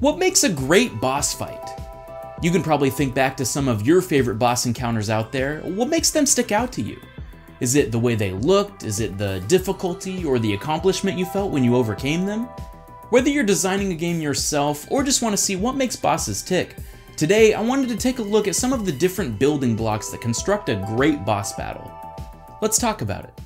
What makes a great boss fight? You can probably think back to some of your favorite boss encounters out there. What makes them stick out to you? Is it the way they looked? Is it the difficulty or the accomplishment you felt when you overcame them? Whether you're designing a game yourself or just want to see what makes bosses tick, today I wanted to take a look at some of the different building blocks that construct a great boss battle. Let's talk about it.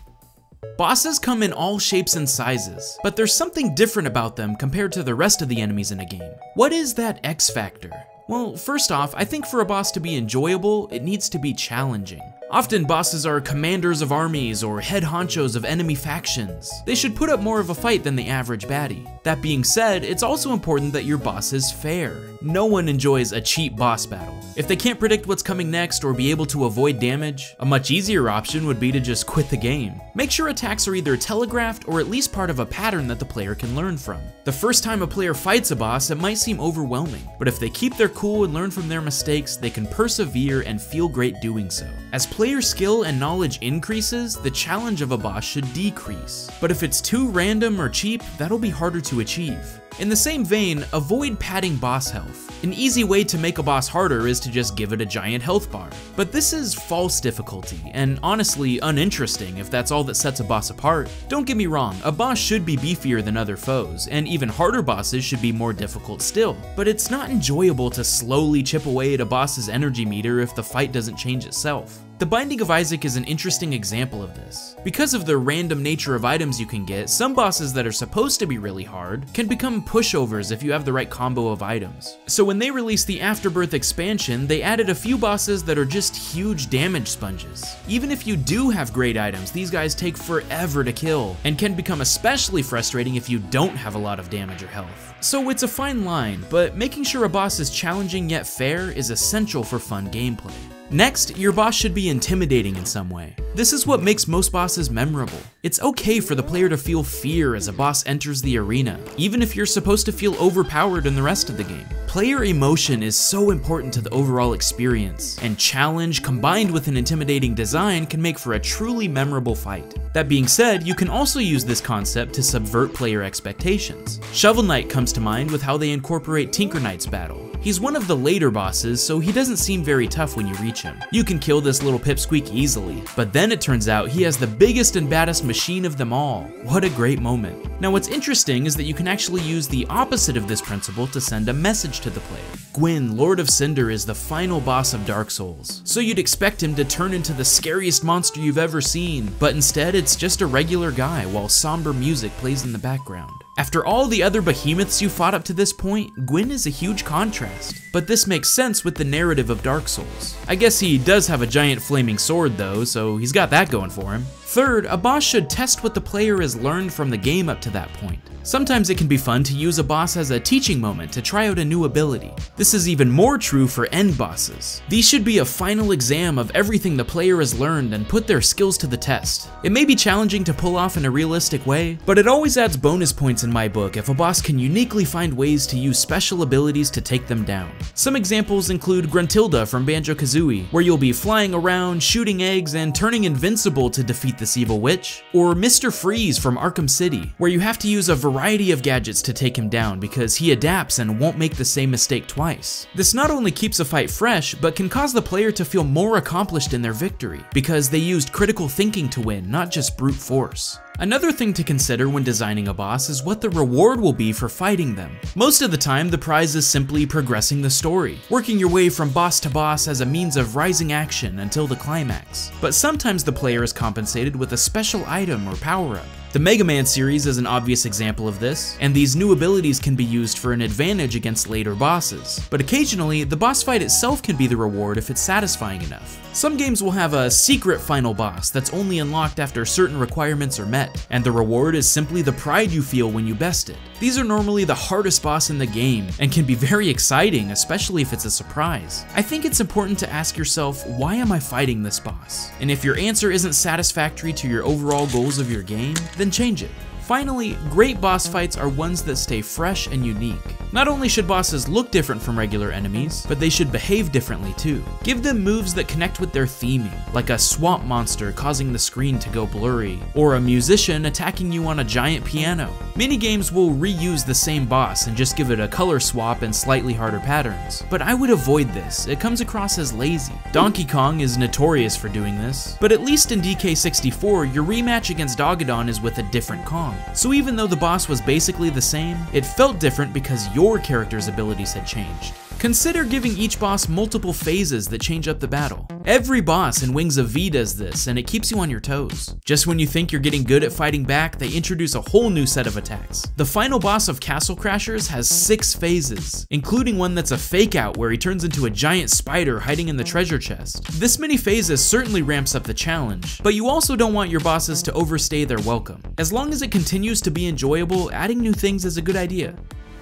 Bosses come in all shapes and sizes, but there's something different about them compared to the rest of the enemies in a game. What is that X factor? Well, first off, I think for a boss to be enjoyable, it needs to be challenging. Often bosses are commanders of armies or head honchos of enemy factions. They should put up more of a fight than the average baddie. That being said, it's also important that your boss is fair. No one enjoys a cheap boss battle. If they can't predict what's coming next or be able to avoid damage, a much easier option would be to just quit the game. Make sure attacks are either telegraphed or at least part of a pattern that the player can learn from. The first time a player fights a boss, it might seem overwhelming, but if they keep their cool and learn from their mistakes, they can persevere and feel great doing so. As player skill and knowledge increases, the challenge of a boss should decrease. But if it's too random or cheap, that'll be harder to achieve. In the same vein, avoid padding boss health. An easy way to make a boss harder is to just give it a giant health bar. But this is false difficulty, and honestly uninteresting if that's all that sets a boss apart. Don't get me wrong, a boss should be beefier than other foes, and even harder bosses should be more difficult still. But it's not enjoyable to slowly chip away at a boss's energy meter if the fight doesn't change itself. The Binding of Isaac is an interesting example of this. Because of the random nature of items you can get, some bosses that are supposed to be really hard can become pushovers if you have the right combo of items. So when they released the Afterbirth expansion, they added a few bosses that are just huge damage sponges. Even if you do have great items, these guys take forever to kill, and can become especially frustrating if you don't have a lot of damage or health. So it's a fine line, but making sure a boss is challenging yet fair is essential for fun gameplay. Next, your boss should be intimidating in some way. This is what makes most bosses memorable. It's okay for the player to feel fear as a boss enters the arena, even if you're supposed to feel overpowered in the rest of the game. Player emotion is so important to the overall experience, and challenge combined with an intimidating design can make for a truly memorable fight. That being said, you can also use this concept to subvert player expectations. Shovel Knight comes to mind with how they incorporate Tinker Knight's battle. He's one of the later bosses, so he doesn't seem very tough when you reach him. You can kill this little pipsqueak easily, but then it turns out he has the biggest and baddest machine of them all. What a great moment. Now what's interesting is that you can actually use the opposite of this principle to send a message to the player. Gwyn, Lord of Cinder is the final boss of Dark Souls, so you'd expect him to turn into the scariest monster you've ever seen, but instead it's just a regular guy while somber music plays in the background. After all the other behemoths you fought up to this point, Gwyn is a huge contrast. But this makes sense with the narrative of Dark Souls. I guess he does have a giant flaming sword though, so he's got that going for him. Third, a boss should test what the player has learned from the game up to that point. Sometimes it can be fun to use a boss as a teaching moment to try out a new ability. This is even more true for end bosses. These should be a final exam of everything the player has learned and put their skills to the test. It may be challenging to pull off in a realistic way, but it always adds bonus points in my book if a boss can uniquely find ways to use special abilities to take them down. Some examples include Gruntilda from Banjo-Kazooie, where you'll be flying around, shooting eggs, and turning invincible to defeat this evil witch, or Mr. Freeze from Arkham City, where you have to use a variety of gadgets to take him down because he adapts and won't make the same mistake twice. This not only keeps a fight fresh, but can cause the player to feel more accomplished in their victory, because they used critical thinking to win, not just brute force. Another thing to consider when designing a boss is what the reward will be for fighting them. Most of the time, the prize is simply progressing the story, working your way from boss to boss as a means of rising action until the climax. But sometimes the player is compensated with a special item or power-up. The Mega Man series is an obvious example of this, and these new abilities can be used for an advantage against later bosses. But occasionally, the boss fight itself can be the reward if it's satisfying enough. Some games will have a secret final boss that's only unlocked after certain requirements are met, and the reward is simply the pride you feel when you best it. These are normally the hardest boss in the game, and can be very exciting, especially if it's a surprise. I think it's important to ask yourself, why am I fighting this boss? And if your answer isn't satisfactory to your overall goals of your game, then change it. Finally, great boss fights are ones that stay fresh and unique. Not only should bosses look different from regular enemies, but they should behave differently too. Give them moves that connect with their theming, like a swamp monster causing the screen to go blurry, or a musician attacking you on a giant piano. Many games will reuse the same boss and just give it a color swap and slightly harder patterns, but I would avoid this, it comes across as lazy. Donkey Kong is notorious for doing this, but at least in DK64, your rematch against Dogadon is with a different Kong. So even though the boss was basically the same, it felt different because your character's abilities had changed. Consider giving each boss multiple phases that change up the battle. Every boss in Wings of Vi does this, and it keeps you on your toes. Just when you think you're getting good at fighting back, they introduce a whole new set of attacks. The final boss of Castle Crashers has six phases, including one that's a fake out where he turns into a giant spider hiding in the treasure chest. This many phases certainly ramps up the challenge, but you also don't want your bosses to overstay their welcome. As long as it continues to be enjoyable, adding new things is a good idea.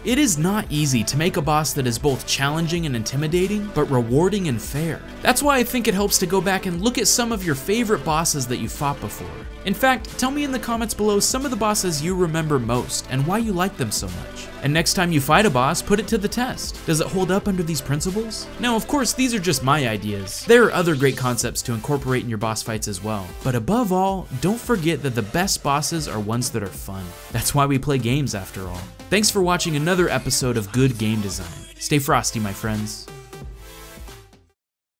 It is not easy to make a boss that is both challenging and intimidating, but rewarding and fair. That's why I think it helps to go back and look at some of your favorite bosses that you fought before. In fact, tell me in the comments below some of the bosses you remember most and why you like them so much. And next time you fight a boss, put it to the test. Does it hold up under these principles? Now, of course, these are just my ideas. There are other great concepts to incorporate in your boss fights as well. But above all, don't forget that the best bosses are ones that are fun. That's why we play games after all. Thanks for watching another episode of Good Game Design. Stay frosty, my friends.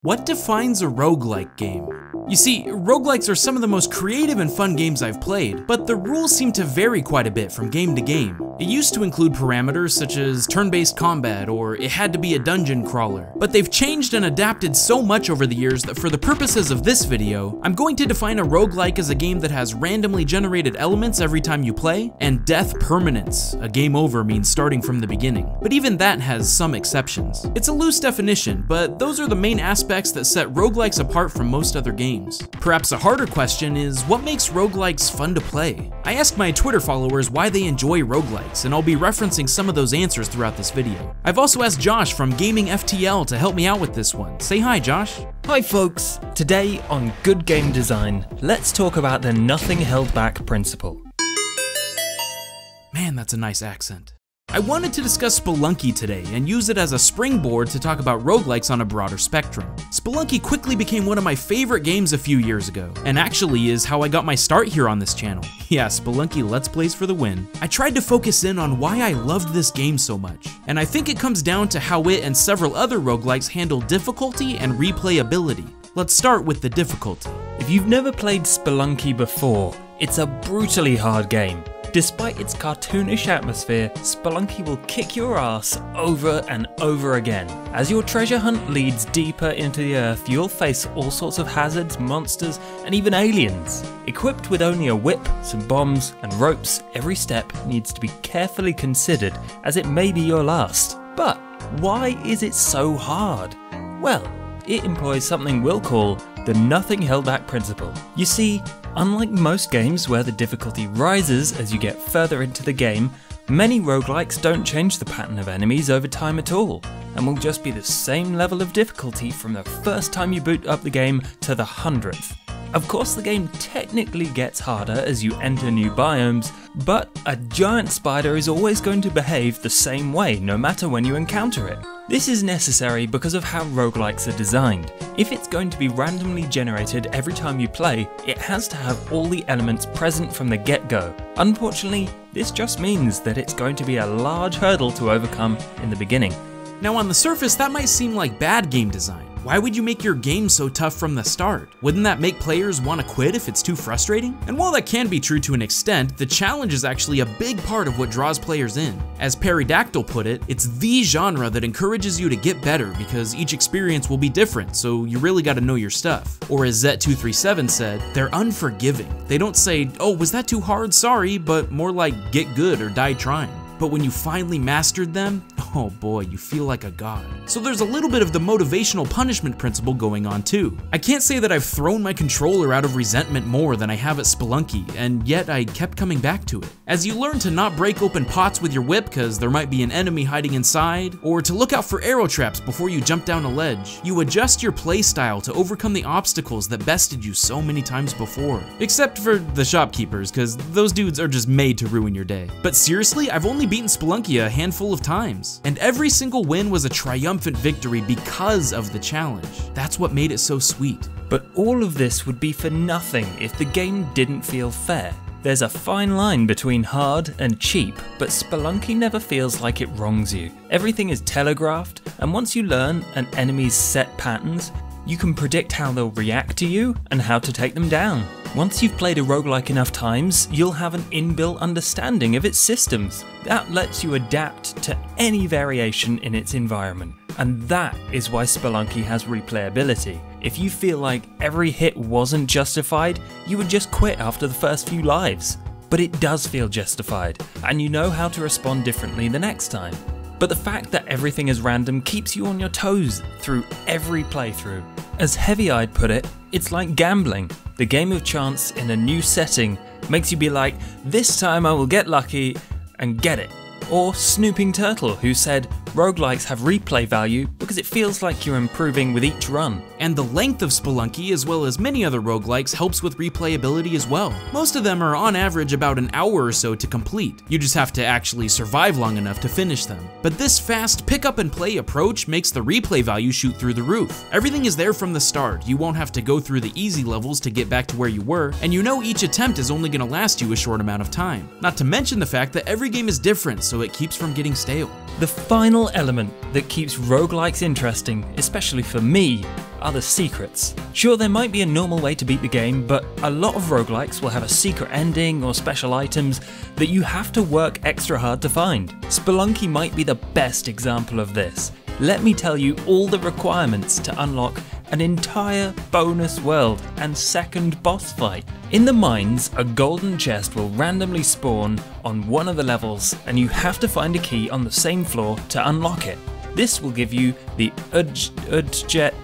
What defines a roguelike game? You see, roguelikes are some of the most creative and fun games I've played, but the rules seem to vary quite a bit from game to game. It used to include parameters such as turn-based combat, or it had to be a dungeon crawler, but they've changed and adapted so much over the years that for the purposes of this video, I'm going to define a roguelike as a game that has randomly generated elements every time you play, and death permanence, a game over means starting from the beginning. But even that has some exceptions. It's a loose definition, but those are the main aspects that set roguelikes apart from most other games games. Perhaps a harder question is, what makes roguelikes fun to play? I asked my Twitter followers why they enjoy roguelikes, and I'll be referencing some of those answers throughout this video. I've also asked Josh from Gaming FTL to help me out with this one. Say hi, Josh. Hi folks! Today on Good Game Design, let's talk about the nothing held back principle. Man, that's a nice accent. I wanted to discuss Spelunky today and use it as a springboard to talk about roguelikes on a broader spectrum. Spelunky quickly became one of my favorite games a few years ago, and actually is how I got my start here on this channel. Yeah, Spelunky Let's Plays for the win. I tried to focus in on why I loved this game so much, and I think it comes down to how it and several other roguelikes handle difficulty and replayability. Let's start with the difficulty. If you've never played Spelunky before, it's a brutally hard game. Despite its cartoonish atmosphere, Spelunky will kick your ass over and over again. As your treasure hunt leads deeper into the earth, you'll face all sorts of hazards, monsters, and even aliens. Equipped with only a whip, some bombs, and ropes, every step needs to be carefully considered as it may be your last. But why is it so hard? Well, it employs something we'll call the nothing held back principle. You see, Unlike most games where the difficulty rises as you get further into the game, many roguelikes don't change the pattern of enemies over time at all, and will just be the same level of difficulty from the first time you boot up the game to the hundredth. Of course, the game technically gets harder as you enter new biomes, but a giant spider is always going to behave the same way no matter when you encounter it. This is necessary because of how roguelikes are designed. If it's going to be randomly generated every time you play, it has to have all the elements present from the get-go. Unfortunately, this just means that it's going to be a large hurdle to overcome in the beginning. Now on the surface, that might seem like bad game design. Why would you make your game so tough from the start? Wouldn't that make players want to quit if it's too frustrating? And while that can be true to an extent, the challenge is actually a big part of what draws players in. As Peridactyl put it, it's the genre that encourages you to get better because each experience will be different, so you really gotta know your stuff. Or as Zet237 said, they're unforgiving. They don't say, oh, was that too hard? Sorry, but more like get good or die trying. But when you finally mastered them, oh boy, you feel like a god. So there's a little bit of the motivational punishment principle going on too. I can't say that I've thrown my controller out of resentment more than I have at Spelunky, and yet I kept coming back to it. As you learn to not break open pots with your whip because there might be an enemy hiding inside, or to look out for arrow traps before you jump down a ledge, you adjust your playstyle to overcome the obstacles that bested you so many times before. Except for the shopkeepers, because those dudes are just made to ruin your day. But seriously, I've only beaten Spelunky a handful of times, and every single win was a triumphant victory because of the challenge. That's what made it so sweet. But all of this would be for nothing if the game didn't feel fair. There's a fine line between hard and cheap, but Spelunky never feels like it wrongs you. Everything is telegraphed, and once you learn an enemy's set patterns, you can predict how they'll react to you and how to take them down. Once you've played a roguelike enough times, you'll have an inbuilt understanding of its systems. That lets you adapt to any variation in its environment. And that is why Spelunky has replayability. If you feel like every hit wasn't justified, you would just quit after the first few lives. But it does feel justified, and you know how to respond differently the next time. But the fact that everything is random keeps you on your toes through every playthrough. As Heavy Eyed put it, it's like gambling. The game of chance in a new setting makes you be like, this time I will get lucky and get it. Or Snooping Turtle, who said, roguelikes have replay value because it feels like you're improving with each run. And the length of Spelunky, as well as many other roguelikes, helps with replayability as well. Most of them are on average about an hour or so to complete. You just have to actually survive long enough to finish them. But this fast pick up and play approach makes the replay value shoot through the roof. Everything is there from the start. You won't have to go through the easy levels to get back to where you were, and you know each attempt is only going to last you a short amount of time. Not to mention the fact that every game is different, so it keeps from getting stale. The final element that keeps roguelikes interesting, especially for me, the secrets. Sure, there might be a normal way to beat the game, but a lot of roguelikes will have a secret ending or special items that you have to work extra hard to find. Spelunky might be the best example of this. Let me tell you all the requirements to unlock an entire bonus world and second boss fight. In the mines, a golden chest will randomly spawn on one of the levels and you have to find a key on the same floor to unlock it. This will give you the Udjet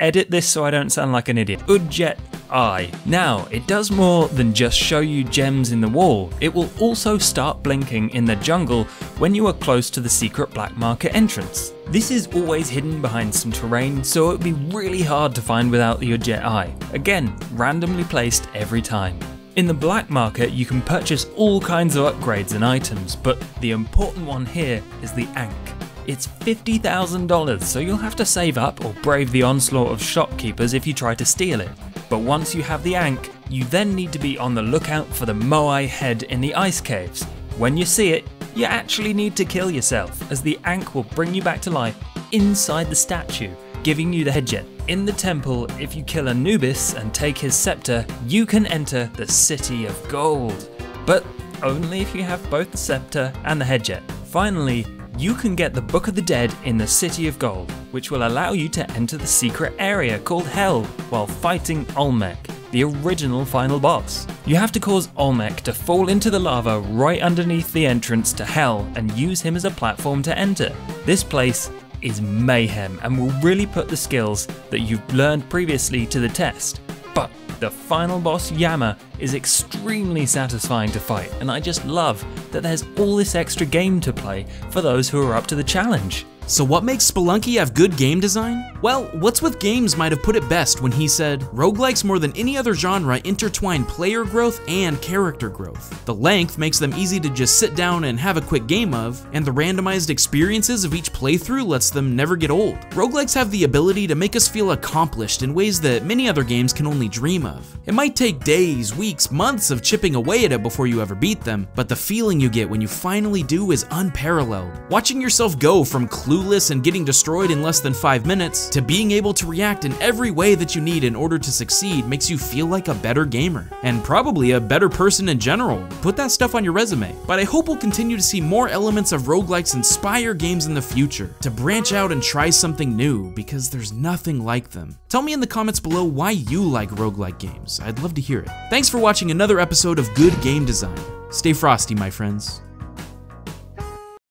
Edit this so I don't sound like an idiot. Udjet eye. Now, it does more than just show you gems in the wall, it will also start blinking in the jungle when you are close to the secret black market entrance. This is always hidden behind some terrain, so it would be really hard to find without the Udjet eye. Again, randomly placed every time. In the black market, you can purchase all kinds of upgrades and items, but the important one here is the Ankh. It's $50,000, so you'll have to save up or brave the onslaught of shopkeepers if you try to steal it. But once you have the Ankh, you then need to be on the lookout for the Moai head in the ice caves. When you see it, you actually need to kill yourself, as the Ankh will bring you back to life inside the statue, giving you the Hedjet. In the temple, if you kill Anubis and take his scepter, you can enter the City of Gold. But only if you have both the scepter and the Hedjet. Finally, you can get the Book of the Dead in the City of Gold, which will allow you to enter the secret area called Hell while fighting Olmec, the original final boss. You have to cause Olmec to fall into the lava right underneath the entrance to Hell and use him as a platform to enter. This place is mayhem and will really put the skills that you've learned previously to the test. But the final boss Yama is extremely satisfying to fight, and I just love that there's all this extra game to play for those who are up to the challenge. So what makes Spelunky have good game design? Well, What's With Games might have put it best when he said, Roguelikes more than any other genre intertwine player growth and character growth. The length makes them easy to just sit down and have a quick game of, and the randomized experiences of each playthrough lets them never get old. Roguelikes have the ability to make us feel accomplished in ways that many other games can only dream of. It might take days, weeks, months of chipping away at it before you ever beat them, but the feeling you get when you finally do is unparalleled. Watching yourself go from clue clueless and getting destroyed in less than 5 minutes, to being able to react in every way that you need in order to succeed makes you feel like a better gamer. And probably a better person in general. Put that stuff on your resume. But I hope we'll continue to see more elements of roguelikes inspire games in the future, to branch out and try something new, because there's nothing like them. Tell me in the comments below why you like roguelike games. I'd love to hear it. Thanks for watching another episode of Good Game Design. Stay frosty, my friends.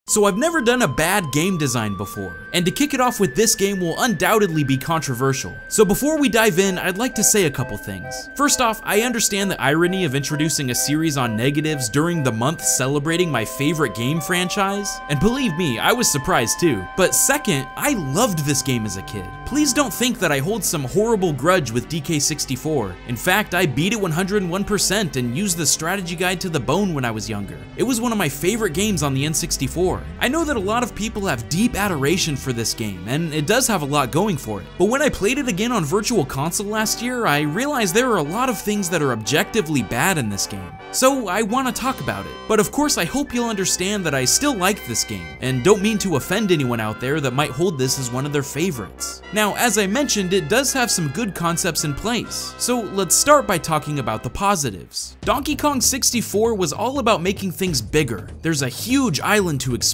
So I've never done a bad game design before. And to kick it off with this game will undoubtedly be controversial. So before we dive in, I'd like to say a couple things. First off, I understand the irony of introducing a series on negatives during the month celebrating my favorite game franchise, and believe me, I was surprised too. But second, I loved this game as a kid. Please don't think that I hold some horrible grudge with DK64. In fact, I beat it 101% and used the strategy guide to the bone when I was younger. It was one of my favorite games on the N64. I know that a lot of people have deep adoration for this game, and it does have a lot going for it. But when I played it again on Virtual Console last year, I realized there are a lot of things that are objectively bad in this game. So I want to talk about it. But of course, I hope you'll understand that I still like this game, and don't mean to offend anyone out there that might hold this as one of their favorites. Now, as I mentioned, it does have some good concepts in place. So let's start by talking about the positives. Donkey Kong 64 was all about making things bigger. There's a huge island to explore.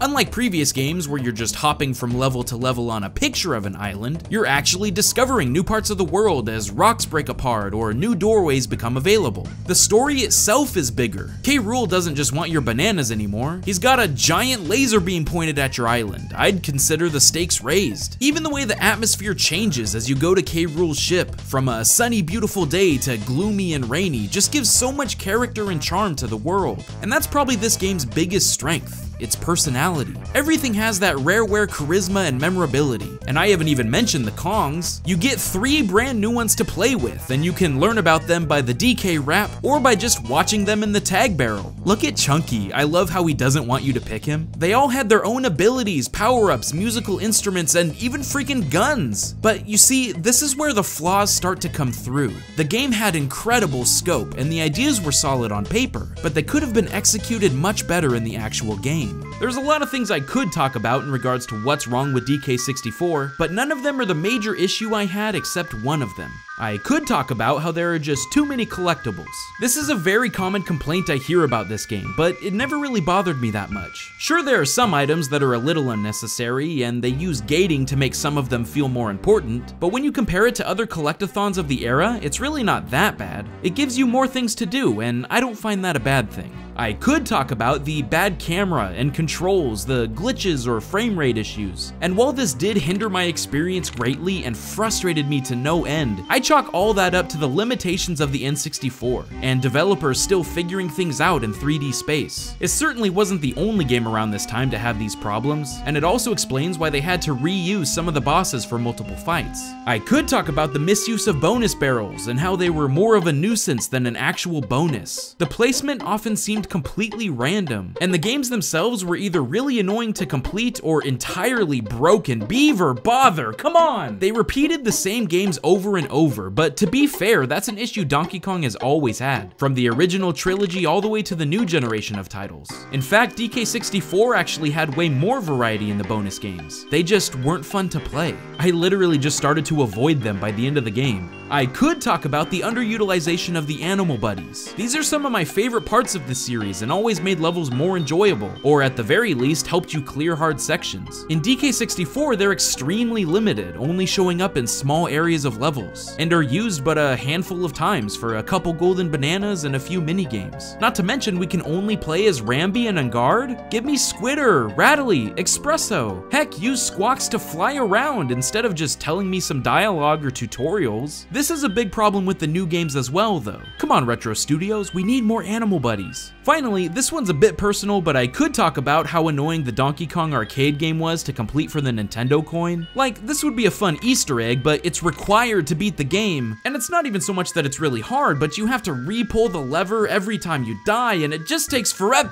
Unlike previous games where you're just hopping from level to level on a picture of an island, you're actually discovering new parts of the world as rocks break apart or new doorways become available. The story itself is bigger. K. Rool doesn't just want your bananas anymore, he's got a giant laser beam pointed at your island. I'd consider the stakes raised. Even the way the atmosphere changes as you go to K. Rool's ship, from a sunny beautiful day to gloomy and rainy, just gives so much character and charm to the world. And that's probably this game's biggest strength its personality. Everything has that rareware charisma and memorability. And I haven't even mentioned the Kongs. You get three brand new ones to play with, and you can learn about them by the DK rap or by just watching them in the tag barrel. Look at Chunky, I love how he doesn't want you to pick him. They all had their own abilities, power-ups, musical instruments, and even freaking guns. But you see, this is where the flaws start to come through. The game had incredible scope, and the ideas were solid on paper, but they could have been executed much better in the actual game. There's a lot of things I could talk about in regards to what's wrong with DK64, but none of them are the major issue I had except one of them. I could talk about how there are just too many collectibles. This is a very common complaint I hear about this game, but it never really bothered me that much. Sure, there are some items that are a little unnecessary, and they use gating to make some of them feel more important, but when you compare it to other collectathons of the era, it's really not that bad. It gives you more things to do, and I don't find that a bad thing. I could talk about the bad camera and controls, the glitches or frame rate issues. And while this did hinder my experience greatly and frustrated me to no end, I chalk all that up to the limitations of the N64 and developers still figuring things out in 3D space. It certainly wasn't the only game around this time to have these problems, and it also explains why they had to reuse some of the bosses for multiple fights. I could talk about the misuse of bonus barrels and how they were more of a nuisance than an actual bonus. The placement often seemed completely random, and the games themselves were either really annoying to complete or entirely broken. Beaver, bother, come on! They repeated the same games over and over, but to be fair, that's an issue Donkey Kong has always had, from the original trilogy all the way to the new generation of titles. In fact, DK64 actually had way more variety in the bonus games. They just weren't fun to play. I literally just started to avoid them by the end of the game. I could talk about the underutilization of the animal buddies. These are some of my favorite parts of the series and always made levels more enjoyable, or at the very least helped you clear hard sections. In DK64, they're extremely limited, only showing up in small areas of levels, and are used but a handful of times for a couple golden bananas and a few mini games. Not to mention we can only play as Rambi and Enguarde? Give me Squitter, Rattly, Espresso. Heck, use Squawks to fly around instead of just telling me some dialogue or tutorials. This is a big problem with the new games as well though. Come on Retro Studios, we need more animal buddies. Finally, this one's a bit personal, but I could talk about how annoying the Donkey Kong arcade game was to complete for the Nintendo coin. Like, this would be a fun Easter egg, but it's required to beat the game, and it's not even so much that it's really hard, but you have to re-pull the lever every time you die, and it just takes forever.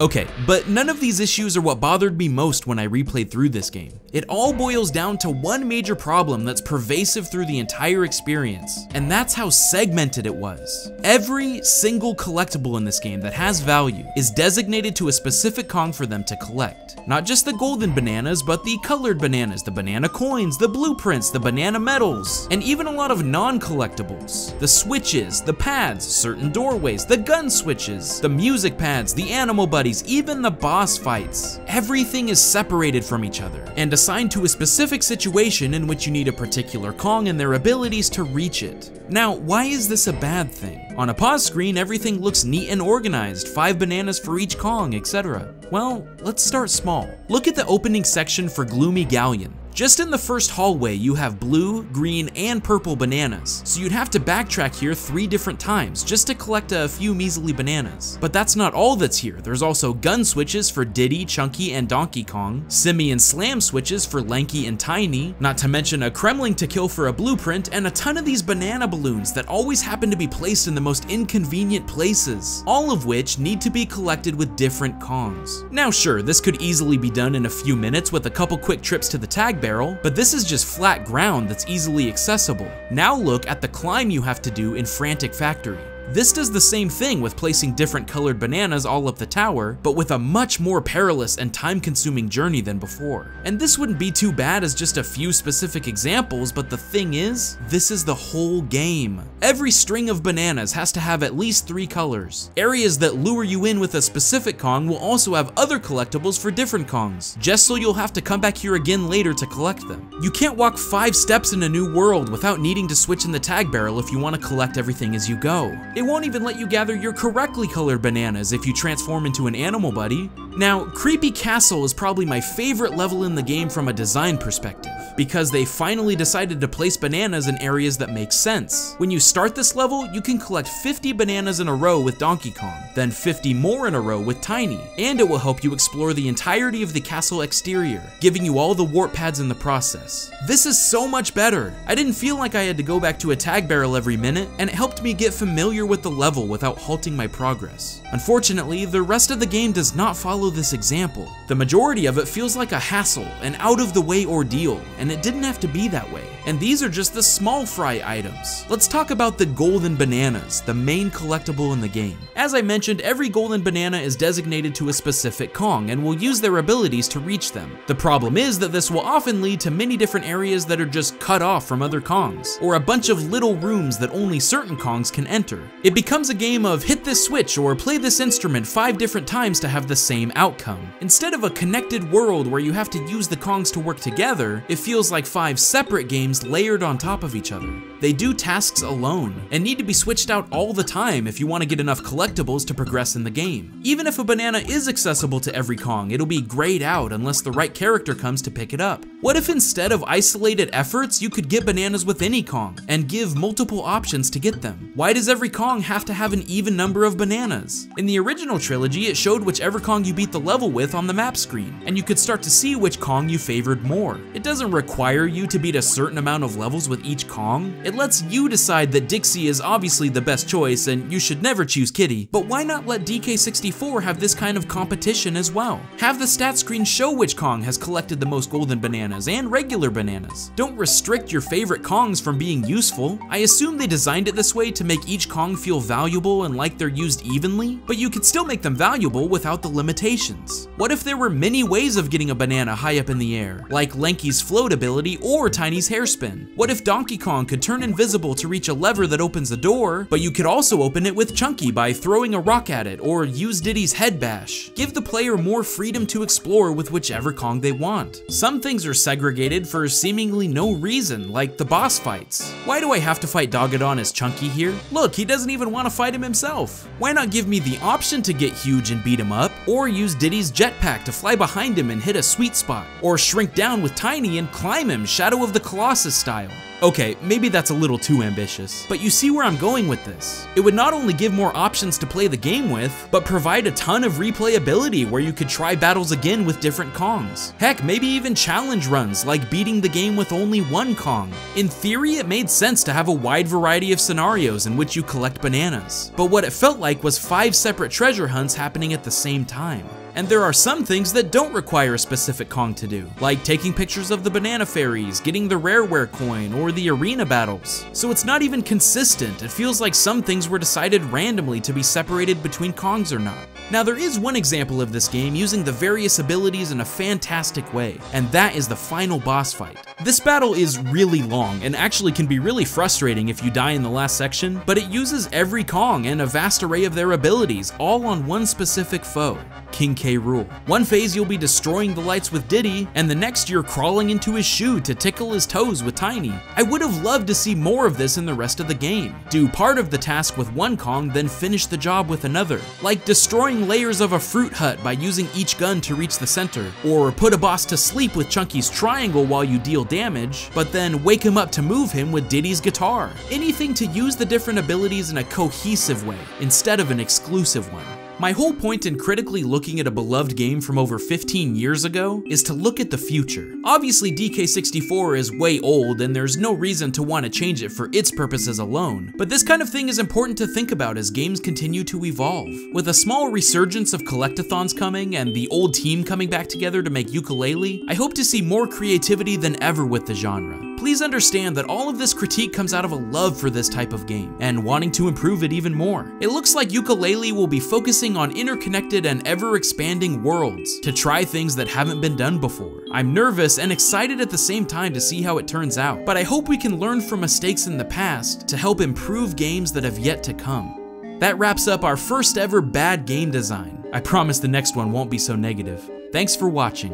Okay, but none of these issues are what bothered me most when I replayed through this game. It all boils down to one major problem that's pervasive through the entire experience, and that's how segmented it was. Every single collectible in this game that has value is designated to a specific Kong for them to collect. Not just the golden bananas, but the colored bananas, the banana coins, the blueprints, the banana medals, and even a lot of non-collectibles. The switches, the pads, certain doorways, the gun switches, the music pads, the animal buddies, even the boss fights. Everything is separated from each other. And assigned to a specific situation in which you need a particular Kong and their abilities to reach it. Now, why is this a bad thing? On a pause screen, everything looks neat and organized, 5 bananas for each Kong, etc. Well, let's start small. Look at the opening section for Gloomy Galleon. Just in the first hallway, you have blue, green, and purple bananas, so you'd have to backtrack here three different times just to collect a few measly bananas. But that's not all that's here, there's also gun switches for Diddy, Chunky, and Donkey Kong, Simian Slam switches for Lanky and Tiny, not to mention a Kremling to kill for a blueprint, and a ton of these banana balloons that always happen to be placed in the most inconvenient places, all of which need to be collected with different Kongs. Now sure, this could easily be done in a few minutes with a couple quick trips to the tag barrel, but this is just flat ground that's easily accessible. Now look at the climb you have to do in Frantic Factory. This does the same thing with placing different colored bananas all up the tower, but with a much more perilous and time-consuming journey than before. And this wouldn't be too bad as just a few specific examples, but the thing is, this is the whole game. Every string of bananas has to have at least three colors. Areas that lure you in with a specific Kong will also have other collectibles for different Kongs, just so you'll have to come back here again later to collect them. You can't walk five steps in a new world without needing to switch in the tag barrel if you want to collect everything as you go. It won't even let you gather your correctly colored bananas if you transform into an animal buddy. Now, Creepy Castle is probably my favorite level in the game from a design perspective, because they finally decided to place bananas in areas that make sense. When you start this level, you can collect 50 bananas in a row with Donkey Kong, then 50 more in a row with Tiny, and it will help you explore the entirety of the castle exterior, giving you all the warp pads in the process. This is so much better. I didn't feel like I had to go back to a tag barrel every minute, and it helped me get familiar with the level without halting my progress. Unfortunately, the rest of the game does not follow this example. The majority of it feels like a hassle, an out of the way ordeal, and it didn't have to be that way. And these are just the small fry items. Let's talk about the golden bananas, the main collectible in the game. As I mentioned, every golden banana is designated to a specific Kong and will use their abilities to reach them. The problem is that this will often lead to many different areas that are just cut off from other Kongs, or a bunch of little rooms that only certain Kongs can enter. It becomes a game of hit this switch or play this instrument five different times to have the same outcome. Instead of a connected world where you have to use the Kongs to work together, it feels like five separate games layered on top of each other. They do tasks alone, and need to be switched out all the time if you want to get enough collectibles to progress in the game. Even if a banana is accessible to every Kong, it'll be grayed out unless the right character comes to pick it up. What if instead of isolated efforts, you could get bananas with any Kong, and give multiple options to get them? Why does every Kong have to have an even number of bananas? In the original trilogy, it showed whichever Kong you beat the level with on the map screen, and you could start to see which Kong you favored more. It doesn't require you to beat a certain amount of levels with each Kong, it lets you decide that Dixie is obviously the best choice and you should never choose Kiddy, but why not let DK64 have this kind of competition as well? Have the stat screen show which Kong has collected the most golden bananas and regular bananas. Don't restrict your favorite Kongs from being useful. I assume they designed it this way to make each Kong feel valuable and like they're used evenly, but you could still make them valuable without the limitations. What if there were many ways of getting a banana high up in the air, like Lanky's float ability or Tiny's hairspin? What if Donkey Kong could turn invisible to reach a lever that opens a door, but you could also open it with Chunky by throwing a rock at it or use Diddy's head bash? Give the player more freedom to explore with whichever Kong they want. Some things are segregated for seemingly no reason, like the boss fights. Why do I have to fight Dogadon as Chunky here? Look, he doesn't even want to fight him himself. Why not give me the option to get huge and beat him up, or use Diddy's jetpack to fly behind him and hit a sweet spot, or shrink down with Tiny and climb him Shadow of the Colossus style? Okay, maybe that's a little too ambitious, but you see where I'm going with this. It would not only give more options to play the game with, but provide a ton of replayability where you could try battles again with different Kongs. Heck, maybe even challenge runs, like beating the game with only one Kong. In theory, it made sense to have a wide variety of scenarios in which you collect bananas, but what it felt like was five separate treasure hunts happening at the same time. And there are some things that don't require a specific Kong to do, like taking pictures of the banana fairies, getting the rareware coin, or the arena battles. So it's not even consistent, it feels like some things were decided randomly to be separated between Kongs or not. Now there is one example of this game using the various abilities in a fantastic way, and that is the final boss fight. This battle is really long and actually can be really frustrating if you die in the last section, but it uses every Kong and a vast array of their abilities all on one specific foe. King K. Rool. One phase you'll be destroying the lights with Diddy, and the next you're crawling into his shoe to tickle his toes with Tiny. I would have loved to see more of this in the rest of the game. Do part of the task with one Kong, then finish the job with another. Like destroying layers of a fruit hut by using each gun to reach the center, or put a boss to sleep with Chunky's triangle while you deal damage, but then wake him up to move him with Diddy's guitar. Anything to use the different abilities in a cohesive way, instead of an exclusive one. My whole point in critically looking at a beloved game from over 15 years ago is to look at the future. Obviously DK64 is way old and there's no reason to want to change it for its purposes alone, but this kind of thing is important to think about as games continue to evolve. With a small resurgence of collectathons coming and the old team coming back together to make Yooka-Laylee, I hope to see more creativity than ever with the genre. Please understand that all of this critique comes out of a love for this type of game, and wanting to improve it even more. It looks like Yooka-Laylee will be focusing on interconnected and ever-expanding worlds to try things that haven't been done before. I'm nervous and excited at the same time to see how it turns out, but I hope we can learn from mistakes in the past to help improve games that have yet to come. That wraps up our first ever bad game design. I promise the next one won't be so negative. Thanks for watching.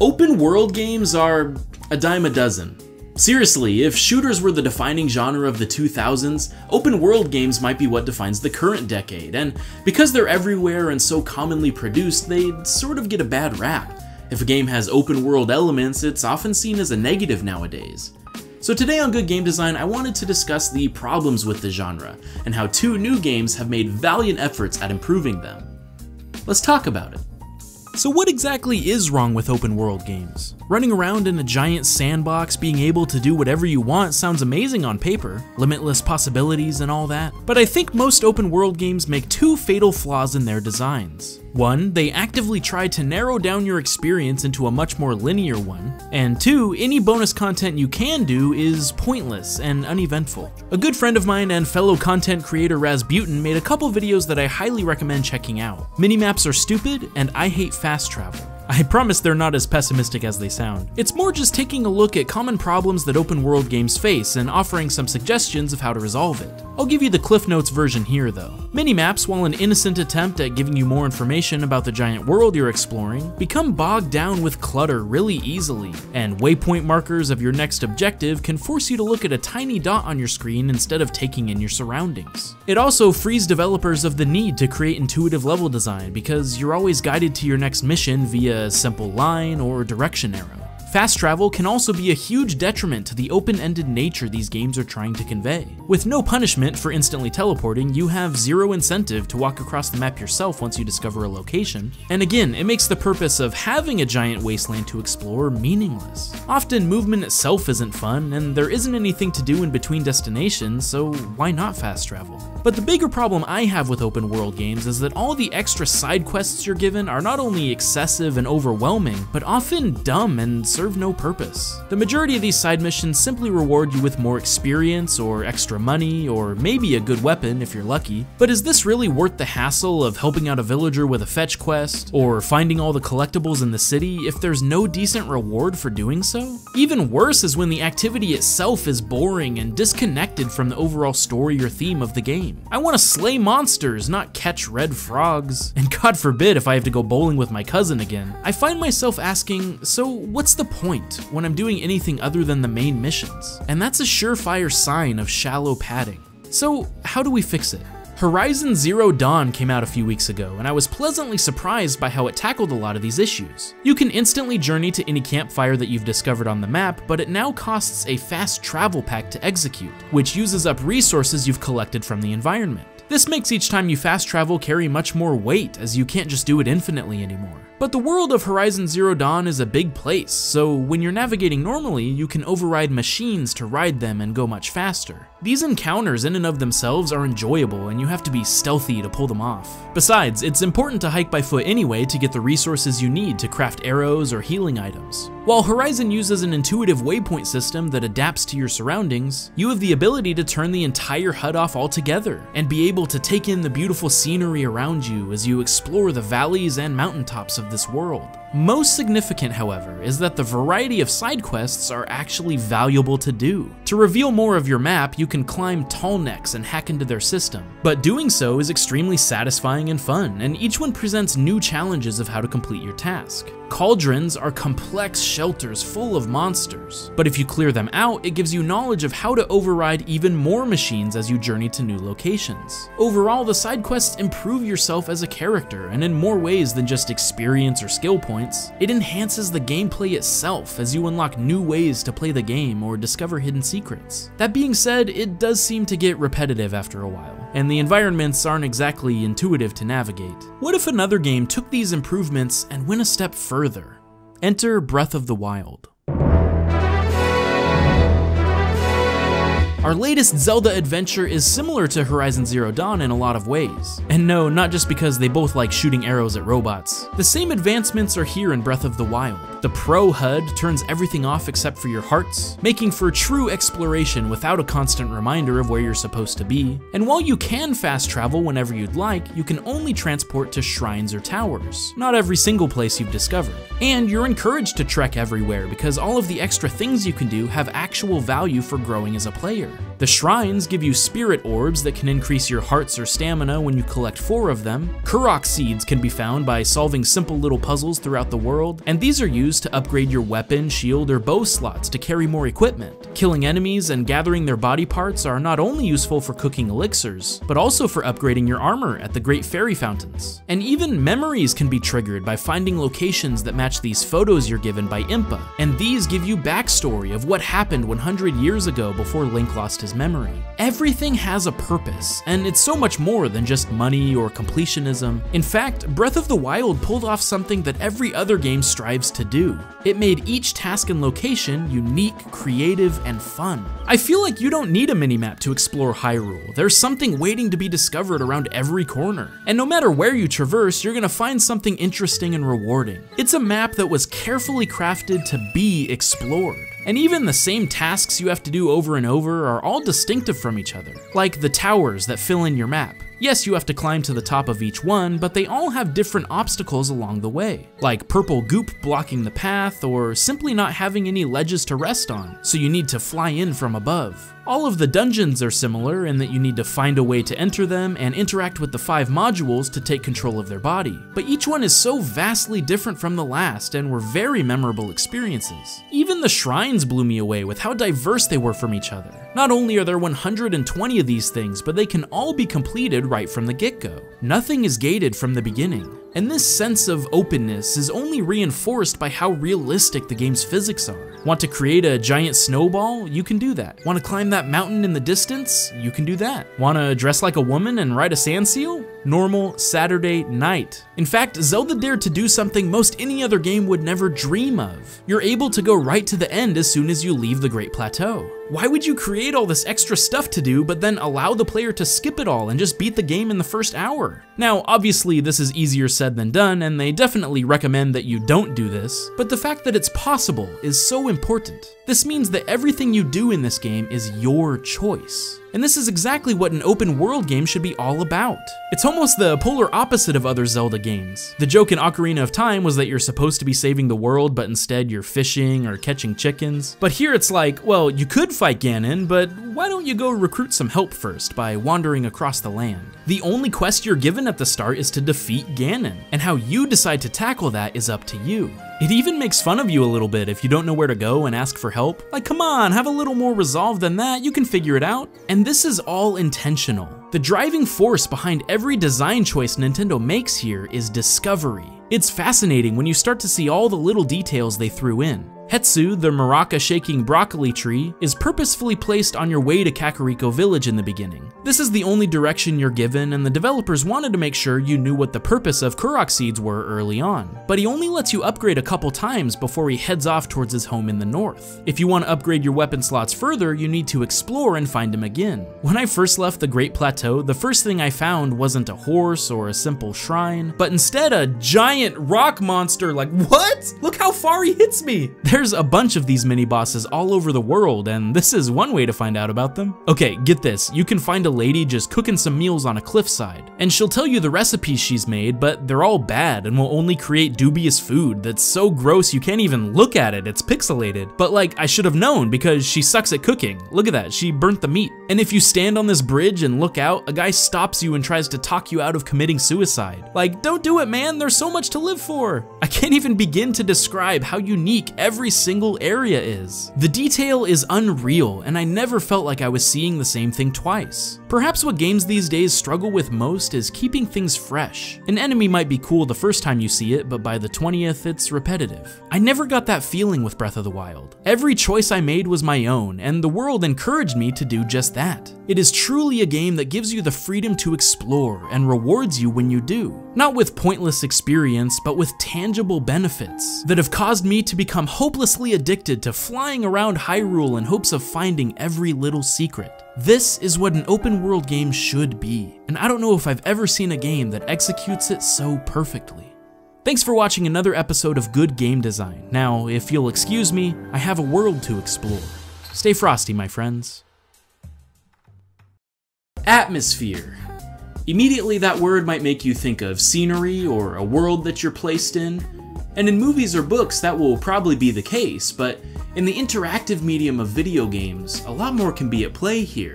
Open world games are a dime a dozen. Seriously, if shooters were the defining genre of the 2000s, open world games might be what defines the current decade, and because they're everywhere and so commonly produced, they sort of get a bad rap. If a game has open world elements, it's often seen as a negative nowadays. So today on Good Game Design, I wanted to discuss the problems with the genre, and how two new games have made valiant efforts at improving them. Let's talk about it. So what exactly is wrong with open world games? Running around in a giant sandbox, being able to do whatever you want sounds amazing on paper, limitless possibilities and all that, but I think most open world games make two fatal flaws in their designs. One, they actively try to narrow down your experience into a much more linear one, and two, any bonus content you can do is pointless and uneventful. A good friend of mine and fellow content creator Razbuten made a couple videos that I highly recommend checking out. Minimaps are stupid, and I hate fast travel. I promise they're not as pessimistic as they sound. It's more just taking a look at common problems that open world games face and offering some suggestions of how to resolve it. I'll give you the Cliff Notes version here though. Minimaps, while an innocent attempt at giving you more information about the giant world you're exploring, become bogged down with clutter really easily, and waypoint markers of your next objective can force you to look at a tiny dot on your screen instead of taking in your surroundings. It also frees developers of the need to create intuitive level design because you're always guided to your next mission via a simple line or direction arrow. Fast travel can also be a huge detriment to the open-ended nature these games are trying to convey. With no punishment for instantly teleporting, you have zero incentive to walk across the map yourself once you discover a location, and again, it makes the purpose of having a giant wasteland to explore meaningless. Often, movement itself isn't fun, and there isn't anything to do in between destinations, so why not fast travel? But the bigger problem I have with open world games is that all the extra side quests you're given are not only excessive and overwhelming, but often dumb and serve no purpose. The majority of these side missions simply reward you with more experience or extra money or maybe a good weapon if you're lucky, but is this really worth the hassle of helping out a villager with a fetch quest or finding all the collectibles in the city if there's no decent reward for doing so? Even worse is when the activity itself is boring and disconnected from the overall story or theme of the game. I want to slay monsters, not catch red frogs. And God forbid if I have to go bowling with my cousin again. I find myself asking, so what's the point when I'm doing anything other than the main missions? And that's a surefire sign of shallow padding. So how do we fix it? Horizon Zero Dawn came out a few weeks ago, and I was pleasantly surprised by how it tackled a lot of these issues. You can instantly journey to any campfire that you've discovered on the map, but it now costs a fast travel pack to execute, which uses up resources you've collected from the environment. This makes each time you fast travel carry much more weight, as you can't just do it infinitely anymore. But the world of Horizon Zero Dawn is a big place, so when you're navigating normally, you can override machines to ride them and go much faster. These encounters in and of themselves are enjoyable and you have to be stealthy to pull them off. Besides, it's important to hike by foot anyway to get the resources you need to craft arrows or healing items. While Horizon uses an intuitive waypoint system that adapts to your surroundings, you have the ability to turn the entire HUD off altogether and be able to take in the beautiful scenery around you as you explore the valleys and mountaintops of this world. Most significant, however, is that the variety of side quests are actually valuable to do. To reveal more of your map, you can climb tall necks and hack into their system, but doing so is extremely satisfying and fun, and each one presents new challenges of how to complete your task. Cauldrons are complex shelters full of monsters, but if you clear them out, it gives you knowledge of how to override even more machines as you journey to new locations. Overall, the side quests improve yourself as a character, and in more ways than just experience or skill points. It enhances the gameplay itself as you unlock new ways to play the game or discover hidden secrets. That being said, it does seem to get repetitive after a while, and the environments aren't exactly intuitive to navigate. What if another game took these improvements and went a step further? Enter Breath of the Wild. Our latest Zelda adventure is similar to Horizon Zero Dawn in a lot of ways. And no, not just because they both like shooting arrows at robots. The same advancements are here in Breath of the Wild. The Pro HUD turns everything off except for your hearts, making for true exploration without a constant reminder of where you're supposed to be. And while you can fast travel whenever you'd like, you can only transport to shrines or towers, not every single place you've discovered. And you're encouraged to trek everywhere because all of the extra things you can do have actual value for growing as a player. The shrines give you spirit orbs that can increase your hearts or stamina when you collect four of them. Korok seeds can be found by solving simple little puzzles throughout the world, and these are used to upgrade your weapon, shield, or bow slots to carry more equipment. Killing enemies and gathering their body parts are not only useful for cooking elixirs, but also for upgrading your armor at the Great Fairy Fountains. And even memories can be triggered by finding locations that match these photos you're given by Impa, and these give you backstory of what happened 100 years ago before Link lost his memory. Everything has a purpose, and it's so much more than just money or completionism. In fact, Breath of the Wild pulled off something that every other game strives to do. It made each task and location unique, creative, and fun. I feel like you don't need a minimap to explore Hyrule. There's something waiting to be discovered around every corner. And no matter where you traverse, you're gonna find something interesting and rewarding. It's a map that was carefully crafted to be explored. And even the same tasks you have to do over and over are all distinctive from each other, like the towers that fill in your map. Yes, you have to climb to the top of each one, but they all have different obstacles along the way, like purple goop blocking the path, or simply not having any ledges to rest on, so you need to fly in from above. All of the dungeons are similar in that you need to find a way to enter them and interact with the five modules to take control of their body. But each one is so vastly different from the last and were very memorable experiences. Even the shrines blew me away with how diverse they were from each other. Not only are there 120 of these things, but they can all be completed right from the get-go. Nothing is gated from the beginning. And this sense of openness is only reinforced by how realistic the game's physics are. Want to create a giant snowball? You can do that. Want to climb that mountain in the distance? You can do that. Want to dress like a woman and ride a sand seal? Normal Saturday night. In fact, Zelda dared to do something most any other game would never dream of. You're able to go right to the end as soon as you leave the Great Plateau. Why would you create all this extra stuff to do, but then allow the player to skip it all and just beat the game in the first hour? Now, obviously, this is easier said than done, and they definitely recommend that you don't do this, but the fact that it's possible is so important. This means that everything you do in this game is your choice. And this is exactly what an open world game should be all about. It's almost the polar opposite of other Zelda games. The joke in Ocarina of Time was that you're supposed to be saving the world, but instead you're fishing or catching chickens. But here it's like, well, you could fight Ganon, but why don't you go recruit some help first by wandering across the land? The only quest you're given at the start is to defeat Ganon, and how you decide to tackle that is up to you. It even makes fun of you a little bit if you don't know where to go and ask for help. Like, come on, have a little more resolve than that, you can figure it out. And this is all intentional. The driving force behind every design choice Nintendo makes here is discovery. It's fascinating when you start to see all the little details they threw in. Hestu, the maraca shaking broccoli tree, is purposefully placed on your way to Kakariko Village in the beginning. This is the only direction you're given, and the developers wanted to make sure you knew what the purpose of Korok seeds were early on. But he only lets you upgrade a couple times before he heads off towards his home in the north. If you want to upgrade your weapon slots further, you need to explore and find him again. When I first left the Great Plateau, the first thing I found wasn't a horse or a simple shrine, but instead a giant rock monster like, what? Look how far he hits me! There's a bunch of these mini bosses all over the world, and this is one way to find out about them. Okay, get this, you can find a lady just cooking some meals on a cliffside, and she'll tell you the recipes she's made, but they're all bad and will only create dubious food that's so gross you can't even look at it, it's pixelated. But like, I should have known because she sucks at cooking. Look at that, she burnt the meat. And if you stand on this bridge and look out, a guy stops you and tries to talk you out of committing suicide. Like, don't do it, man, there's so much to live for. I can't even begin to describe how unique every single area is. The detail is unreal, and I never felt like I was seeing the same thing twice. Perhaps what games these days struggle with most is keeping things fresh. An enemy might be cool the first time you see it, but by the 20th, it's repetitive. I never got that feeling with Breath of the Wild. Every choice I made was my own, and the world encouraged me to do just that. It is truly a game that gives you the freedom to explore and rewards you when you do. Not with pointless experience, but with tangible benefits that have caused me to become hopelessly addicted to flying around Hyrule in hopes of finding every little secret. This is what an open world game should be, and I don't know if I've ever seen a game that executes it so perfectly. Thanks for watching another episode of Good Game Design. Now, if you'll excuse me, I have a world to explore. Stay frosty, my friends. Atmosphere. Immediately, that word might make you think of scenery or a world that you're placed in. And in movies or books, that will probably be the case, but in the interactive medium of video games, a lot more can be at play here.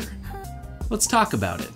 Let's talk about it.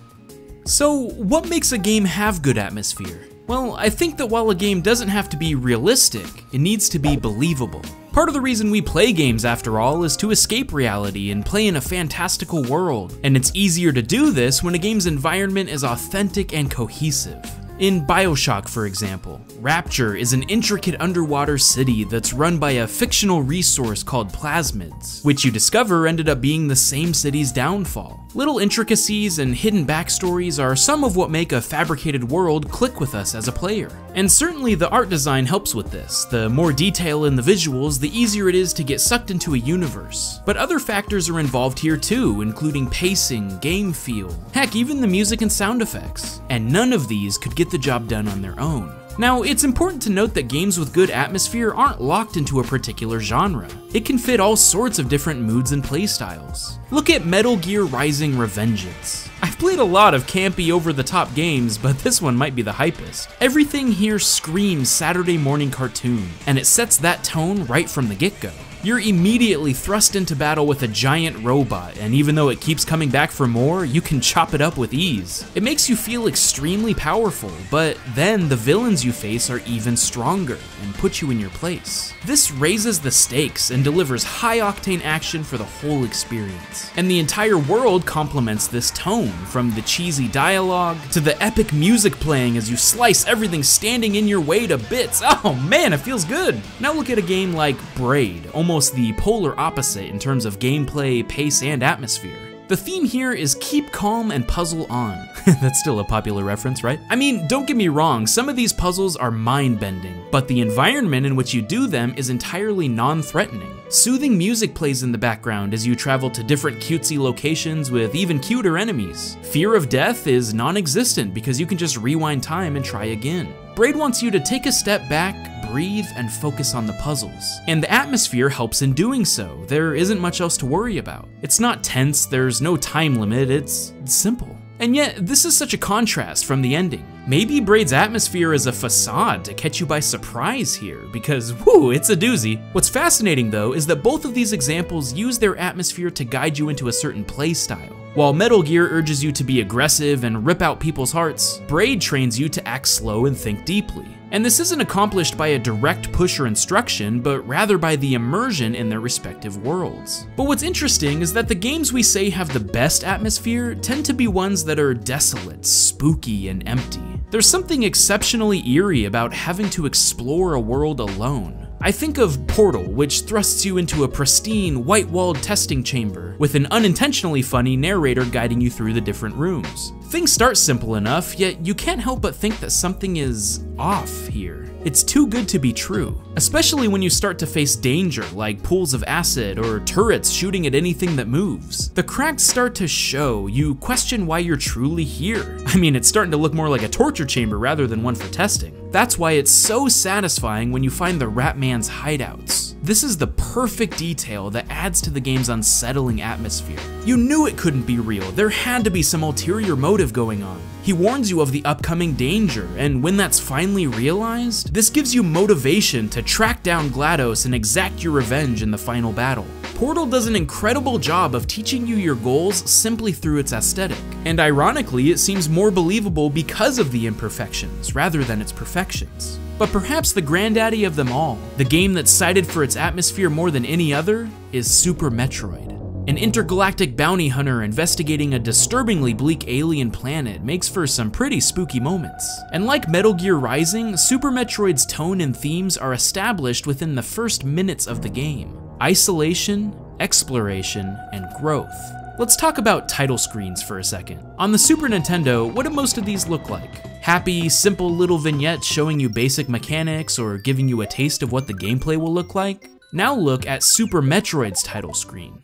So, what makes a game have good atmosphere? Well, I think that while a game doesn't have to be realistic, it needs to be believable. Part of the reason we play games, after all, is to escape reality and play in a fantastical world, and it's easier to do this when a game's environment is authentic and cohesive. In Bioshock, for example, Rapture is an intricate underwater city that's run by a fictional resource called plasmids, which you discover ended up being the same city's downfall. Little intricacies and hidden backstories are some of what make a fabricated world click with us as a player. And certainly the art design helps with this. The more detail in the visuals, the easier it is to get sucked into a universe. But other factors are involved here too, including pacing, game feel, heck, even the music and sound effects. And none of these could get the job done on their own. Now, it's important to note that games with good atmosphere aren't locked into a particular genre. It can fit all sorts of different moods and playstyles. Look at Metal Gear Rising Revengeance. I've played a lot of campy over-the-top games, but this one might be the hypest. Everything here screams Saturday morning cartoon, and it sets that tone right from the get-go. You're immediately thrust into battle with a giant robot, and even though it keeps coming back for more, you can chop it up with ease. It makes you feel extremely powerful, but then the villains you face are even stronger and put you in your place. This raises the stakes and delivers high octane action for the whole experience. And the entire world complements this tone, from the cheesy dialogue to the epic music playing as you slice everything standing in your way to bits. Oh man, it feels good! Now look at a game like Braid, almost the polar opposite in terms of gameplay, pace, and atmosphere. The theme here is keep calm and puzzle on. That's still a popular reference, right? I mean, don't get me wrong, some of these puzzles are mind-bending, but the environment in which you do them is entirely non-threatening. Soothing music plays in the background as you travel to different cutesy locations with even cuter enemies. Fear of death is non-existent because you can just rewind time and try again. Braid wants you to take a step back, breathe, and focus on the puzzles. And the atmosphere helps in doing so. There isn't much else to worry about. It's not tense, there's no time limit, it's simple. And yet, this is such a contrast from the ending. Maybe Braid's atmosphere is a facade to catch you by surprise here, because whoo, it's a doozy. What's fascinating though is that both of these examples use their atmosphere to guide you into a certain playstyle. While Metal Gear urges you to be aggressive and rip out people's hearts, Braid trains you to act slow and think deeply. And this isn't accomplished by a direct push or instruction, but rather by the immersion in their respective worlds. But what's interesting is that the games we say have the best atmosphere tend to be ones that are desolate, spooky, and empty. There's something exceptionally eerie about having to explore a world alone. I think of Portal, which thrusts you into a pristine, white-walled testing chamber, with an unintentionally funny narrator guiding you through the different rooms. Things start simple enough, yet you can't help but think that something is off here. It's too good to be true, especially when you start to face danger like pools of acid or turrets shooting at anything that moves. The cracks start to show, you question why you're truly here. I mean, it's starting to look more like a torture chamber rather than one for testing. That's why it's so satisfying when you find the Ratman's hideouts. This is the perfect detail that adds to the game's unsettling atmosphere. You knew it couldn't be real, there had to be some ulterior motive going on. He warns you of the upcoming danger, and when that's finally realized, this gives you motivation to track down GLaDOS and exact your revenge in the final battle. Portal does an incredible job of teaching you your goals simply through its aesthetic, and ironically, it seems more believable because of the imperfections rather than its perfections. But perhaps the granddaddy of them all, the game that's cited for its atmosphere more than any other, is Super Metroid. An intergalactic bounty hunter investigating a disturbingly bleak alien planet makes for some pretty spooky moments. And like Metal Gear Rising, Super Metroid's tone and themes are established within the first minutes of the game. Isolation, exploration, and growth. Let's talk about title screens for a second. On the Super Nintendo, what do most of these look like? Happy, simple little vignettes showing you basic mechanics or giving you a taste of what the gameplay will look like? Now look at Super Metroid's title screen.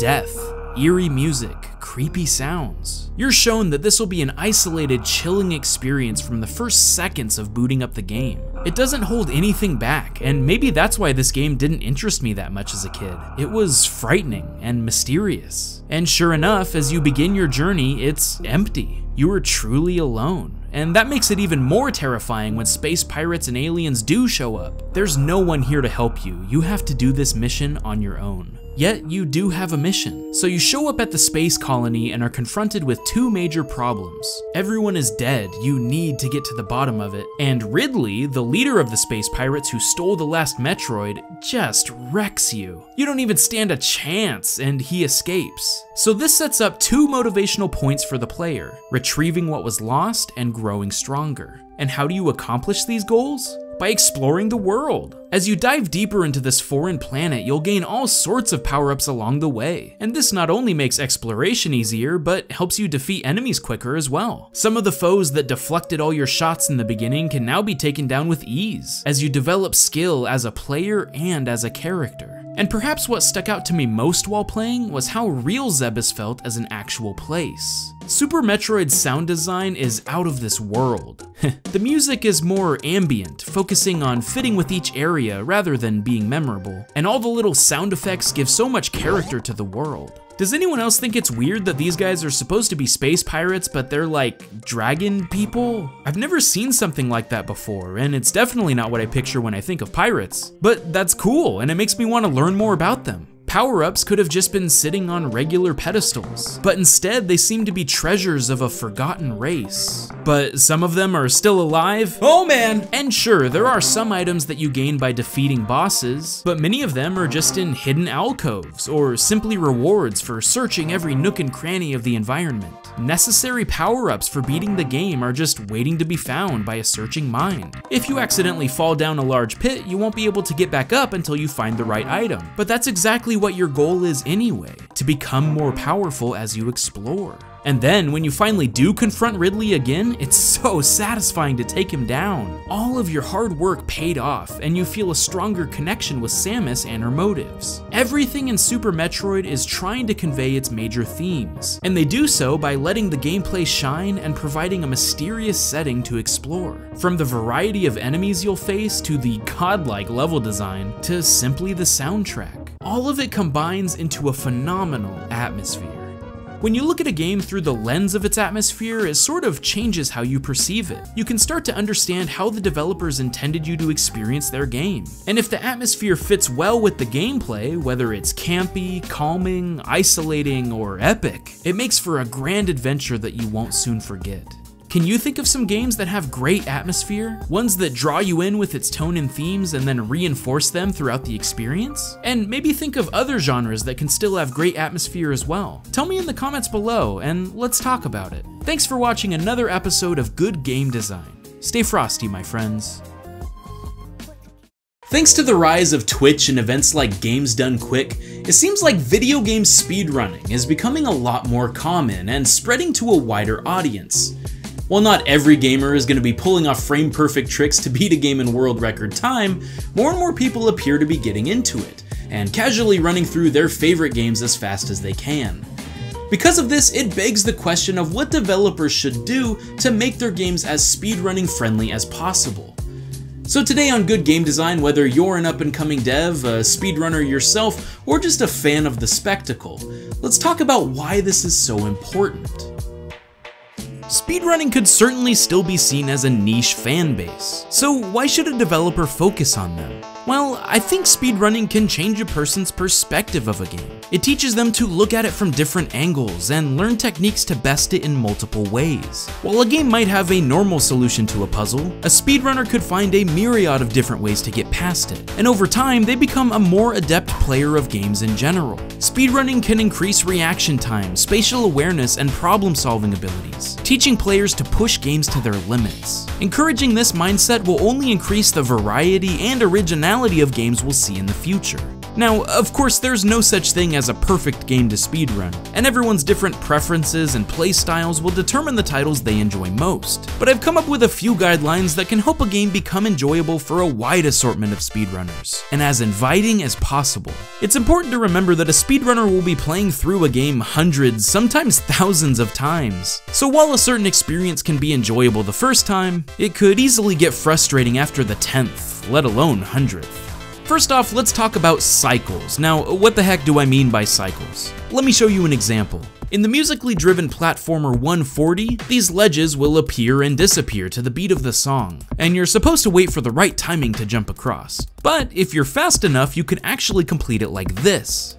death, eerie music, creepy sounds. You're shown that this will be an isolated, chilling experience from the first seconds of booting up the game. It doesn't hold anything back, and maybe that's why this game didn't interest me that much as a kid. It was frightening and mysterious. And sure enough, as you begin your journey, it's empty. You are truly alone. And that makes it even more terrifying when space pirates and aliens do show up. There's no one here to help you. You have to do this mission on your own. Yet you do have a mission. So you show up at the space colony and are confronted with two major problems. Everyone is dead, you need to get to the bottom of it, and Ridley, the leader of the space pirates who stole the last Metroid, just wrecks you. You don't even stand a chance, and he escapes. So this sets up two motivational points for the player, retrieving what was lost and growing stronger. And how do you accomplish these goals? By exploring the world. As you dive deeper into this foreign planet, you'll gain all sorts of power-ups along the way. And this not only makes exploration easier, but helps you defeat enemies quicker as well. Some of the foes that deflected all your shots in the beginning can now be taken down with ease, as you develop skill as a player and as a character. And perhaps what stuck out to me most while playing was how real Zebes felt as an actual place. Super Metroid's sound design is out of this world. the music is more ambient, focusing on fitting with each area rather than being memorable, and all the little sound effects give so much character to the world. Does anyone else think it's weird that these guys are supposed to be space pirates, but they're like dragon people? I've never seen something like that before, and it's definitely not what I picture when I think of pirates. But that's cool, and it makes me want to learn more about them. Power-ups could have just been sitting on regular pedestals, but instead they seem to be treasures of a forgotten race. But some of them are still alive. Oh man! And sure, there are some items that you gain by defeating bosses, but many of them are just in hidden alcoves, or simply rewards for searching every nook and cranny of the environment. Necessary power-ups for beating the game are just waiting to be found by a searching mind. If you accidentally fall down a large pit, you won't be able to get back up until you find the right item. But that's exactly what your goal is anyway, to become more powerful as you explore. And then, when you finally do confront Ridley again, it's so satisfying to take him down. All of your hard work paid off, and you feel a stronger connection with Samus and her motives. Everything in Super Metroid is trying to convey its major themes, and they do so by letting the gameplay shine and providing a mysterious setting to explore. From the variety of enemies you'll face, to the godlike level design, to simply the soundtrack. All of it combines into a phenomenal atmosphere. When you look at a game through the lens of its atmosphere, it sort of changes how you perceive it. You can start to understand how the developers intended you to experience their game. And if the atmosphere fits well with the gameplay, whether it's campy, calming, isolating, or epic, it makes for a grand adventure that you won't soon forget. Can you think of some games that have great atmosphere? Ones that draw you in with its tone and themes and then reinforce them throughout the experience? And maybe think of other genres that can still have great atmosphere as well. Tell me in the comments below and let's talk about it. Thanks for watching another episode of Good Game Design. Stay frosty, my friends. Thanks to the rise of Twitch and events like Games Done Quick, it seems like video game speedrunning is becoming a lot more common and spreading to a wider audience. While not every gamer is going to be pulling off frame perfect tricks to beat a game in world record time, more and more people appear to be getting into it, and casually running through their favorite games as fast as they can. Because of this, it begs the question of what developers should do to make their games as speedrunning friendly as possible. So today on Good Game Design, whether you're an up-and-coming dev, a speedrunner yourself, or just a fan of the spectacle, let's talk about why this is so important. Speedrunning could certainly still be seen as a niche fan base, so why should a developer focus on them? Well, I think speedrunning can change a person's perspective of a game. It teaches them to look at it from different angles and learn techniques to best it in multiple ways. While a game might have a normal solution to a puzzle, a speedrunner could find a myriad of different ways to get past it, and over time they become a more adept player of games in general. Speedrunning can increase reaction time, spatial awareness, and problem solving abilities, teaching players to push games to their limits. Encouraging this mindset will only increase the variety and originality of games we'll see in the future. Now, of course, there's no such thing as a perfect game to speedrun, and everyone's different preferences and playstyles will determine the titles they enjoy most. But I've come up with a few guidelines that can help a game become enjoyable for a wide assortment of speedrunners, and as inviting as possible. It's important to remember that a speedrunner will be playing through a game hundreds, sometimes thousands of times. So while a certain experience can be enjoyable the first time, it could easily get frustrating after the 10th, let alone 100th. First off, let's talk about cycles. Now, what the heck do I mean by cycles? Let me show you an example. In the musically driven platformer 140, these ledges will appear and disappear to the beat of the song, and you're supposed to wait for the right timing to jump across. But if you're fast enough, you can actually complete it like this.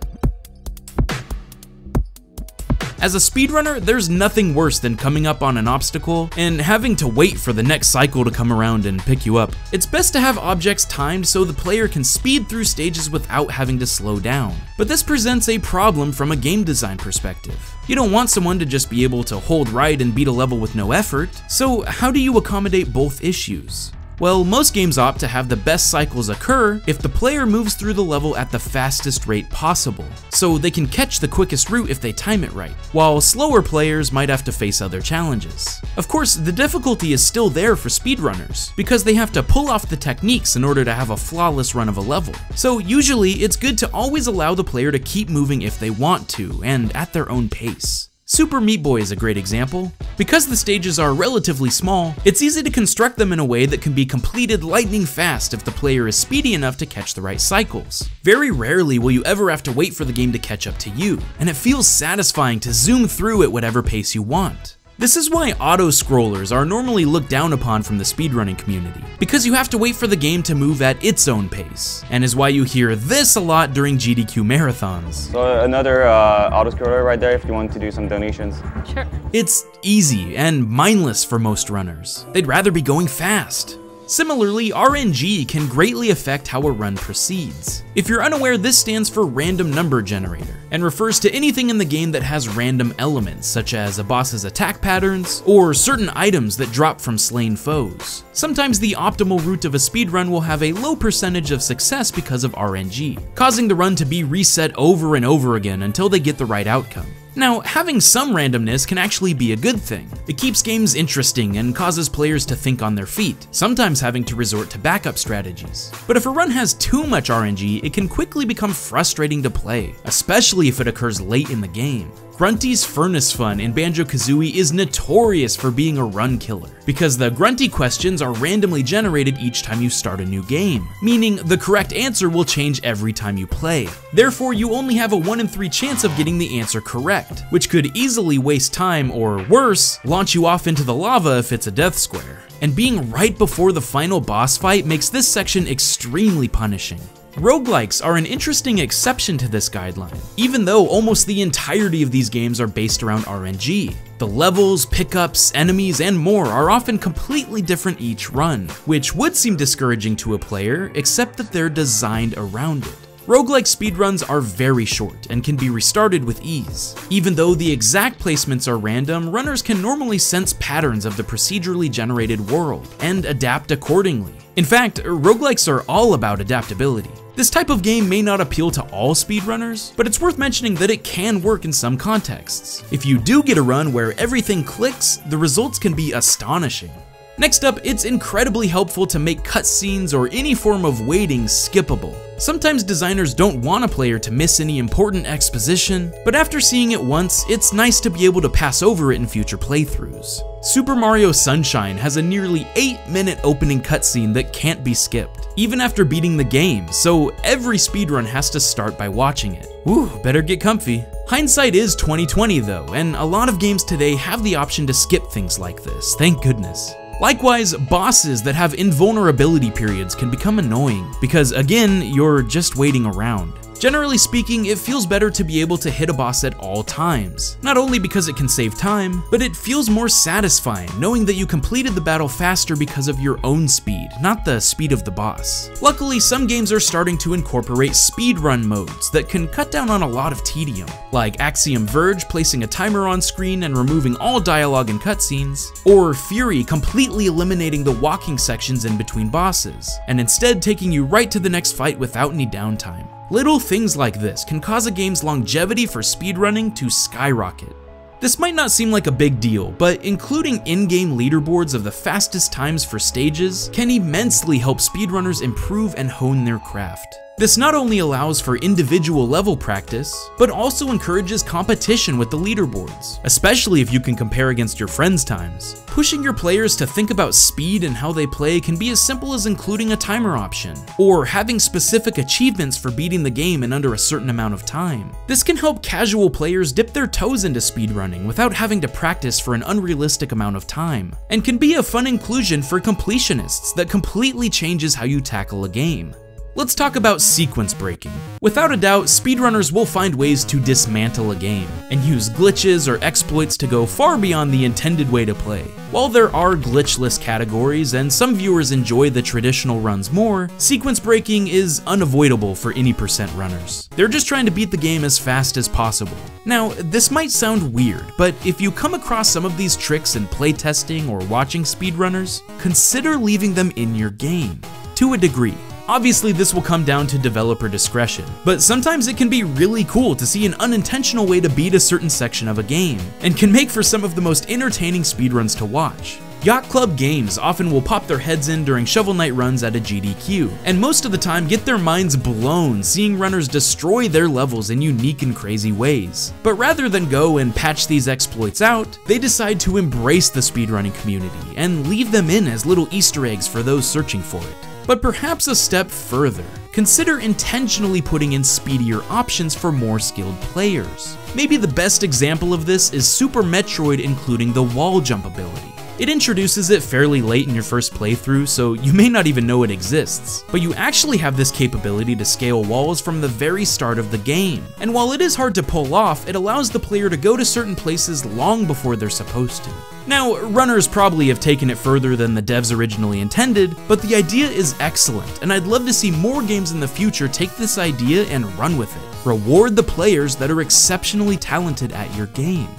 As a speedrunner, there's nothing worse than coming up on an obstacle and having to wait for the next cycle to come around and pick you up. It's best to have objects timed so the player can speed through stages without having to slow down. But this presents a problem from a game design perspective. You don't want someone to just be able to hold right and beat a level with no effort, so how do you accommodate both issues? Well, most games opt to have the best cycles occur if the player moves through the level at the fastest rate possible, so they can catch the quickest route if they time it right, while slower players might have to face other challenges. Of course, the difficulty is still there for speedrunners, because they have to pull off the techniques in order to have a flawless run of a level. So usually, it's good to always allow the player to keep moving if they want to, and at their own pace. Super Meat Boy is a great example. Because the stages are relatively small, it's easy to construct them in a way that can be completed lightning fast if the player is speedy enough to catch the right cycles. Very rarely will you ever have to wait for the game to catch up to you, and it feels satisfying to zoom through at whatever pace you want. This is why auto-scrollers are normally looked down upon from the speedrunning community, because you have to wait for the game to move at its own pace, and is why you hear this a lot during GDQ marathons. So another uh, auto-scroller right there if you want to do some donations. Sure. It's easy and mindless for most runners. They'd rather be going fast. Similarly, RNG can greatly affect how a run proceeds. If you're unaware, this stands for Random Number Generator, and refers to anything in the game that has random elements, such as a boss's attack patterns, or certain items that drop from slain foes. Sometimes the optimal route of a speedrun will have a low percentage of success because of RNG, causing the run to be reset over and over again until they get the right outcome. Now, having some randomness can actually be a good thing. It keeps games interesting and causes players to think on their feet, sometimes having to resort to backup strategies. But if a run has too much RNG, it can quickly become frustrating to play, especially if it occurs late in the game. Grunty's Furnace Fun in Banjo-Kazooie is notorious for being a run killer, because the Grunty questions are randomly generated each time you start a new game, meaning the correct answer will change every time you play. Therefore, you only have a 1 in 3 chance of getting the answer correct, which could easily waste time or worse, launch you off into the lava if it's a death square. And being right before the final boss fight makes this section extremely punishing. Roguelikes are an interesting exception to this guideline, even though almost the entirety of these games are based around RNG. The levels, pickups, enemies, and more are often completely different each run, which would seem discouraging to a player, except that they're designed around it. Roguelike speedruns are very short and can be restarted with ease. Even though the exact placements are random, runners can normally sense patterns of the procedurally generated world and adapt accordingly. In fact, roguelikes are all about adaptability. This type of game may not appeal to all speedrunners, but it's worth mentioning that it can work in some contexts. If you do get a run where everything clicks, the results can be astonishing. Next up, it's incredibly helpful to make cutscenes or any form of waiting skippable. Sometimes designers don't want a player to miss any important exposition, but after seeing it once, it's nice to be able to pass over it in future playthroughs. Super Mario Sunshine has a nearly 8 minute opening cutscene that can't be skipped, even after beating the game, so every speedrun has to start by watching it. Whew, better get comfy. Hindsight is 2020 though, and a lot of games today have the option to skip things like this, thank goodness. Likewise, bosses that have invulnerability periods can become annoying, because again, you're just waiting around. Generally speaking, it feels better to be able to hit a boss at all times. Not only because it can save time, but it feels more satisfying knowing that you completed the battle faster because of your own speed, not the speed of the boss. Luckily, some games are starting to incorporate speedrun modes that can cut down on a lot of tedium, like Axiom Verge placing a timer on screen and removing all dialogue and cutscenes, or Furi completely eliminating the walking sections in between bosses, and instead taking you right to the next fight without any downtime. Little things like this can cause a game's longevity for speedrunning to skyrocket. This might not seem like a big deal, but including in-game leaderboards of the fastest times for stages can immensely help speedrunners improve and hone their craft. This not only allows for individual level practice, but also encourages competition with the leaderboards, especially if you can compare against your friends' times. Pushing your players to think about speed and how they play can be as simple as including a timer option, or having specific achievements for beating the game in under a certain amount of time. This can help casual players dip their toes into speedrunning without having to practice for an unrealistic amount of time, and can be a fun inclusion for completionists that completely changes how you tackle a game. Let's talk about sequence breaking. Without a doubt, speedrunners will find ways to dismantle a game, and use glitches or exploits to go far beyond the intended way to play. While there are glitchless categories, and some viewers enjoy the traditional runs more, sequence breaking is unavoidable for any percent runners. They're just trying to beat the game as fast as possible. Now, this might sound weird, but if you come across some of these tricks in playtesting or watching speedrunners, consider leaving them in your game. To a degree, Obviously, this will come down to developer discretion, but sometimes it can be really cool to see an unintentional way to beat a certain section of a game, and can make for some of the most entertaining speedruns to watch. Yacht Club Games often will pop their heads in during Shovel Knight runs at a GDQ, and most of the time get their minds blown seeing runners destroy their levels in unique and crazy ways. But rather than go and patch these exploits out, they decide to embrace the speedrunning community and leave them in as little easter eggs for those searching for it. But perhaps a step further, consider intentionally putting in speedier options for more skilled players. Maybe the best example of this is Super Metroid including the wall jump ability. It introduces it fairly late in your first playthrough, so you may not even know it exists. But you actually have this capability to scale walls from the very start of the game. And while it is hard to pull off, it allows the player to go to certain places long before they're supposed to. Now, runners probably have taken it further than the devs originally intended, but the idea is excellent, and I'd love to see more games in the future take this idea and run with it. Reward the players that are exceptionally talented at your game.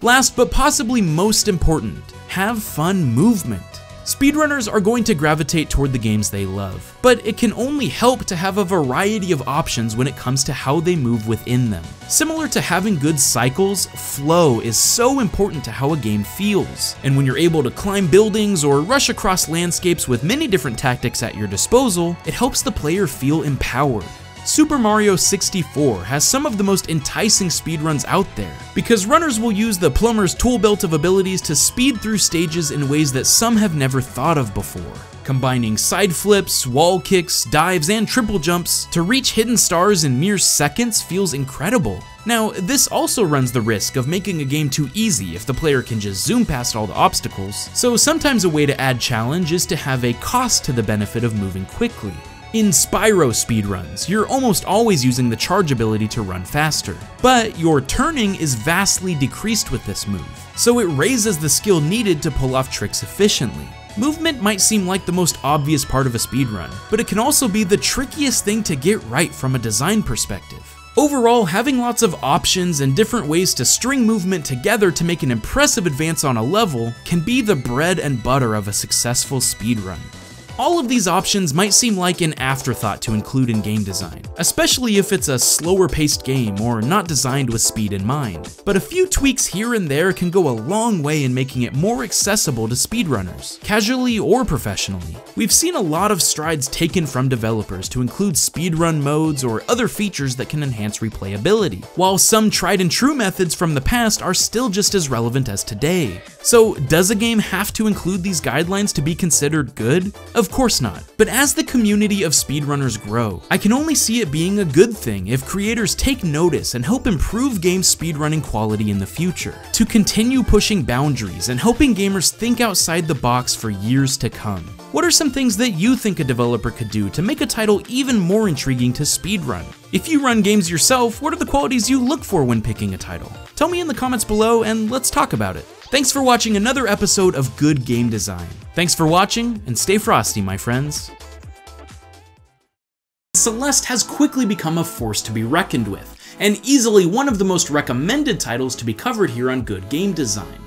Last but possibly most important, have fun movement. Speedrunners are going to gravitate toward the games they love, but it can only help to have a variety of options when it comes to how they move within them. Similar to having good cycles, flow is so important to how a game feels, and when you're able to climb buildings or rush across landscapes with many different tactics at your disposal, it helps the player feel empowered. Super Mario 64 has some of the most enticing speedruns out there, because runners will use the plumber's tool belt of abilities to speed through stages in ways that some have never thought of before. Combining side flips, wall kicks, dives, and triple jumps to reach hidden stars in mere seconds feels incredible. Now, this also runs the risk of making a game too easy if the player can just zoom past all the obstacles, so sometimes a way to add challenge is to have a cost to the benefit of moving quickly. In Spyro speedruns, you're almost always using the charge ability to run faster, but your turning is vastly decreased with this move, so it raises the skill needed to pull off tricks efficiently. Movement might seem like the most obvious part of a speedrun, but it can also be the trickiest thing to get right from a design perspective. Overall, having lots of options and different ways to string movement together to make an impressive advance on a level can be the bread and butter of a successful speedrun. All of these options might seem like an afterthought to include in game design, especially if it's a slower paced game or not designed with speed in mind. But a few tweaks here and there can go a long way in making it more accessible to speedrunners, casually or professionally. We've seen a lot of strides taken from developers to include speedrun modes or other features that can enhance replayability, while some tried and true methods from the past are still just as relevant as today. So does a game have to include these guidelines to be considered good? Of course not. But as the community of speedrunners grow, I can only see it being a good thing if creators take notice and help improve game speedrunning quality in the future, to continue pushing boundaries and helping gamers think outside the box for years to come. What are some things that you think a developer could do to make a title even more intriguing to speedrun? If you run games yourself, what are the qualities you look for when picking a title? Tell me in the comments below and let's talk about it. Thanks for watching another episode of Good Game Design. Thanks for watching, and stay frosty, my friends. Celeste has quickly become a force to be reckoned with, and easily one of the most recommended titles to be covered here on Good Game Design.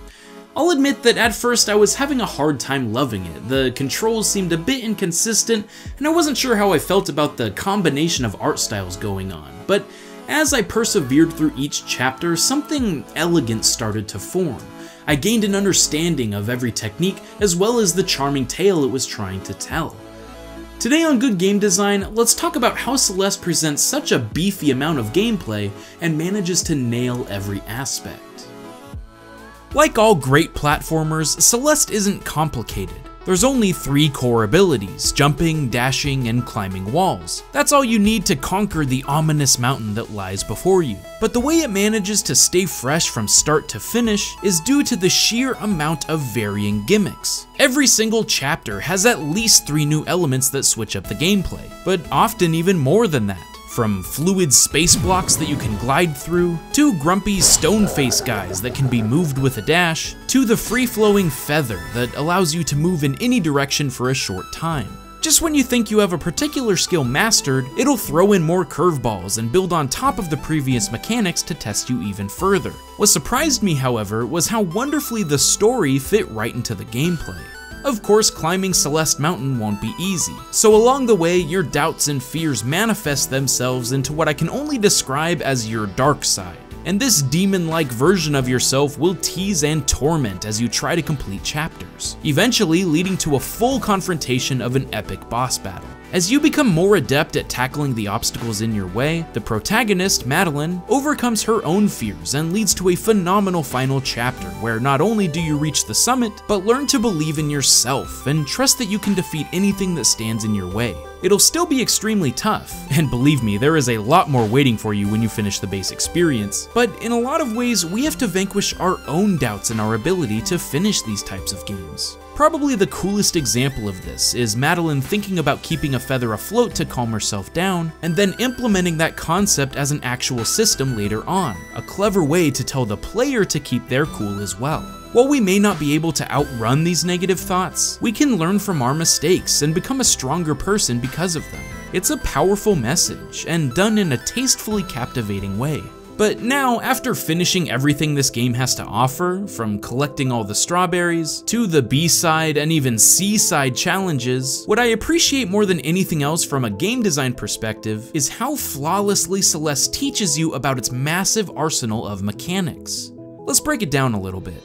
I'll admit that at first I was having a hard time loving it. The controls seemed a bit inconsistent, and I wasn't sure how I felt about the combination of art styles going on. But as I persevered through each chapter, something elegant started to form. I gained an understanding of every technique as well as the charming tale it was trying to tell. Today on Good Game Design, let's talk about how Celeste presents such a beefy amount of gameplay and manages to nail every aspect. Like all great platformers, Celeste isn't complicated. There's only three core abilities, jumping, dashing, and climbing walls. That's all you need to conquer the ominous mountain that lies before you. But the way it manages to stay fresh from start to finish is due to the sheer amount of varying gimmicks. Every single chapter has at least three new elements that switch up the gameplay, but often even more than that. From fluid space blocks that you can glide through, to grumpy stone face guys that can be moved with a dash, to the free-flowing feather that allows you to move in any direction for a short time. Just when you think you have a particular skill mastered, it'll throw in more curveballs and build on top of the previous mechanics to test you even further. What surprised me, however, was how wonderfully the story fit right into the gameplay. Of course, climbing Celeste Mountain won't be easy, so along the way, your doubts and fears manifest themselves into what I can only describe as your dark side. And this demon-like version of yourself will tease and torment as you try to complete chapters, eventually leading to a full confrontation of an epic boss battle. As you become more adept at tackling the obstacles in your way, the protagonist, Madeline, overcomes her own fears and leads to a phenomenal final chapter where not only do you reach the summit, but learn to believe in yourself and trust that you can defeat anything that stands in your way. It'll still be extremely tough, and believe me, there is a lot more waiting for you when you finish the base experience, but in a lot of ways, we have to vanquish our own doubts in our ability to finish these types of games. Probably the coolest example of this is Madeline thinking about keeping a feather afloat to calm herself down, and then implementing that concept as an actual system later on, a clever way to tell the player to keep their cool as well. While we may not be able to outrun these negative thoughts, we can learn from our mistakes and become a stronger person because of them. It's a powerful message, and done in a tastefully captivating way. But now, after finishing everything this game has to offer, from collecting all the strawberries, to the B-side and even C-side challenges, what I appreciate more than anything else from a game design perspective is how flawlessly Celeste teaches you about its massive arsenal of mechanics. Let's break it down a little bit.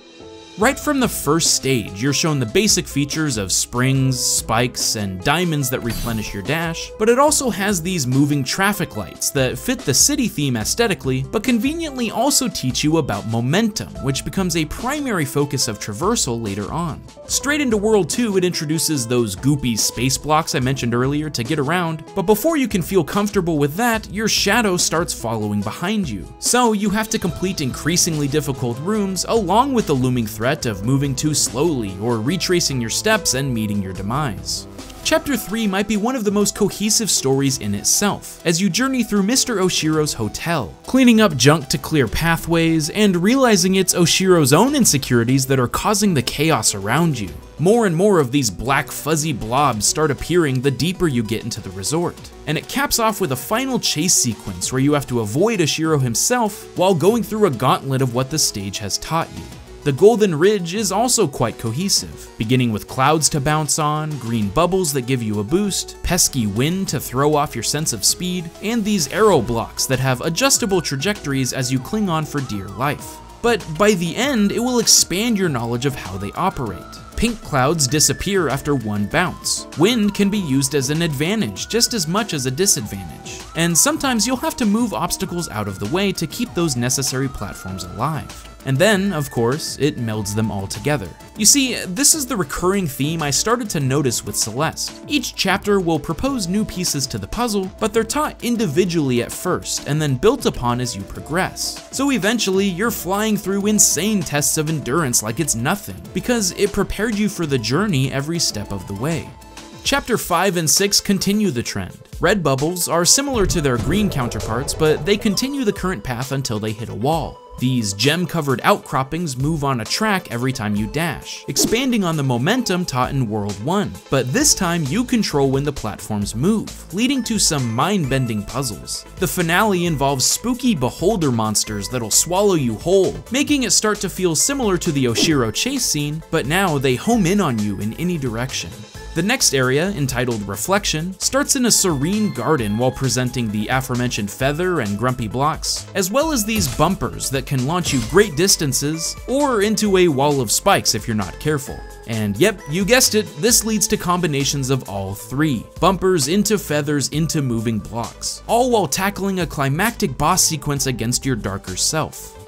Right from the first stage, you're shown the basic features of springs, spikes, and diamonds that replenish your dash, but it also has these moving traffic lights that fit the city theme aesthetically, but conveniently also teach you about momentum, which becomes a primary focus of traversal later on. Straight into World 2, it introduces those goopy space blocks I mentioned earlier to get around, but before you can feel comfortable with that, your shadow starts following behind you. So you have to complete increasingly difficult rooms along with the looming threat of moving too slowly or retracing your steps and meeting your demise. Chapter 3 might be one of the most cohesive stories in itself, as you journey through Mr. Oshiro's hotel, cleaning up junk to clear pathways, and realizing it's Oshiro's own insecurities that are causing the chaos around you. More and more of these black fuzzy blobs start appearing the deeper you get into the resort. And it caps off with a final chase sequence where you have to avoid Oshiro himself while going through a gauntlet of what the stage has taught you. The Golden Ridge is also quite cohesive, beginning with clouds to bounce on, green bubbles that give you a boost, pesky wind to throw off your sense of speed, and these arrow blocks that have adjustable trajectories as you cling on for dear life. But by the end, it will expand your knowledge of how they operate. Pink clouds disappear after one bounce. Wind can be used as an advantage just as much as a disadvantage. And sometimes you'll have to move obstacles out of the way to keep those necessary platforms alive. And then, of course, it melds them all together. You see, this is the recurring theme I started to notice with Celeste. Each chapter will propose new pieces to the puzzle, but they're taught individually at first, and then built upon as you progress. So eventually, you're flying through insane tests of endurance like it's nothing, because it prepared you for the journey every step of the way. Chapter 5 and 6 continue the trend. Red bubbles are similar to their green counterparts, but they continue the current path until they hit a wall. These gem-covered outcroppings move on a track every time you dash, expanding on the momentum taught in World 1, but this time you control when the platforms move, leading to some mind-bending puzzles. The finale involves spooky beholder monsters that'll swallow you whole, making it start to feel similar to the Oshiro chase scene, but now they home in on you in any direction. The next area, entitled Reflection, starts in a serene garden while presenting the aforementioned feather and grumpy blocks, as well as these bumpers that can launch you great distances or into a wall of spikes if you're not careful. And yep, you guessed it, this leads to combinations of all three. Bumpers into feathers into moving blocks, all while tackling a climactic boss sequence against your darker self.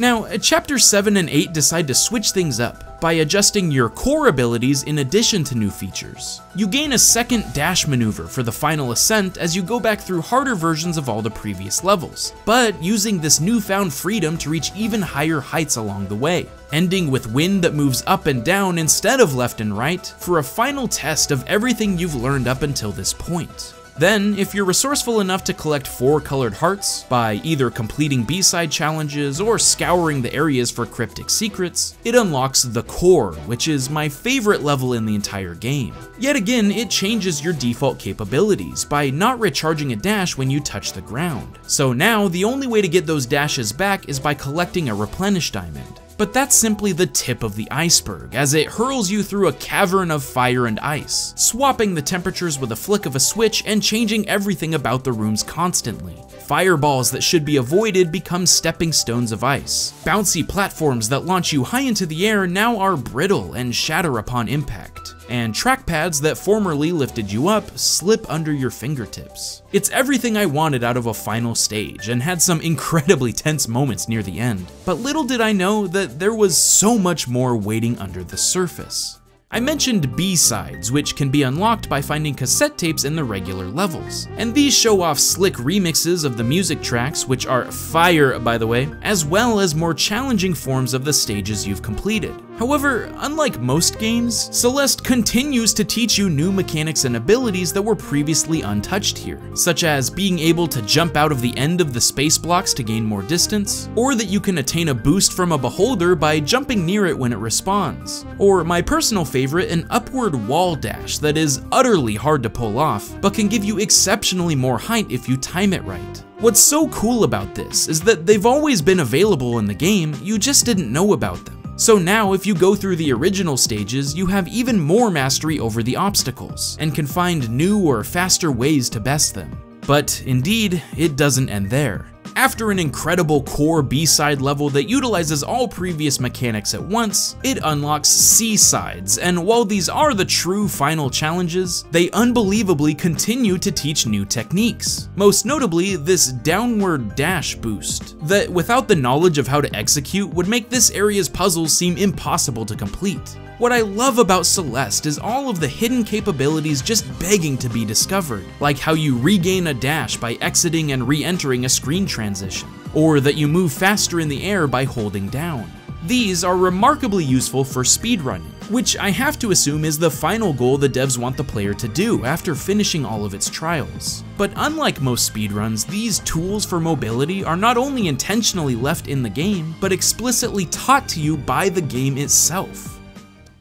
Now, uh, Chapter 7 and 8 decide to switch things up by adjusting your core abilities in addition to new features. You gain a second dash maneuver for the final ascent as you go back through harder versions of all the previous levels, but using this newfound freedom to reach even higher heights along the way, ending with wind that moves up and down instead of left and right for a final test of everything you've learned up until this point. Then, if you're resourceful enough to collect four colored hearts by either completing B-side challenges or scouring the areas for cryptic secrets, it unlocks the core, which is my favorite level in the entire game. Yet again, it changes your default capabilities by not recharging a dash when you touch the ground. So now, the only way to get those dashes back is by collecting a replenish diamond. But that's simply the tip of the iceberg, as it hurls you through a cavern of fire and ice, swapping the temperatures with a flick of a switch and changing everything about the rooms constantly. Fireballs that should be avoided become stepping stones of ice. Bouncy platforms that launch you high into the air now are brittle and shatter upon impact. And trackpads that formerly lifted you up slip under your fingertips. It's everything I wanted out of a final stage and had some incredibly tense moments near the end. But little did I know that there was so much more waiting under the surface. I mentioned B-sides, which can be unlocked by finding cassette tapes in the regular levels. And these show off slick remixes of the music tracks, which are fire by the way, as well as more challenging forms of the stages you've completed. However, unlike most games, Celeste continues to teach you new mechanics and abilities that were previously untouched here, such as being able to jump out of the end of the space blocks to gain more distance, or that you can attain a boost from a beholder by jumping near it when it responds. or my personal favorite, an upward wall dash that is utterly hard to pull off, but can give you exceptionally more height if you time it right. What's so cool about this is that they've always been available in the game, you just didn't know about them. So now if you go through the original stages, you have even more mastery over the obstacles, and can find new or faster ways to best them. But indeed, it doesn't end there. After an incredible core B-side level that utilizes all previous mechanics at once, it unlocks C-sides, and while these are the true final challenges, they unbelievably continue to teach new techniques. Most notably, this downward dash boost, that without the knowledge of how to execute would make this area's puzzles seem impossible to complete. What I love about Celeste is all of the hidden capabilities just begging to be discovered, like how you regain a dash by exiting and re-entering a screen transition, or that you move faster in the air by holding down. These are remarkably useful for speedrunning, which I have to assume is the final goal the devs want the player to do after finishing all of its trials. But unlike most speedruns, these tools for mobility are not only intentionally left in the game, but explicitly taught to you by the game itself.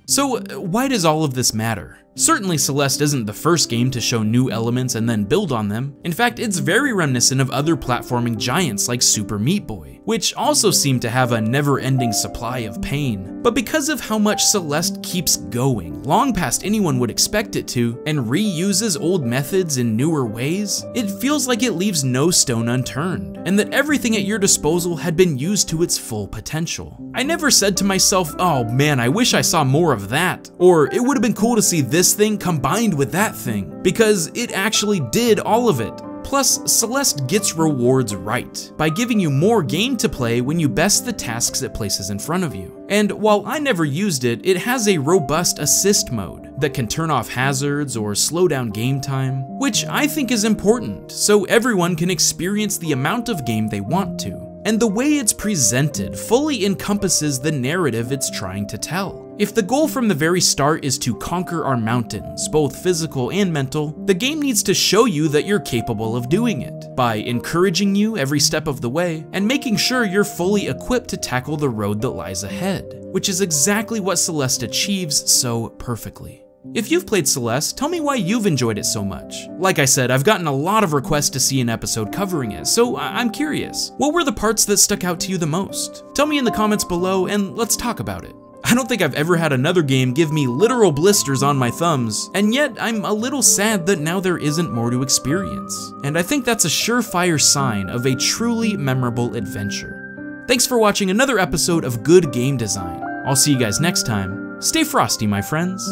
So why does all of this matter? Certainly Celeste isn't the first game to show new elements and then build on them. In fact, it's very reminiscent of other platforming giants like Super Meat Boy, which also seem to have a never-ending supply of pain. But because of how much Celeste keeps going, long past anyone would expect it to, and reuses old methods in newer ways, it feels like it leaves no stone unturned, and that everything at your disposal had been used to its full potential. I never said to myself, oh man, I wish I saw more of that, or it would have been cool to see this thing combined with that thing, because it actually did all of it. Plus, Celeste gets rewards right by giving you more game to play when you best the tasks it places in front of you. And while I never used it, it has a robust assist mode that can turn off hazards or slow down game time, which I think is important so everyone can experience the amount of game they want to. And the way it's presented fully encompasses the narrative it's trying to tell. If the goal from the very start is to conquer our mountains, both physical and mental, the game needs to show you that you're capable of doing it, by encouraging you every step of the way, and making sure you're fully equipped to tackle the road that lies ahead, which is exactly what Celeste achieves so perfectly. If you've played Celeste, tell me why you've enjoyed it so much. Like I said, I've gotten a lot of requests to see an episode covering it, so I am curious. What were the parts that stuck out to you the most? Tell me in the comments below and let's talk about it. I don't think I've ever had another game give me literal blisters on my thumbs, and yet I'm a little sad that now there isn't more to experience. And I think that's a surefire sign of a truly memorable adventure. Thanks for watching another episode of Good Game Design. I'll see you guys next time. Stay frosty, my friends.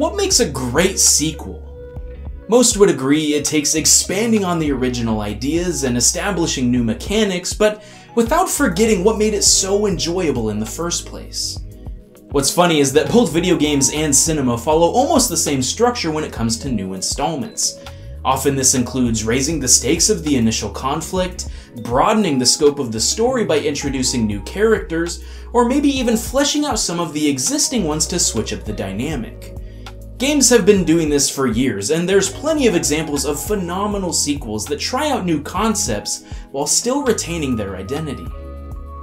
What makes a great sequel? Most would agree it takes expanding on the original ideas and establishing new mechanics, but without forgetting what made it so enjoyable in the first place. What's funny is that both video games and cinema follow almost the same structure when it comes to new installments. Often this includes raising the stakes of the initial conflict, broadening the scope of the story by introducing new characters, or maybe even fleshing out some of the existing ones to switch up the dynamic. Games have been doing this for years, and there's plenty of examples of phenomenal sequels that try out new concepts while still retaining their identity.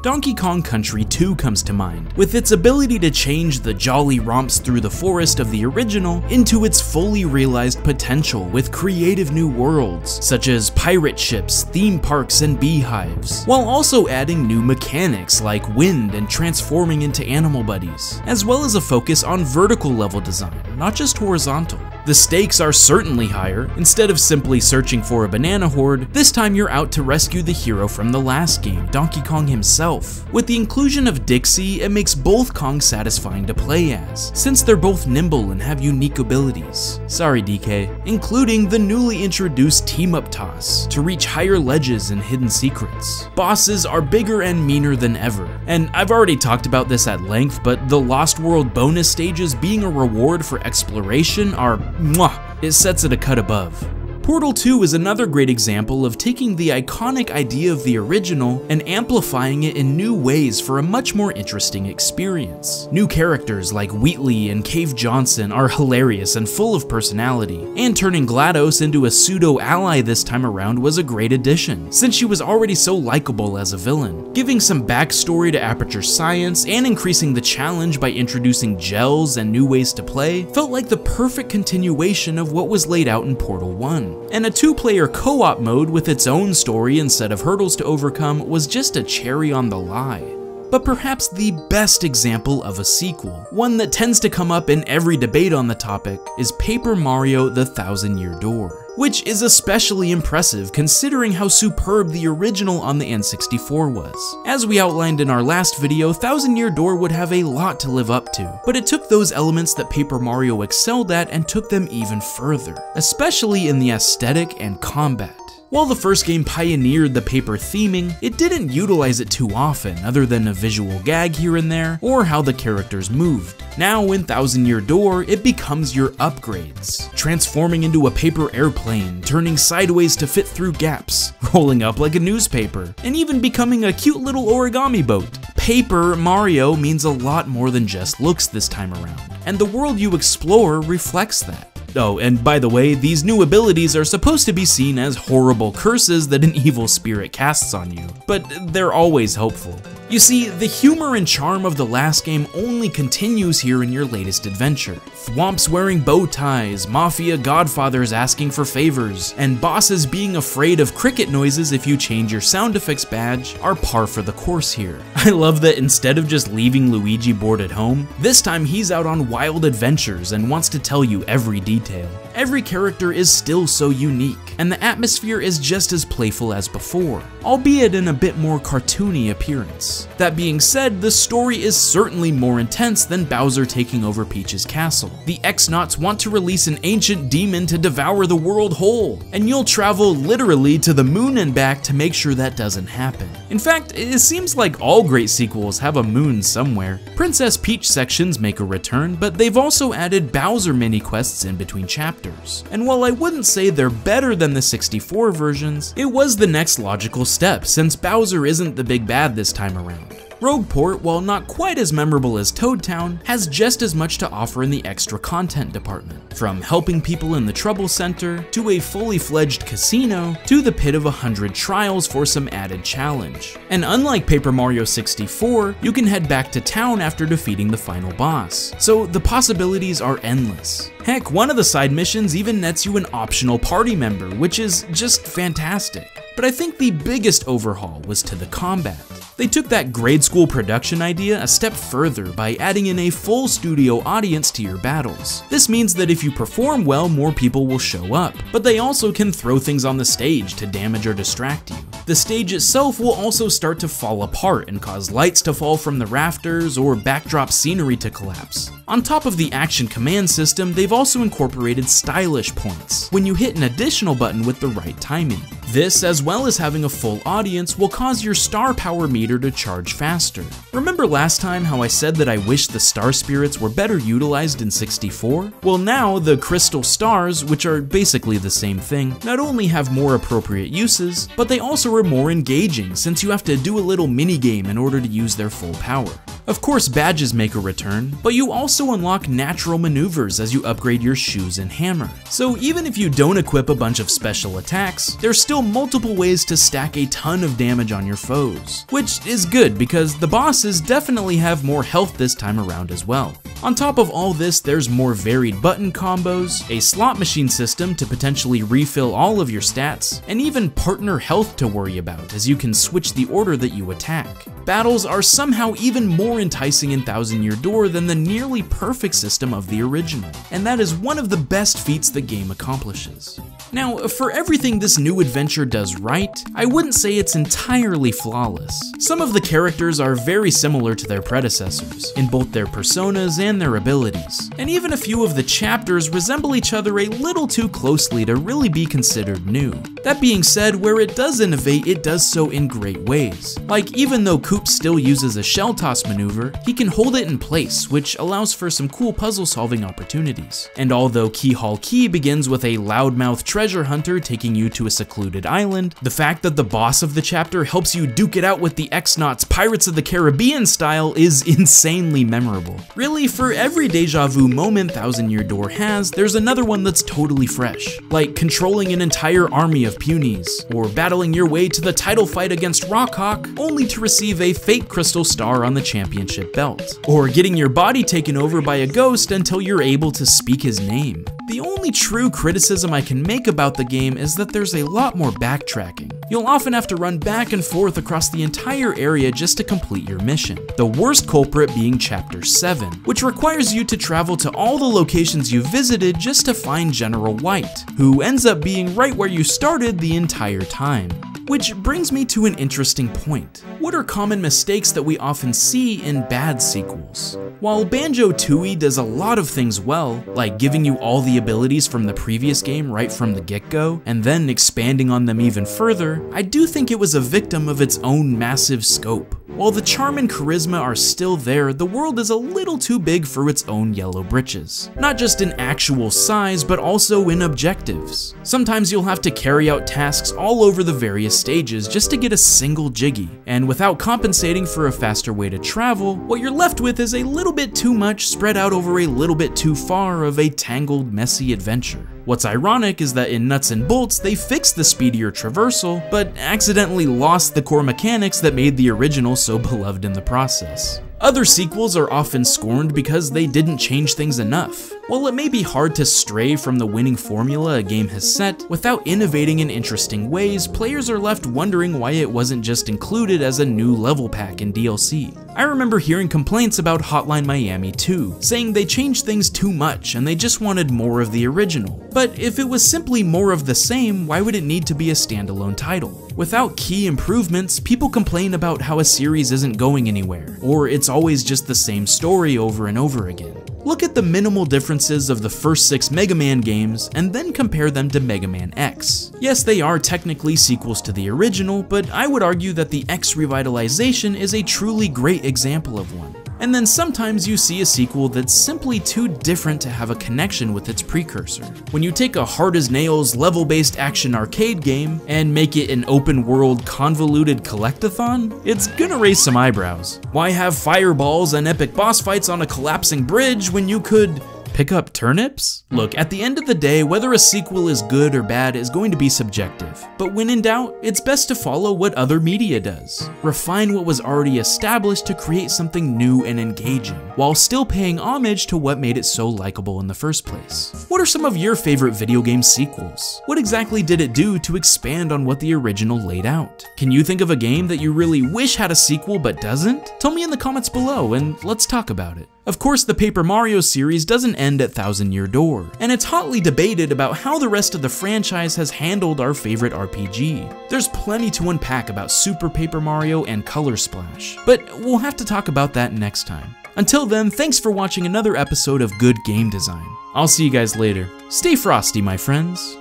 Donkey Kong Country 2 comes to mind, with its ability to change the jolly romps through the forest of the original into its fully realized potential with creative new worlds, such as pirate ships, theme parks, and beehives, while also adding new mechanics like wind and transforming into animal buddies, as well as a focus on vertical level design, not just horizontal. The stakes are certainly higher. Instead of simply searching for a banana hoard, this time you're out to rescue the hero from the last game, Donkey Kong himself. With the inclusion of Dixie, it makes both Kong satisfying to play as, since they're both nimble and have unique abilities. Sorry DK. Including the newly introduced Team Up Toss, to reach higher ledges and hidden secrets. Bosses are bigger and meaner than ever, and I've already talked about this at length, but the Lost World bonus stages being a reward for exploration are mwah, it sets it a cut above. Portal 2 is another great example of taking the iconic idea of the original and amplifying it in new ways for a much more interesting experience. New characters like Wheatley and Cave Johnson are hilarious and full of personality, and turning GLaDOS into a pseudo-ally this time around was a great addition, since she was already so likable as a villain. Giving some backstory to Aperture Science and increasing the challenge by introducing gels and new ways to play felt like the perfect continuation of what was laid out in Portal 1 and a two-player co-op mode with its own story set of hurdles to overcome was just a cherry on the lie. But perhaps the best example of a sequel, one that tends to come up in every debate on the topic, is Paper Mario The Thousand Year Door which is especially impressive considering how superb the original on the N64 was. As we outlined in our last video, Thousand Year Door would have a lot to live up to, but it took those elements that Paper Mario excelled at and took them even further, especially in the aesthetic and combat. While the first game pioneered the paper theming, it didn't utilize it too often other than a visual gag here and there, or how the characters moved. Now in Thousand Year Door, it becomes your upgrades, transforming into a paper airplane, turning sideways to fit through gaps, rolling up like a newspaper, and even becoming a cute little origami boat. Paper Mario means a lot more than just looks this time around, and the world you explore reflects that. Oh, and by the way, these new abilities are supposed to be seen as horrible curses that an evil spirit casts on you, but they're always helpful. You see, the humor and charm of the last game only continues here in your latest adventure. Thwomps wearing bow ties, mafia godfathers asking for favors, and bosses being afraid of cricket noises if you change your sound effects badge are par for the course here. I love that instead of just leaving Luigi bored at home, this time he's out on wild adventures and wants to tell you every detail detail. Every character is still so unique, and the atmosphere is just as playful as before, albeit in a bit more cartoony appearance. That being said, the story is certainly more intense than Bowser taking over Peach's castle. The X-Nauts want to release an ancient demon to devour the world whole, and you'll travel literally to the moon and back to make sure that doesn't happen. In fact, it seems like all great sequels have a moon somewhere. Princess Peach sections make a return, but they've also added Bowser mini quests in between chapters characters. And while I wouldn't say they're better than the 64 versions, it was the next logical step since Bowser isn't the big bad this time around. Rogueport, while not quite as memorable as Toad Town, has just as much to offer in the extra content department. From helping people in the Trouble Center, to a fully fledged casino, to the Pit of a Hundred Trials for some added challenge. And unlike Paper Mario 64, you can head back to town after defeating the final boss. So the possibilities are endless. Heck, one of the side missions even nets you an optional party member, which is just fantastic. But I think the biggest overhaul was to the combat. They took that grade school production idea a step further by adding in a full studio audience to your battles. This means that if you perform well, more people will show up, but they also can throw things on the stage to damage or distract you. The stage itself will also start to fall apart and cause lights to fall from the rafters or backdrop scenery to collapse. On top of the action command system, they've also incorporated stylish points, when you hit an additional button with the right timing. This, as well as having a full audience, will cause your star power meter to charge faster. Remember last time how I said that I wish the star spirits were better utilized in 64? Well now, the crystal stars, which are basically the same thing, not only have more appropriate uses, but they also are more engaging since you have to do a little minigame in order to use their full power. Of course, badges make a return, but you also unlock natural maneuvers as you upgrade your shoes and hammer. So even if you don't equip a bunch of special attacks, there's still multiple ways to stack a ton of damage on your foes, which is good because the bosses definitely have more health this time around as well. On top of all this, there's more varied button combos, a slot machine system to potentially refill all of your stats, and even partner health to worry about as you can switch the order that you attack. Battles are somehow even more enticing in Thousand Year Door than the nearly perfect system of the original, and that is one of the best feats the game accomplishes. Now, for everything this new adventure does right, I wouldn't say it's entirely flawless. Some of the characters are very similar to their predecessors, in both their personas and their abilities, and even a few of the chapters resemble each other a little too closely to really be considered new. That being said, where it does innovate, it does so in great ways. Like, even though Koops still uses a shell toss maneuver, he can hold it in place, which allows for some cool puzzle solving opportunities. And although Keelhaul Key begins with a loudmouth treasure hunter taking you to a secluded island, the fact that the boss of the chapter helps you duke it out with the X-Nauts Pirates of the Caribbean style is insanely memorable. Really, for every deja vu moment Thousand Year Door has, there's another one that's totally fresh, like controlling an entire army of punies, or battling your way to the title fight against Rawk Hawk, only to receive a fake crystal star on the championship belt, or getting your body taken over by a ghost until you're able to speak his name. The only true criticism I can make about the game is that there's a lot more backtracking. You'll often have to run back and forth across the entire area just to complete your mission. The worst culprit being Chapter 7, which requires you to travel to all the locations you visited just to find General White, who ends up being right where you started the entire time. Which brings me to an interesting point. What are common mistakes that we often see in bad sequels? While Banjo-Tooie does a lot of things well, like giving you all the abilities from the previous game right from the get-go, and then expanding on them even further, I do think it was a victim of its own massive scope. While the charm and charisma are still there, the world is a little too big for its own yellow britches. Not just in actual size, but also in objectives. Sometimes you'll have to carry out tasks all over the various stages just to get a single Jiggy, and without compensating for a faster way to travel, what you're left with is a little bit too much spread out over a little bit too far of a tangled, messy adventure. What's ironic is that in Nuts and Bolts, they fixed the speedier traversal, but accidentally lost the core mechanics that made the original so beloved in the process. Other sequels are often scorned because they didn't change things enough. While it may be hard to stray from the winning formula a game has set, without innovating in interesting ways, players are left wondering why it wasn't just included as a new level pack in DLC. I remember hearing complaints about Hotline Miami 2, saying they changed things too much and they just wanted more of the original. But if it was simply more of the same, why would it need to be a standalone title? Without key improvements, people complain about how a series isn't going anywhere, or it's always just the same story over and over again. Look at the minimal differences of the first six Mega Man games and then compare them to Mega Man X. Yes, they are technically sequels to the original, but I would argue that the X revitalization is a truly great example of one. And then sometimes you see a sequel that's simply too different to have a connection with its precursor. When you take a hard as nails level based action arcade game and make it an open world convoluted collectathon, it's gonna raise some eyebrows. Why have fireballs and epic boss fights on a collapsing bridge when you could pick up turnips? Look, at the end of the day, whether a sequel is good or bad is going to be subjective. But when in doubt, it's best to follow what other media does. Refine what was already established to create something new and engaging, while still paying homage to what made it so likable in the first place. What are some of your favorite video game sequels? What exactly did it do to expand on what the original laid out? Can you think of a game that you really wish had a sequel but doesn't? Tell me in the comments below and let's talk about it. Of course, the Paper Mario series doesn't end at Thousand Year Door, and it's hotly debated about how the rest of the franchise has handled our favorite RPG. There's plenty to unpack about Super Paper Mario and Color Splash, but we'll have to talk about that next time. Until then, thanks for watching another episode of Good Game Design. I'll see you guys later. Stay frosty, my friends.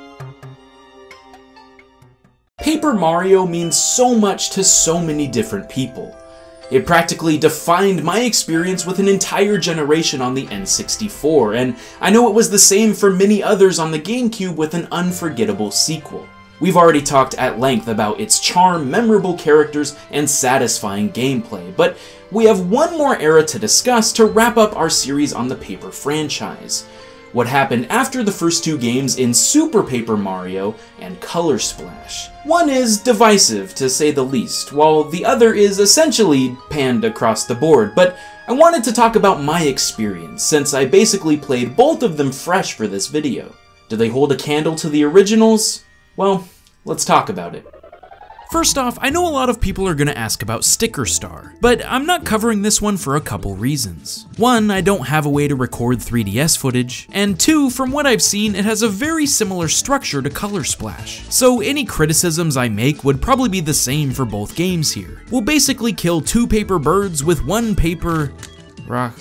Paper Mario means so much to so many different people. It practically defined my experience with an entire generation on the N64, and I know it was the same for many others on the GameCube with an unforgettable sequel. We've already talked at length about its charm, memorable characters, and satisfying gameplay, but we have one more era to discuss to wrap up our series on the Paper franchise what happened after the first two games in Super Paper Mario and Color Splash. One is divisive, to say the least, while the other is essentially panned across the board, but I wanted to talk about my experience, since I basically played both of them fresh for this video. Do they hold a candle to the originals? Well, let's talk about it. First off, I know a lot of people are gonna ask about Sticker Star, but I'm not covering this one for a couple reasons. One, I don't have a way to record 3DS footage, and two, from what I've seen, it has a very similar structure to Color Splash. So any criticisms I make would probably be the same for both games here. We'll basically kill two paper birds with one paper... rock...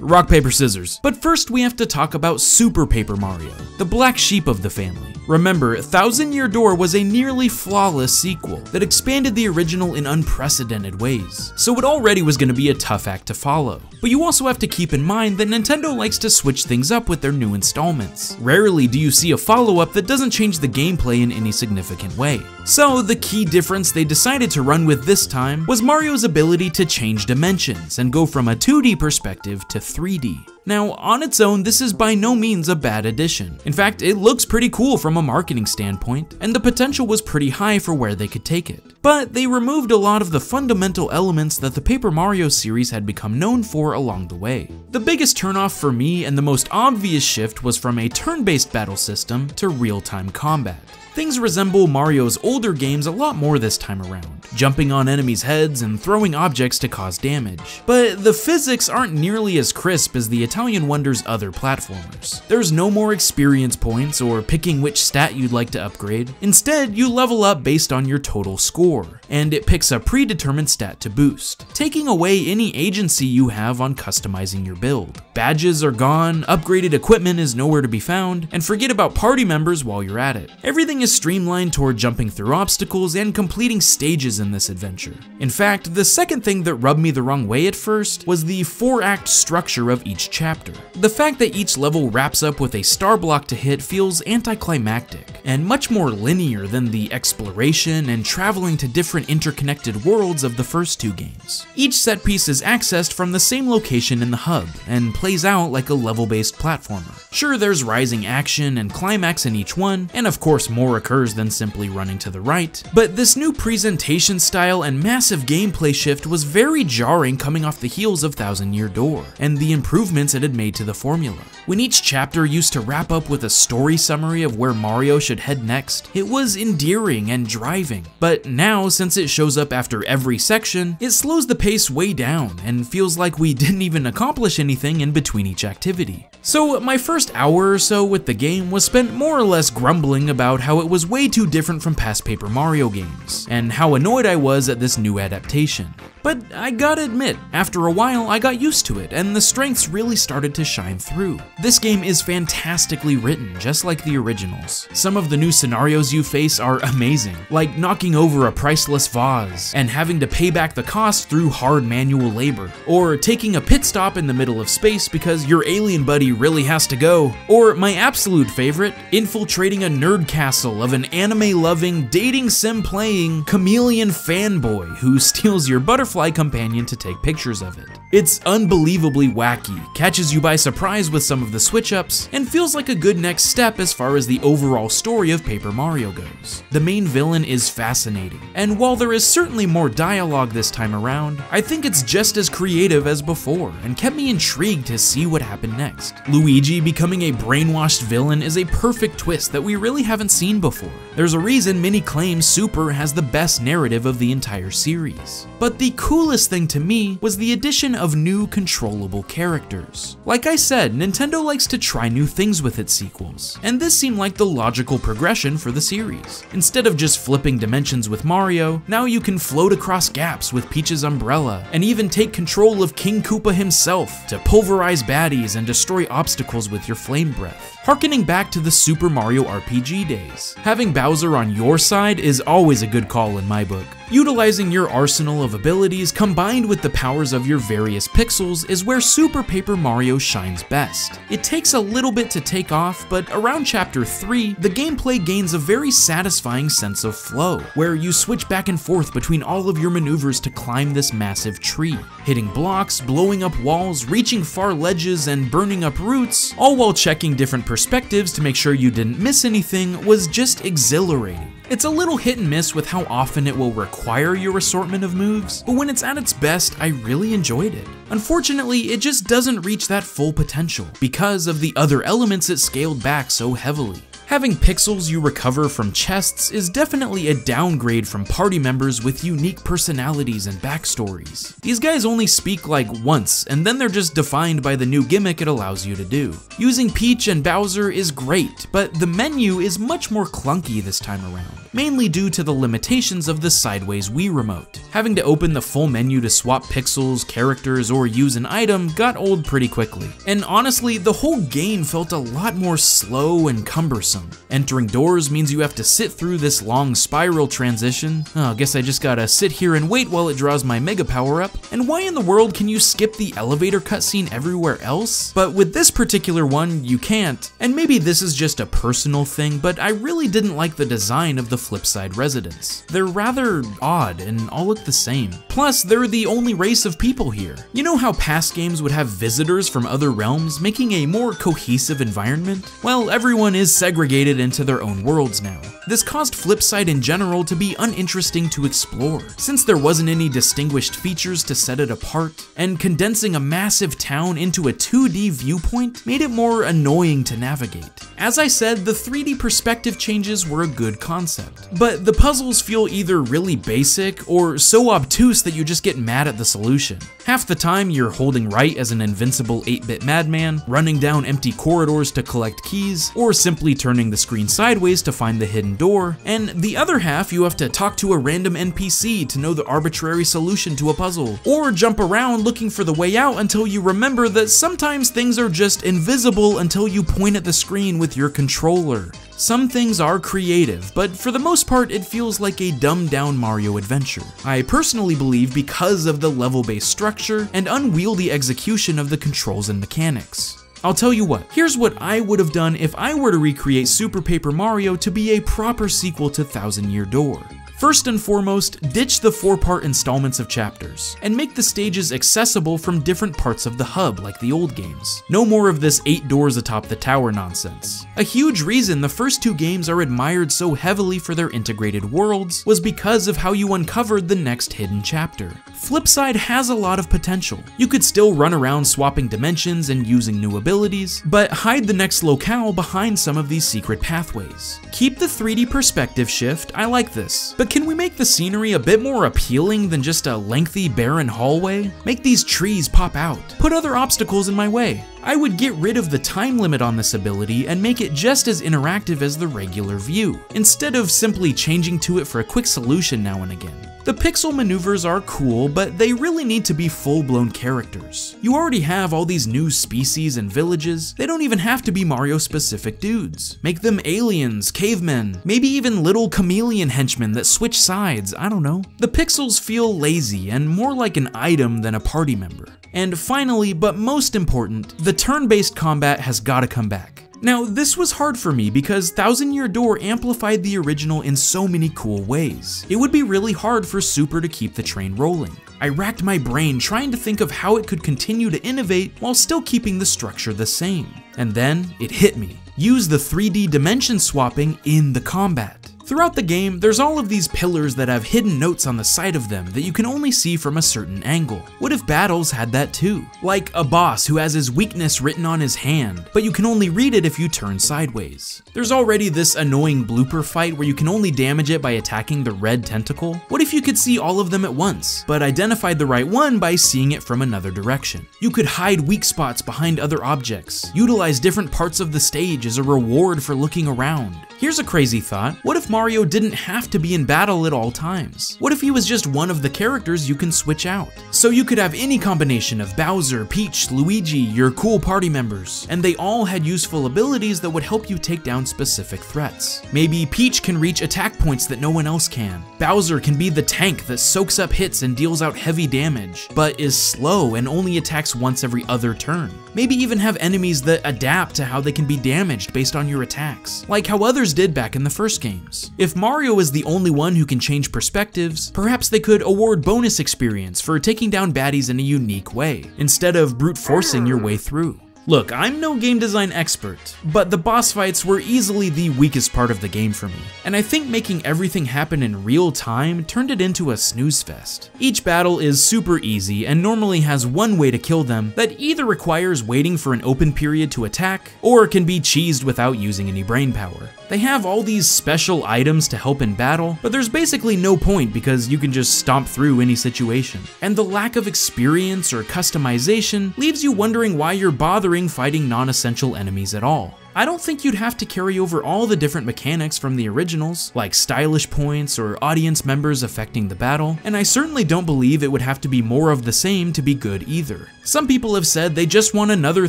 rock, paper, scissors. But first we have to talk about Super Paper Mario, the black sheep of the family. Remember, Thousand Year Door was a nearly flawless sequel that expanded the original in unprecedented ways, so it already was going to be a tough act to follow. But you also have to keep in mind that Nintendo likes to switch things up with their new installments. Rarely do you see a follow-up that doesn't change the gameplay in any significant way. So the key difference they decided to run with this time was Mario's ability to change dimensions and go from a 2D perspective to 3D. Now, on its own, this is by no means a bad addition. In fact, it looks pretty cool from a marketing standpoint, and the potential was pretty high for where they could take it. But they removed a lot of the fundamental elements that the Paper Mario series had become known for along the way. The biggest turnoff for me and the most obvious shift was from a turn-based battle system to real-time combat. Things resemble Mario's older games a lot more this time around, jumping on enemies' heads and throwing objects to cause damage. But the physics aren't nearly as crisp as the Italian Wonder's other platformers. There's no more experience points or picking which stat you'd like to upgrade. Instead, you level up based on your total score, and it picks a predetermined stat to boost, taking away any agency you have on customizing your build. Badges are gone, upgraded equipment is nowhere to be found, and forget about party members while you're at it. Everything is streamlined toward jumping through obstacles and completing stages in this adventure. In fact, the second thing that rubbed me the wrong way at first was the four act structure of each chapter. The fact that each level wraps up with a star block to hit feels anticlimactic, and much more linear than the exploration and traveling to different interconnected worlds of the first two games. Each set piece is accessed from the same location in the hub, and plays out like a level-based platformer. Sure, there's rising action and climax in each one, and of course more occurs than simply running to the right, but this new presentation style and massive gameplay shift was very jarring coming off the heels of Thousand Year Door, and the improvements it had made to the formula. When each chapter used to wrap up with a story summary of where Mario should head next, it was endearing and driving. But now, since it shows up after every section, it slows the pace way down and feels like we didn't even accomplish anything in between each activity. So my first hour or so with the game was spent more or less grumbling about how it was way too different from past Paper Mario games, and how annoyed I was at this new adaptation. But I gotta admit, after a while I got used to it, and the strengths really started to shine through. This game is fantastically written, just like the originals. Some of the new scenarios you face are amazing, like knocking over a priceless vase, and having to pay back the cost through hard manual labor, or taking a pit stop in the middle of space because your alien buddy really has to go, or my absolute favorite, infiltrating a nerd castle of an anime-loving, dating sim-playing, chameleon fanboy who steals your butterfly companion to take pictures of it. It's unbelievably wacky, catches you by surprise with some of the switch-ups, and feels like a good next step as far as the overall story of Paper Mario goes. The main villain is fascinating, and while there is certainly more dialogue this time around, I think it's just as creative as before, and kept me intrigued to see what happened next. Luigi becoming a brainwashed villain is a perfect twist that we really haven't seen before. There's a reason many claim Super has the best narrative of the entire series. But the coolest thing to me was the addition of new controllable characters. Like I said, Nintendo likes to try new things with its sequels, and this seemed like the logical progression for the series. Instead of just flipping dimensions with Mario, now you can float across gaps with Peach's umbrella, and even take control of King Koopa himself to pulverize baddies and destroy obstacles with your flame breath. Harkening back to the Super Mario RPG days, having Bowser on your side is always a good call in my book. Utilizing your arsenal of abilities combined with the powers of your various pixels is where Super Paper Mario shines best. It takes a little bit to take off, but around chapter 3, the gameplay gains a very satisfying sense of flow, where you switch back and forth between all of your maneuvers to climb this massive tree, hitting blocks, blowing up walls, reaching far ledges, and burning up roots, all while checking different perspectives to make sure you didn't miss anything was just exhilarating. It's a little hit and miss with how often it will require your assortment of moves, but when it's at its best, I really enjoyed it. Unfortunately, it just doesn't reach that full potential because of the other elements it scaled back so heavily. Having pixels you recover from chests is definitely a downgrade from party members with unique personalities and backstories. These guys only speak like once, and then they're just defined by the new gimmick it allows you to do. Using Peach and Bowser is great, but the menu is much more clunky this time around, mainly due to the limitations of the sideways Wii remote. Having to open the full menu to swap pixels, characters, or use an item got old pretty quickly. And honestly, the whole game felt a lot more slow and cumbersome. Entering doors means you have to sit through this long spiral transition. Oh, I guess I just gotta sit here and wait while it draws my Mega Power up. And why in the world can you skip the elevator cutscene everywhere else? But with this particular one, you can't. And maybe this is just a personal thing, but I really didn't like the design of the Flipside residents. They're rather odd and all look the same. Plus, they're the only race of people here. You know how past games would have visitors from other realms, making a more cohesive environment? Well, everyone is segregated into their own worlds now. This caused Flipside in general to be uninteresting to explore, since there wasn't any distinguished features to set it apart, and condensing a massive town into a 2D viewpoint made it more annoying to navigate. As I said, the 3D perspective changes were a good concept, but the puzzles feel either really basic or so obtuse that you just get mad at the solution. Half the time, you're holding right as an invincible 8-bit madman, running down empty corridors to collect keys, or simply turning the screen sideways to find the hidden door, and the other half you have to talk to a random NPC to know the arbitrary solution to a puzzle, or jump around looking for the way out until you remember that sometimes things are just invisible until you point at the screen with your controller. Some things are creative, but for the most part it feels like a dumbed down Mario adventure. I personally believe because of the level-based structure and unwieldy execution of the controls and mechanics. I'll tell you what, here's what I would have done if I were to recreate Super Paper Mario to be a proper sequel to Thousand Year Door. First and foremost, ditch the four-part installments of chapters, and make the stages accessible from different parts of the hub like the old games. No more of this eight doors atop the tower nonsense. A huge reason the first two games are admired so heavily for their integrated worlds was because of how you uncovered the next hidden chapter. Flipside has a lot of potential. You could still run around swapping dimensions and using new abilities, but hide the next locale behind some of these secret pathways. Keep the 3D perspective shift, I like this, but can we make the scenery a bit more appealing than just a lengthy barren hallway? Make these trees pop out. Put other obstacles in my way. I would get rid of the time limit on this ability and make it just as interactive as the regular view, instead of simply changing to it for a quick solution now and again. The pixel maneuvers are cool, but they really need to be full-blown characters. You already have all these new species and villages, they don't even have to be Mario-specific dudes. Make them aliens, cavemen, maybe even little chameleon henchmen that switch sides, I don't know. The pixels feel lazy and more like an item than a party member. And finally, but most important, the turn-based combat has gotta come back. Now, this was hard for me because Thousand Year Door amplified the original in so many cool ways. It would be really hard for Super to keep the train rolling. I racked my brain trying to think of how it could continue to innovate while still keeping the structure the same. And then it hit me. Use the 3D dimension swapping in the combat. Throughout the game, there's all of these pillars that have hidden notes on the side of them that you can only see from a certain angle. What if battles had that too? Like a boss who has his weakness written on his hand, but you can only read it if you turn sideways. There's already this annoying blooper fight where you can only damage it by attacking the red tentacle. What if you could see all of them at once, but identified the right one by seeing it from another direction? You could hide weak spots behind other objects, utilize different parts of the stage as a reward for looking around. Here's a crazy thought. What if Mario didn't have to be in battle at all times? What if he was just one of the characters you can switch out? So you could have any combination of Bowser, Peach, Luigi, your cool party members, and they all had useful abilities that would help you take down specific threats. Maybe Peach can reach attack points that no one else can. Bowser can be the tank that soaks up hits and deals out heavy damage, but is slow and only attacks once every other turn. Maybe even have enemies that adapt to how they can be damaged based on your attacks, like how others did back in the first games. If Mario is the only one who can change perspectives, perhaps they could award bonus experience for taking down baddies in a unique way, instead of brute forcing your way through. Look, I'm no game design expert, but the boss fights were easily the weakest part of the game for me, and I think making everything happen in real time turned it into a snooze fest. Each battle is super easy and normally has one way to kill them that either requires waiting for an open period to attack, or can be cheesed without using any brain power. They have all these special items to help in battle, but there's basically no point because you can just stomp through any situation. And the lack of experience or customization leaves you wondering why you're bothering fighting non-essential enemies at all. I don't think you'd have to carry over all the different mechanics from the originals, like stylish points or audience members affecting the battle, and I certainly don't believe it would have to be more of the same to be good either. Some people have said they just want another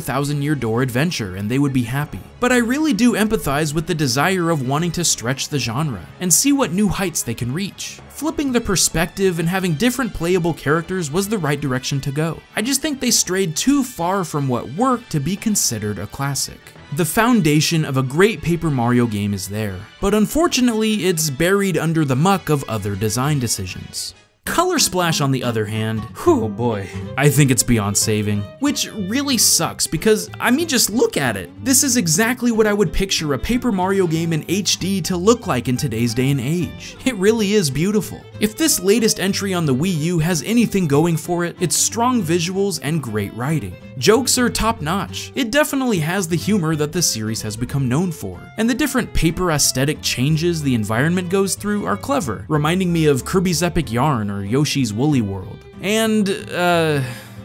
Thousand Year Door adventure and they would be happy. But I really do empathize with the desire of wanting to stretch the genre and see what new heights they can reach. Flipping the perspective and having different playable characters was the right direction to go. I just think they strayed too far from what worked to be considered a classic. The foundation of a great Paper Mario game is there, but unfortunately it's buried under the muck of other design decisions. Color Splash, on the other hand, whew, oh boy, I think it's beyond saving. Which really sucks because, I mean, just look at it. This is exactly what I would picture a Paper Mario game in HD to look like in today's day and age. It really is beautiful. If this latest entry on the Wii U has anything going for it, it's strong visuals and great writing. Jokes are top notch. It definitely has the humor that the series has become known for. And the different paper aesthetic changes the environment goes through are clever, reminding me of Kirby's Epic Yarn or Yoshi's Woolly World. And, uh,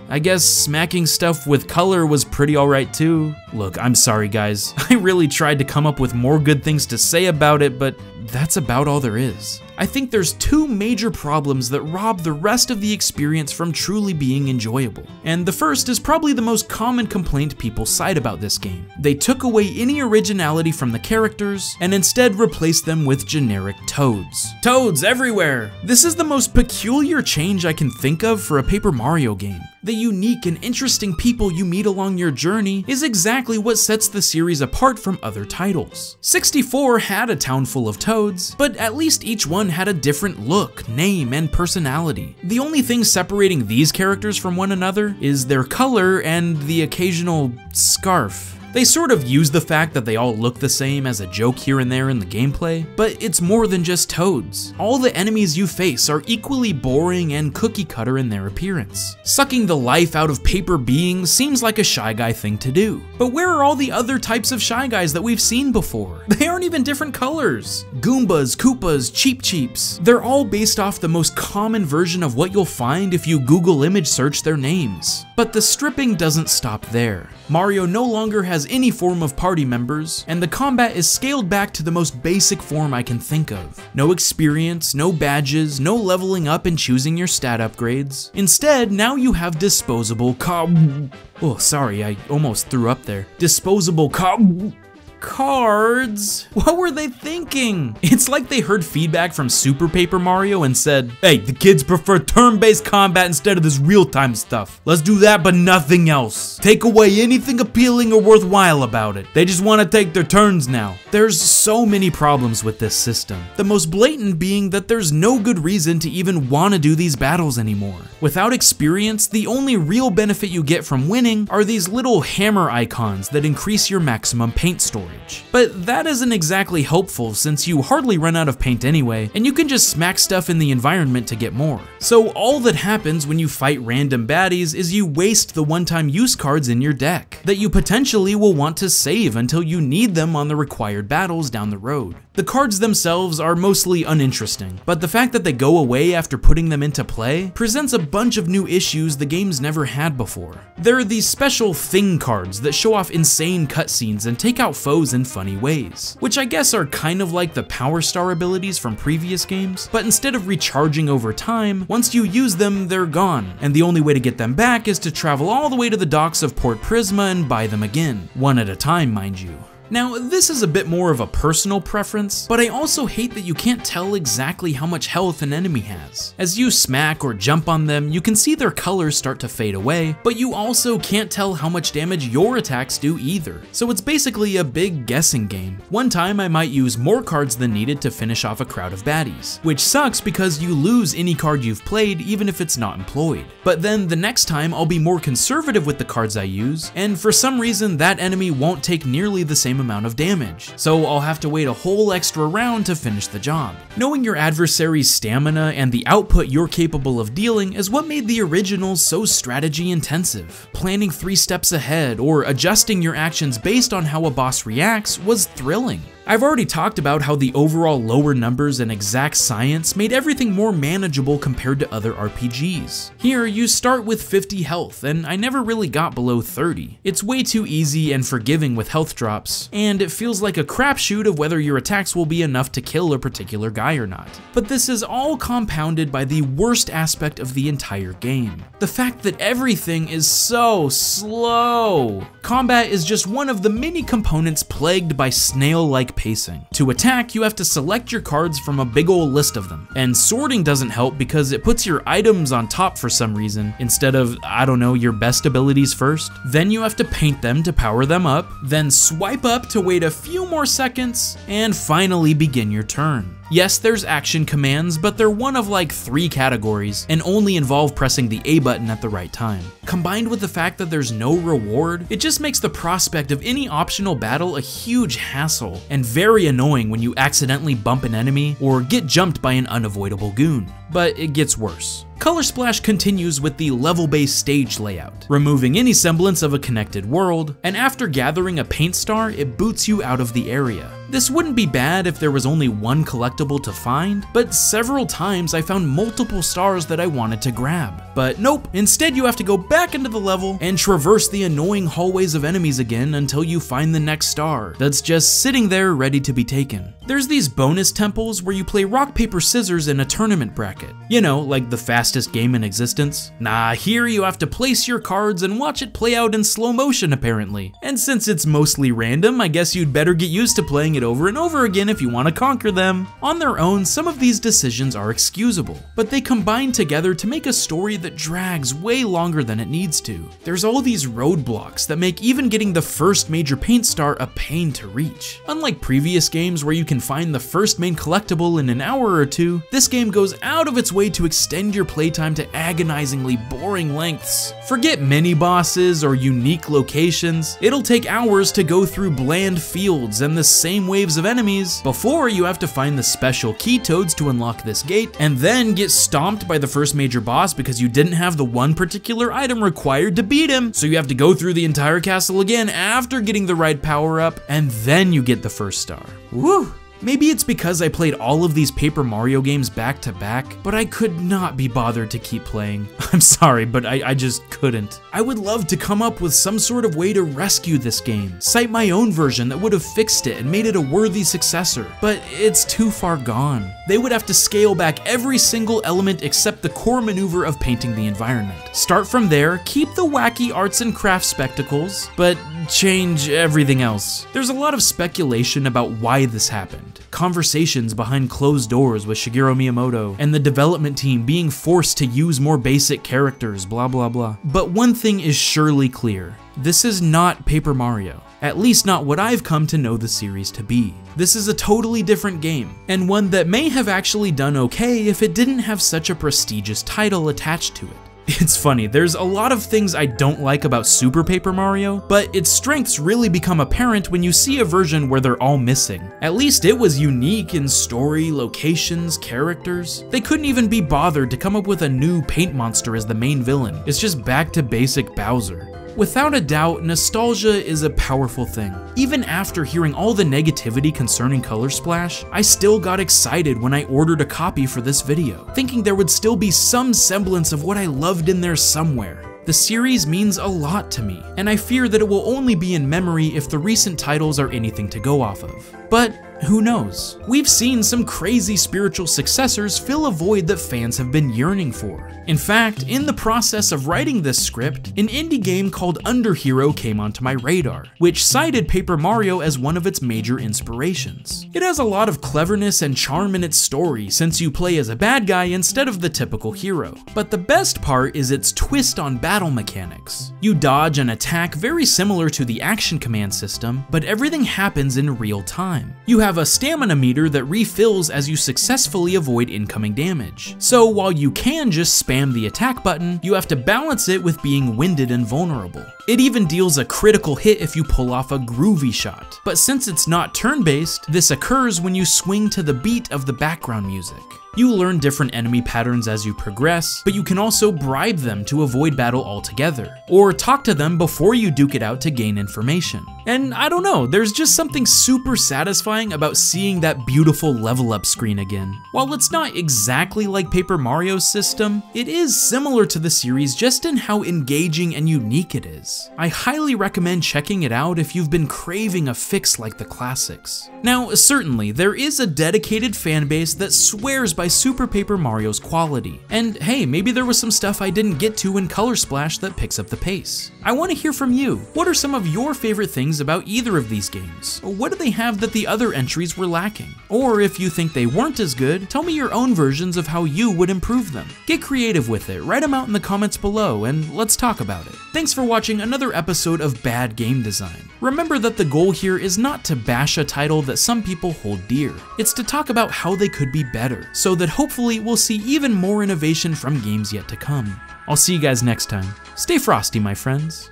I guess smacking stuff with color was pretty alright too. Look, I'm sorry guys. I really tried to come up with more good things to say about it, but that's about all there is. I think there's two major problems that rob the rest of the experience from truly being enjoyable. And the first is probably the most common complaint people cite about this game. They took away any originality from the characters and instead replaced them with generic toads. Toads everywhere! This is the most peculiar change I can think of for a Paper Mario game. The unique and interesting people you meet along your journey is exactly what sets the series apart from other titles. 64 had a town full of toads, but at least each one had a different look, name, and personality. The only thing separating these characters from one another is their color and the occasional scarf. They sort of use the fact that they all look the same as a joke here and there in the gameplay, but it's more than just toads. All the enemies you face are equally boring and cookie cutter in their appearance. Sucking the life out of paper beings seems like a Shy Guy thing to do. But where are all the other types of Shy Guys that we've seen before? They aren't even different colors. Goombas, Koopas, Cheep Cheeps. They're all based off the most common version of what you'll find if you Google image search their names. But the stripping doesn't stop there. Mario no longer has any form of party members, and the combat is scaled back to the most basic form I can think of. No experience, no badges, no leveling up and choosing your stat upgrades. Instead, now you have disposable co- Oh, sorry, I almost threw up there. Disposable co- cards? What were they thinking? It's like they heard feedback from Super Paper Mario and said, hey, the kids prefer turn-based combat instead of this real-time stuff. Let's do that, but nothing else. Take away anything appealing or worthwhile about it. They just want to take their turns now. There's so many problems with this system. The most blatant being that there's no good reason to even want to do these battles anymore. Without experience, the only real benefit you get from winning are these little hammer icons that increase your maximum paint storage. But that isn't exactly helpful since you hardly run out of paint anyway, and you can just smack stuff in the environment to get more. So all that happens when you fight random baddies is you waste the one-time use cards in your deck, that you potentially will want to save until you need them on the required battles down the road. The cards themselves are mostly uninteresting, but the fact that they go away after putting them into play presents a bunch of new issues the game's never had before. There are these special thing cards that show off insane cutscenes and take out foes in funny ways, which I guess are kind of like the Power Star abilities from previous games, but instead of recharging over time, once you use them, they're gone, and the only way to get them back is to travel all the way to the docks of Port Prisma and buy them again, one at a time mind you. Now, this is a bit more of a personal preference, but I also hate that you can't tell exactly how much health an enemy has. As you smack or jump on them, you can see their colors start to fade away, but you also can't tell how much damage your attacks do either. So it's basically a big guessing game. One time I might use more cards than needed to finish off a crowd of baddies, which sucks because you lose any card you've played even if it's not employed. But then the next time I'll be more conservative with the cards I use, and for some reason that enemy won't take nearly the same amount of damage, so I'll have to wait a whole extra round to finish the job. Knowing your adversary's stamina and the output you're capable of dealing is what made the originals so strategy intensive. Planning three steps ahead or adjusting your actions based on how a boss reacts was thrilling. I've already talked about how the overall lower numbers and exact science made everything more manageable compared to other RPGs. Here, you start with 50 health, and I never really got below 30. It's way too easy and forgiving with health drops, and it feels like a crapshoot of whether your attacks will be enough to kill a particular guy or not. But this is all compounded by the worst aspect of the entire game. The fact that everything is so slow. Combat is just one of the many components plagued by snail-like pacing. To attack, you have to select your cards from a big ol' list of them, and sorting doesn't help because it puts your items on top for some reason, instead of, I don't know, your best abilities first. Then you have to paint them to power them up, then swipe up to wait a few more seconds, and finally begin your turn. Yes, there's action commands, but they're one of like three categories and only involve pressing the A button at the right time. Combined with the fact that there's no reward, it just makes the prospect of any optional battle a huge hassle and very annoying when you accidentally bump an enemy or get jumped by an unavoidable goon. But it gets worse. Color Splash continues with the level-based stage layout, removing any semblance of a connected world, and after gathering a paint star, it boots you out of the area. This wouldn't be bad if there was only one collectible to find, but several times I found multiple stars that I wanted to grab. But nope, instead you have to go back into the level and traverse the annoying hallways of enemies again until you find the next star that's just sitting there ready to be taken. There's these bonus temples where you play rock, paper, scissors in a tournament bracket. You know, like the fastest game in existence. Nah, here you have to place your cards and watch it play out in slow motion apparently. And since it's mostly random, I guess you'd better get used to playing it over and over again if you want to conquer them. On their own, some of these decisions are excusable, but they combine together to make a story that drags way longer than it needs to. There's all these roadblocks that make even getting the first major paint star a pain to reach. Unlike previous games where you can find the first main collectible in an hour or two, this game goes out of its way to extend your playtime to agonizingly boring lengths. Forget mini bosses or unique locations, it'll take hours to go through bland fields and the same waves of enemies before you have to find the special key toads to unlock this gate, and then get stomped by the first major boss because you didn't have the one particular item required to beat him. So you have to go through the entire castle again after getting the right power up, and then you get the first star. Woo! Maybe it's because I played all of these Paper Mario games back to back, but I could not be bothered to keep playing. I'm sorry, but I, I, just couldn't. I would love to come up with some sort of way to rescue this game, cite my own version that would have fixed it and made it a worthy successor, but it's too far gone. They would have to scale back every single element except the core maneuver of painting the environment. Start from there, keep the wacky arts and crafts spectacles, but change everything else. There's a lot of speculation about why this happened conversations behind closed doors with Shigeru Miyamoto, and the development team being forced to use more basic characters, blah blah blah. But one thing is surely clear. This is not Paper Mario. At least not what I've come to know the series to be. This is a totally different game, and one that may have actually done okay if it didn't have such a prestigious title attached to it. It's funny, there's a lot of things I don't like about Super Paper Mario, but its strengths really become apparent when you see a version where they're all missing. At least it was unique in story, locations, characters. They couldn't even be bothered to come up with a new paint monster as the main villain. It's just back to basic Bowser. Without a doubt, nostalgia is a powerful thing. Even after hearing all the negativity concerning Color Splash, I still got excited when I ordered a copy for this video, thinking there would still be some semblance of what I loved in there somewhere. The series means a lot to me, and I fear that it will only be in memory if the recent titles are anything to go off of. But who knows? We've seen some crazy spiritual successors fill a void that fans have been yearning for. In fact, in the process of writing this script, an indie game called Underhero came onto my radar, which cited Paper Mario as one of its major inspirations. It has a lot of cleverness and charm in its story since you play as a bad guy instead of the typical hero. But the best part is its twist on battle mechanics. You dodge and attack very similar to the action command system, but everything happens in real time. You have a stamina meter that refills as you successfully avoid incoming damage. So while you can just spam the attack button, you have to balance it with being winded and vulnerable. It even deals a critical hit if you pull off a groovy shot. But since it's not turn-based, this occurs when you swing to the beat of the background music. You learn different enemy patterns as you progress, but you can also bribe them to avoid battle altogether, or talk to them before you duke it out to gain information. And I don't know, there's just something super satisfying about seeing that beautiful level up screen again. While it's not exactly like Paper Mario's system, it is similar to the series just in how engaging and unique it is. I highly recommend checking it out if you've been craving a fix like the classics. Now, certainly, there is a dedicated fanbase that swears by Super Paper Mario's quality. And hey, maybe there was some stuff I didn't get to in Color Splash that picks up the pace. I want to hear from you. What are some of your favorite things about either of these games? What do they have that the other entries were lacking? Or if you think they weren't as good, tell me your own versions of how you would improve them. Get creative with it, write them out in the comments below, and let's talk about it. Thanks for watching another episode of Bad Game Design. Remember that the goal here is not to bash a title that some people hold dear. It's to talk about how they could be better, so that hopefully we'll see even more innovation from games yet to come. I'll see you guys next time. Stay frosty, my friends.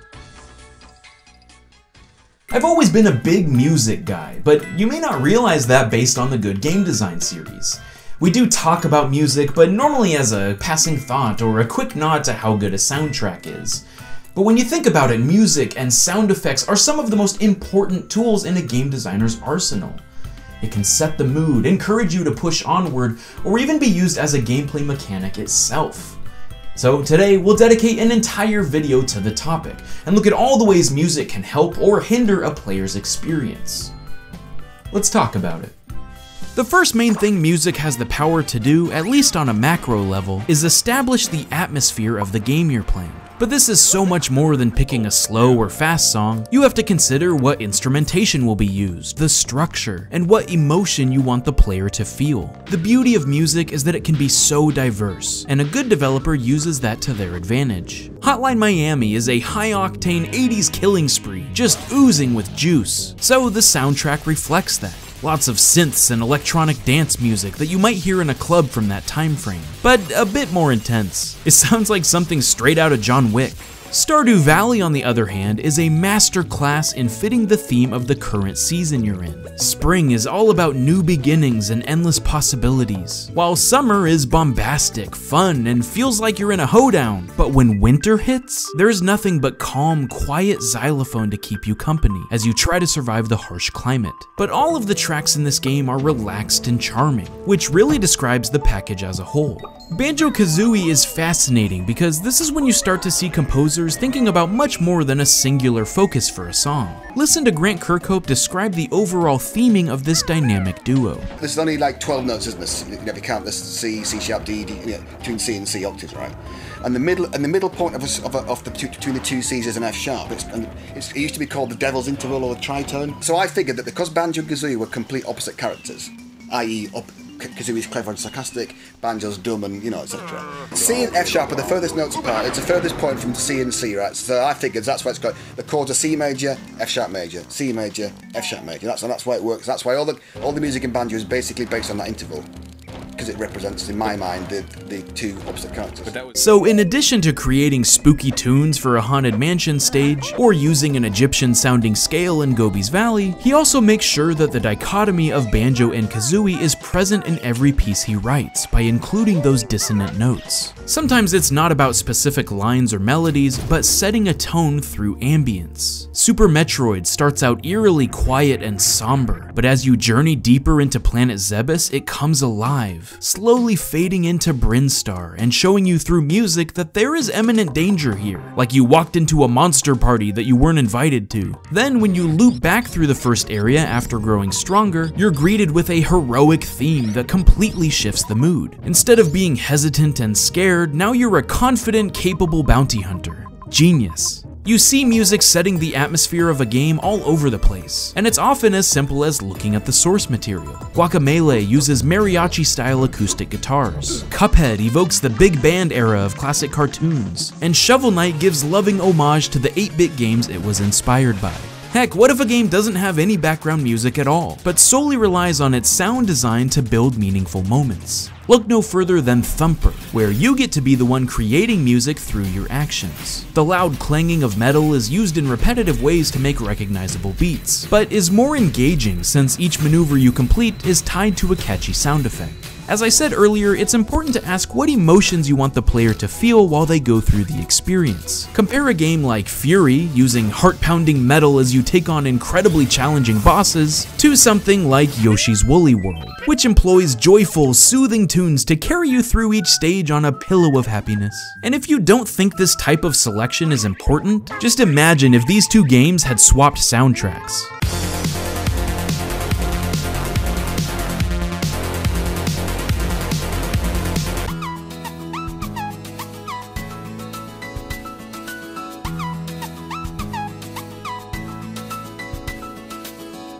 I've always been a big music guy, but you may not realize that based on the Good Game Design series. We do talk about music, but normally as a passing thought or a quick nod to how good a soundtrack is. But when you think about it, music and sound effects are some of the most important tools in a game designer's arsenal. It can set the mood, encourage you to push onward, or even be used as a gameplay mechanic itself. So today, we'll dedicate an entire video to the topic, and look at all the ways music can help or hinder a player's experience. Let's talk about it. The first main thing music has the power to do, at least on a macro level, is establish the atmosphere of the game you're playing. But this is so much more than picking a slow or fast song. You have to consider what instrumentation will be used, the structure, and what emotion you want the player to feel. The beauty of music is that it can be so diverse, and a good developer uses that to their advantage. Hotline Miami is a high-octane 80s killing spree, just oozing with juice, so the soundtrack reflects that. Lots of synths and electronic dance music that you might hear in a club from that time frame, but a bit more intense. It sounds like something straight out of John Wick. Stardew Valley, on the other hand, is a masterclass in fitting the theme of the current season you're in. Spring is all about new beginnings and endless possibilities, while summer is bombastic, fun, and feels like you're in a hoedown. But when winter hits, there's nothing but calm, quiet xylophone to keep you company as you try to survive the harsh climate. But all of the tracks in this game are relaxed and charming, which really describes the package as a whole. Banjo Kazooie is fascinating because this is when you start to see composers thinking about much more than a singular focus for a song. Listen to Grant Kirkhope describe the overall theming of this dynamic duo. There's only like 12 notes, isn't there? You know, if you count the C, C sharp, D, D, between C and C octaves, right? And the middle and the middle point of, a, of, a, of the two, between the two C's is an F sharp. It's, and it's, it used to be called the devil's interval or the tritone. So I figured that because Banjo and Kazooie were complete opposite characters, i.e., op- Kazooie's clever and sarcastic, Banjo's dumb and, you know, etc. C and F sharp are the furthest notes apart. It's the furthest point from C and C, right? So I figured that's why it's got the chords are C major, F sharp major, C major, F sharp major. That's and that's why it works. That's why all the all the music in Banjo is basically based on that interval because it represents, in my mind, the, the two opposite characters. So, in addition to creating spooky tunes for a Haunted Mansion stage, or using an Egyptian sounding scale in Gobi's Valley, he also makes sure that the dichotomy of Banjo and Kazooie is present in every piece he writes by including those dissonant notes. Sometimes it's not about specific lines or melodies, but setting a tone through ambience. Super Metroid starts out eerily quiet and somber, but as you journey deeper into planet Zebes, it comes alive, slowly fading into Brinstar and showing you through music that there is imminent danger here, like you walked into a monster party that you weren't invited to. Then when you loop back through the first area after growing stronger, you're greeted with a heroic theme that completely shifts the mood. Instead of being hesitant and scared, now you're a confident, capable bounty hunter. Genius. You see music setting the atmosphere of a game all over the place, and it's often as simple as looking at the source material. Guacamelee uses mariachi-style acoustic guitars. Cuphead evokes the big band era of classic cartoons, and Shovel Knight gives loving homage to the 8-bit games it was inspired by. Heck, what if a game doesn't have any background music at all, but solely relies on its sound design to build meaningful moments? Look no further than Thumper, where you get to be the one creating music through your actions. The loud clanging of metal is used in repetitive ways to make recognizable beats, but is more engaging since each maneuver you complete is tied to a catchy sound effect. As I said earlier, it's important to ask what emotions you want the player to feel while they go through the experience. Compare a game like Furi, using heart-pounding metal as you take on incredibly challenging bosses, to something like Yoshi's Woolly World, which employs joyful, soothing tunes to carry you through each stage on a pillow of happiness. And if you don't think this type of selection is important, just imagine if these two games had swapped soundtracks.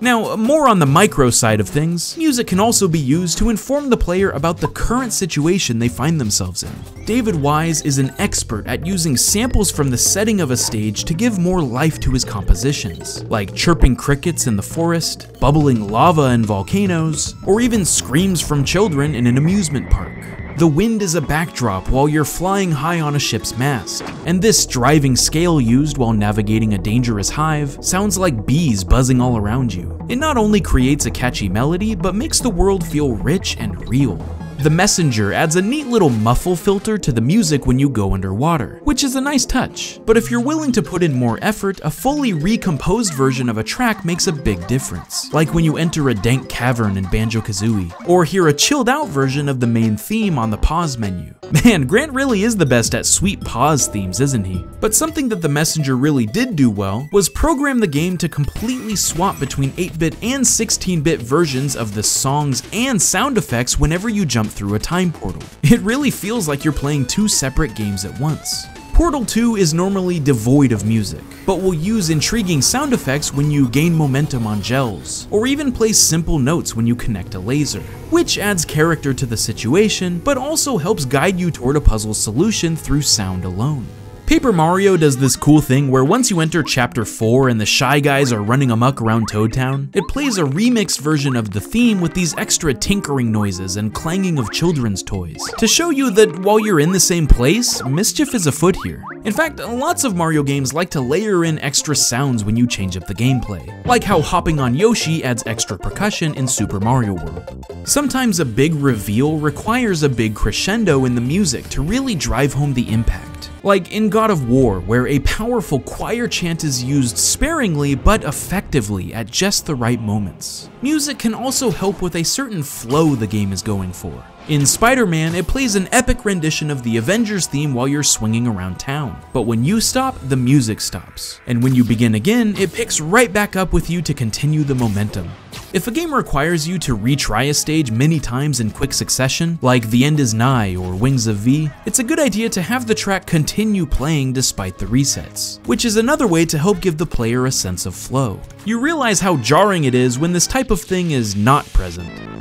Now, more on the micro side of things, music can also be used to inform the player about the current situation they find themselves in. David Wise is an expert at using samples from the setting of a stage to give more life to his compositions, like chirping crickets in the forest, bubbling lava in volcanoes, or even screams from children in an amusement park. The wind is a backdrop while you're flying high on a ship's mast, and this driving scale used while navigating a dangerous hive sounds like bees buzzing all around you. It not only creates a catchy melody, but makes the world feel rich and real. The Messenger adds a neat little muffle filter to the music when you go underwater, which is a nice touch. But if you're willing to put in more effort, a fully recomposed version of a track makes a big difference. Like when you enter a dank cavern in Banjo-Kazooie, or hear a chilled out version of the main theme on the pause menu. Man, Grant really is the best at sweet pause themes, isn't he? But something that the Messenger really did do well was program the game to completely swap between 8-bit and 16-bit versions of the songs and sound effects whenever you jump through a time portal. It really feels like you're playing two separate games at once. Portal 2 is normally devoid of music, but will use intriguing sound effects when you gain momentum on gels, or even play simple notes when you connect a laser, which adds character to the situation, but also helps guide you toward a puzzle solution through sound alone. Paper Mario does this cool thing where once you enter chapter 4 and the Shy Guys are running amok around Toad Town, it plays a remixed version of the theme with these extra tinkering noises and clanging of children's toys, to show you that while you're in the same place, mischief is afoot here. In fact, lots of Mario games like to layer in extra sounds when you change up the gameplay, like how hopping on Yoshi adds extra percussion in Super Mario World. Sometimes a big reveal requires a big crescendo in the music to really drive home the impact. Like in God of War, where a powerful choir chant is used sparingly but effectively at just the right moments. Music can also help with a certain flow the game is going for. In Spider-Man, it plays an epic rendition of the Avengers theme while you're swinging around town. But when you stop, the music stops. And when you begin again, it picks right back up with you to continue the momentum. If a game requires you to retry a stage many times in quick succession, like The End is Nigh or Wings of Vi, it's a good idea to have the track continue playing despite the resets, which is another way to help give the player a sense of flow. You realize how jarring it is when this type of thing is not present.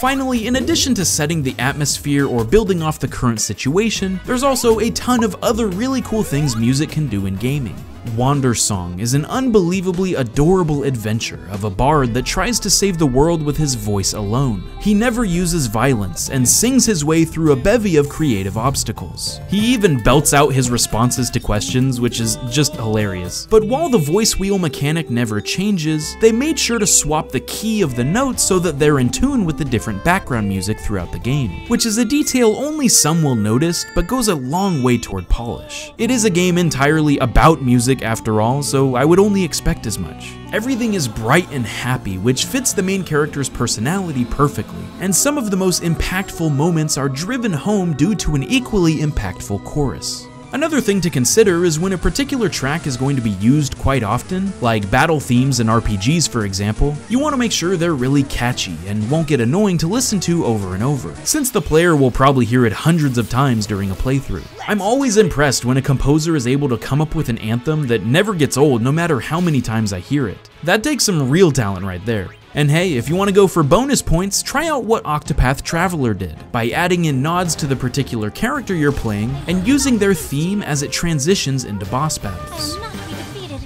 Finally, in addition to setting the atmosphere or building off the current situation, there's also a ton of other really cool things music can do in gaming. Wandersong is an unbelievably adorable adventure of a bard that tries to save the world with his voice alone. He never uses violence and sings his way through a bevy of creative obstacles. He even belts out his responses to questions, which is just hilarious. But while the voice wheel mechanic never changes, they made sure to swap the key of the notes so that they're in tune with the different background music throughout the game, which is a detail only some will notice, but goes a long way toward polish. It is a game entirely about music after all, so I would only expect as much. Everything is bright and happy, which fits the main character's personality perfectly, and some of the most impactful moments are driven home due to an equally impactful chorus. Another thing to consider is when a particular track is going to be used quite often, like battle themes in RPGs for example, you want to make sure they're really catchy and won't get annoying to listen to over and over, since the player will probably hear it hundreds of times during a playthrough. I'm always impressed when a composer is able to come up with an anthem that never gets old no matter how many times I hear it. That takes some real talent right there. And hey, if you want to go for bonus points, try out what Octopath Traveler did, by adding in nods to the particular character you're playing and using their theme as it transitions into boss battles. Not to be defeated.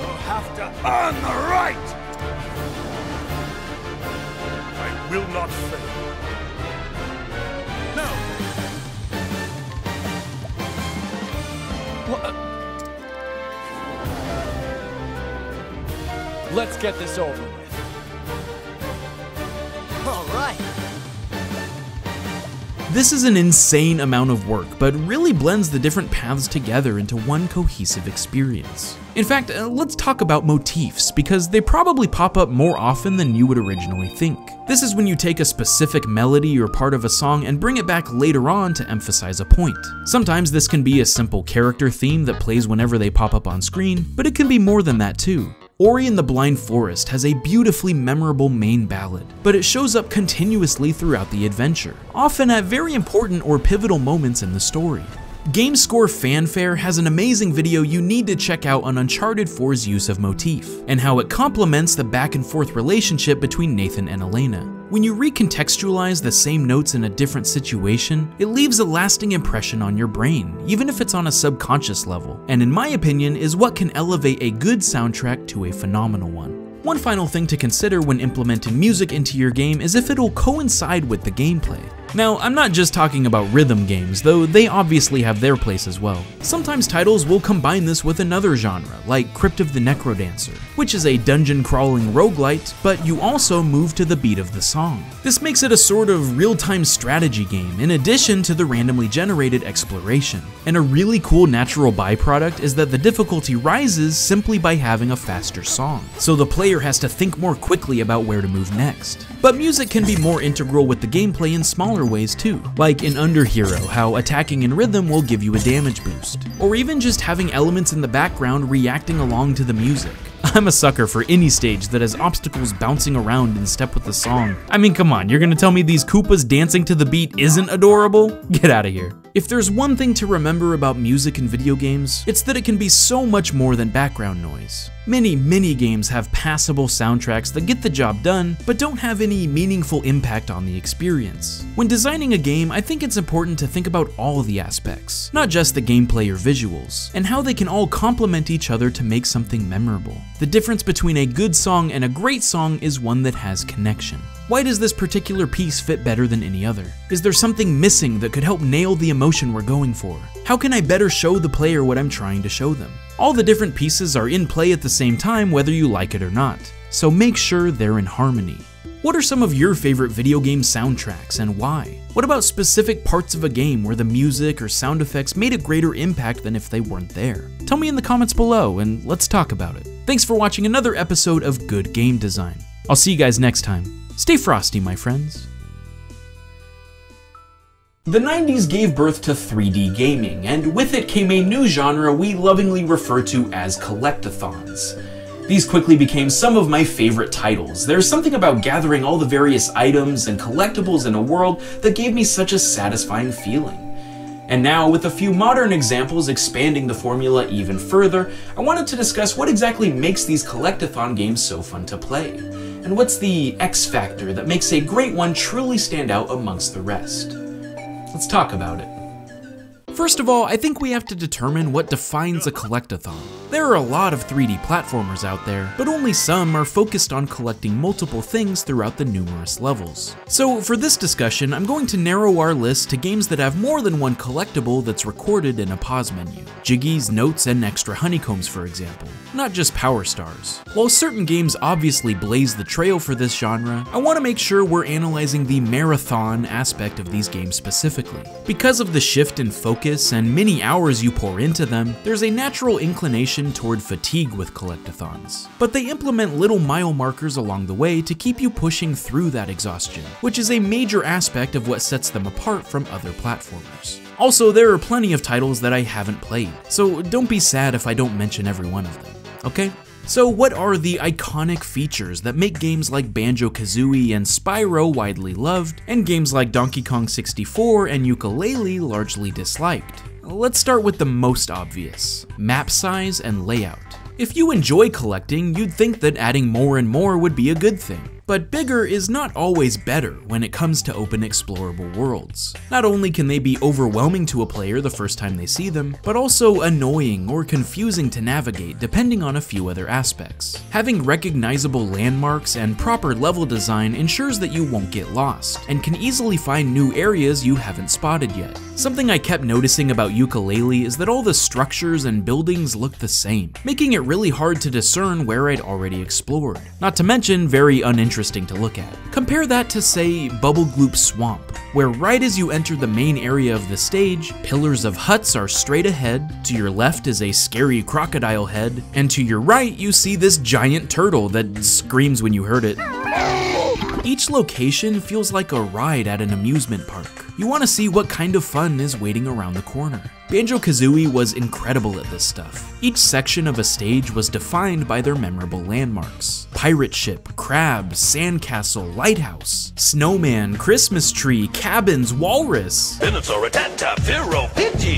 You'll have to earn the right! I will not fail. No! Let's get this over with. All right. This is an insane amount of work, but really blends the different paths together into one cohesive experience. In fact, uh, let's talk about motifs, because they probably pop up more often than you would originally think. This is when you take a specific melody or part of a song and bring it back later on to emphasize a point. Sometimes this can be a simple character theme that plays whenever they pop up on screen, but it can be more than that too. Ori and the Blind Forest has a beautifully memorable main ballad, but it shows up continuously throughout the adventure, often at very important or pivotal moments in the story. GameScore Fanfare has an amazing video you need to check out on Uncharted 4's use of motif, and how it complements the back and forth relationship between Nathan and Elena. When you recontextualize the same notes in a different situation, it leaves a lasting impression on your brain, even if it's on a subconscious level, and in my opinion is what can elevate a good soundtrack to a phenomenal one. One final thing to consider when implementing music into your game is if it'll coincide with the gameplay. Now, I'm not just talking about rhythm games, though they obviously have their place as well. Sometimes titles will combine this with another genre, like Crypt of the Necrodancer, which is a dungeon crawling roguelite, but you also move to the beat of the song. This makes it a sort of real-time strategy game in addition to the randomly generated exploration. And a really cool natural byproduct is that the difficulty rises simply by having a faster song, so the player has to think more quickly about where to move next. But music can be more integral with the gameplay in smaller ways too, like in Underhero, how attacking in rhythm will give you a damage boost, or even just having elements in the background reacting along to the music. I'm a sucker for any stage that has obstacles bouncing around in step with the song. I mean, come on, you're gonna tell me these Koopas dancing to the beat isn't adorable? Get out of here. If there's one thing to remember about music in video games, it's that it can be so much more than background noise. Many, many games have passable soundtracks that get the job done, but don't have any meaningful impact on the experience. When designing a game, I think it's important to think about all the aspects, not just the gameplay or visuals, and how they can all complement each other to make something memorable. The difference between a good song and a great song is one that has connection. Why does this particular piece fit better than any other? Is there something missing that could help nail the emotion we're going for? How can I better show the player what I'm trying to show them? All the different pieces are in play at the same time whether you like it or not, so make sure they're in harmony. What are some of your favorite video game soundtracks and why? What about specific parts of a game where the music or sound effects made a greater impact than if they weren't there? Tell me in the comments below and let's talk about it. Thanks for watching another episode of Good Game Design. I'll see you guys next time. Stay frosty, my friends. The 90s gave birth to 3D gaming, and with it came a new genre we lovingly refer to as collectathons. These quickly became some of my favorite titles. There's something about gathering all the various items and collectibles in a world that gave me such a satisfying feeling. And now, with a few modern examples expanding the formula even further, I wanted to discuss what exactly makes these collectathon games so fun to play, and what's the X factor that makes a great one truly stand out amongst the rest. Let's talk about it. First of all, I think we have to determine what defines a collectathon. There are a lot of 3D platformers out there, but only some are focused on collecting multiple things throughout the numerous levels. So for this discussion, I'm going to narrow our list to games that have more than one collectible that's recorded in a pause menu. Jiggies, notes, and extra honeycombs for example, not just power stars. While certain games obviously blaze the trail for this genre, I want to make sure we're analyzing the marathon aspect of these games specifically. Because of the shift in focus and many hours you pour into them, there's a natural inclination toward fatigue with collectathons. But they implement little mile markers along the way to keep you pushing through that exhaustion, which is a major aspect of what sets them apart from other platformers. Also, there are plenty of titles that I haven't played, so don't be sad if I don't mention every one of them, okay? So what are the iconic features that make games like Banjo-Kazooie and Spyro widely loved, and games like Donkey Kong 64 and Yooka-Laylee largely disliked? Let's start with the most obvious, map size and layout. If you enjoy collecting, you'd think that adding more and more would be a good thing. But bigger is not always better when it comes to open explorable worlds. Not only can they be overwhelming to a player the first time they see them, but also annoying or confusing to navigate depending on a few other aspects. Having recognizable landmarks and proper level design ensures that you won't get lost, and can easily find new areas you haven't spotted yet. Something I kept noticing about Yooka-Laylee is that all the structures and buildings look the same, making it really hard to discern where I'd already explored. Not to mention very uninteresting to look at. Compare that to say Bubble Gloop Swamp, where right as you enter the main area of the stage, pillars of huts are straight ahead, to your left is a scary crocodile head, and to your right you see this giant turtle that screams when you heard it. Each location feels like a ride at an amusement park. You want to see what kind of fun is waiting around the corner. Banjo-Kazooie was incredible at this stuff. Each section of a stage was defined by their memorable landmarks. Pirate ship, crab, sandcastle, lighthouse, snowman, Christmas tree, cabins, walrus.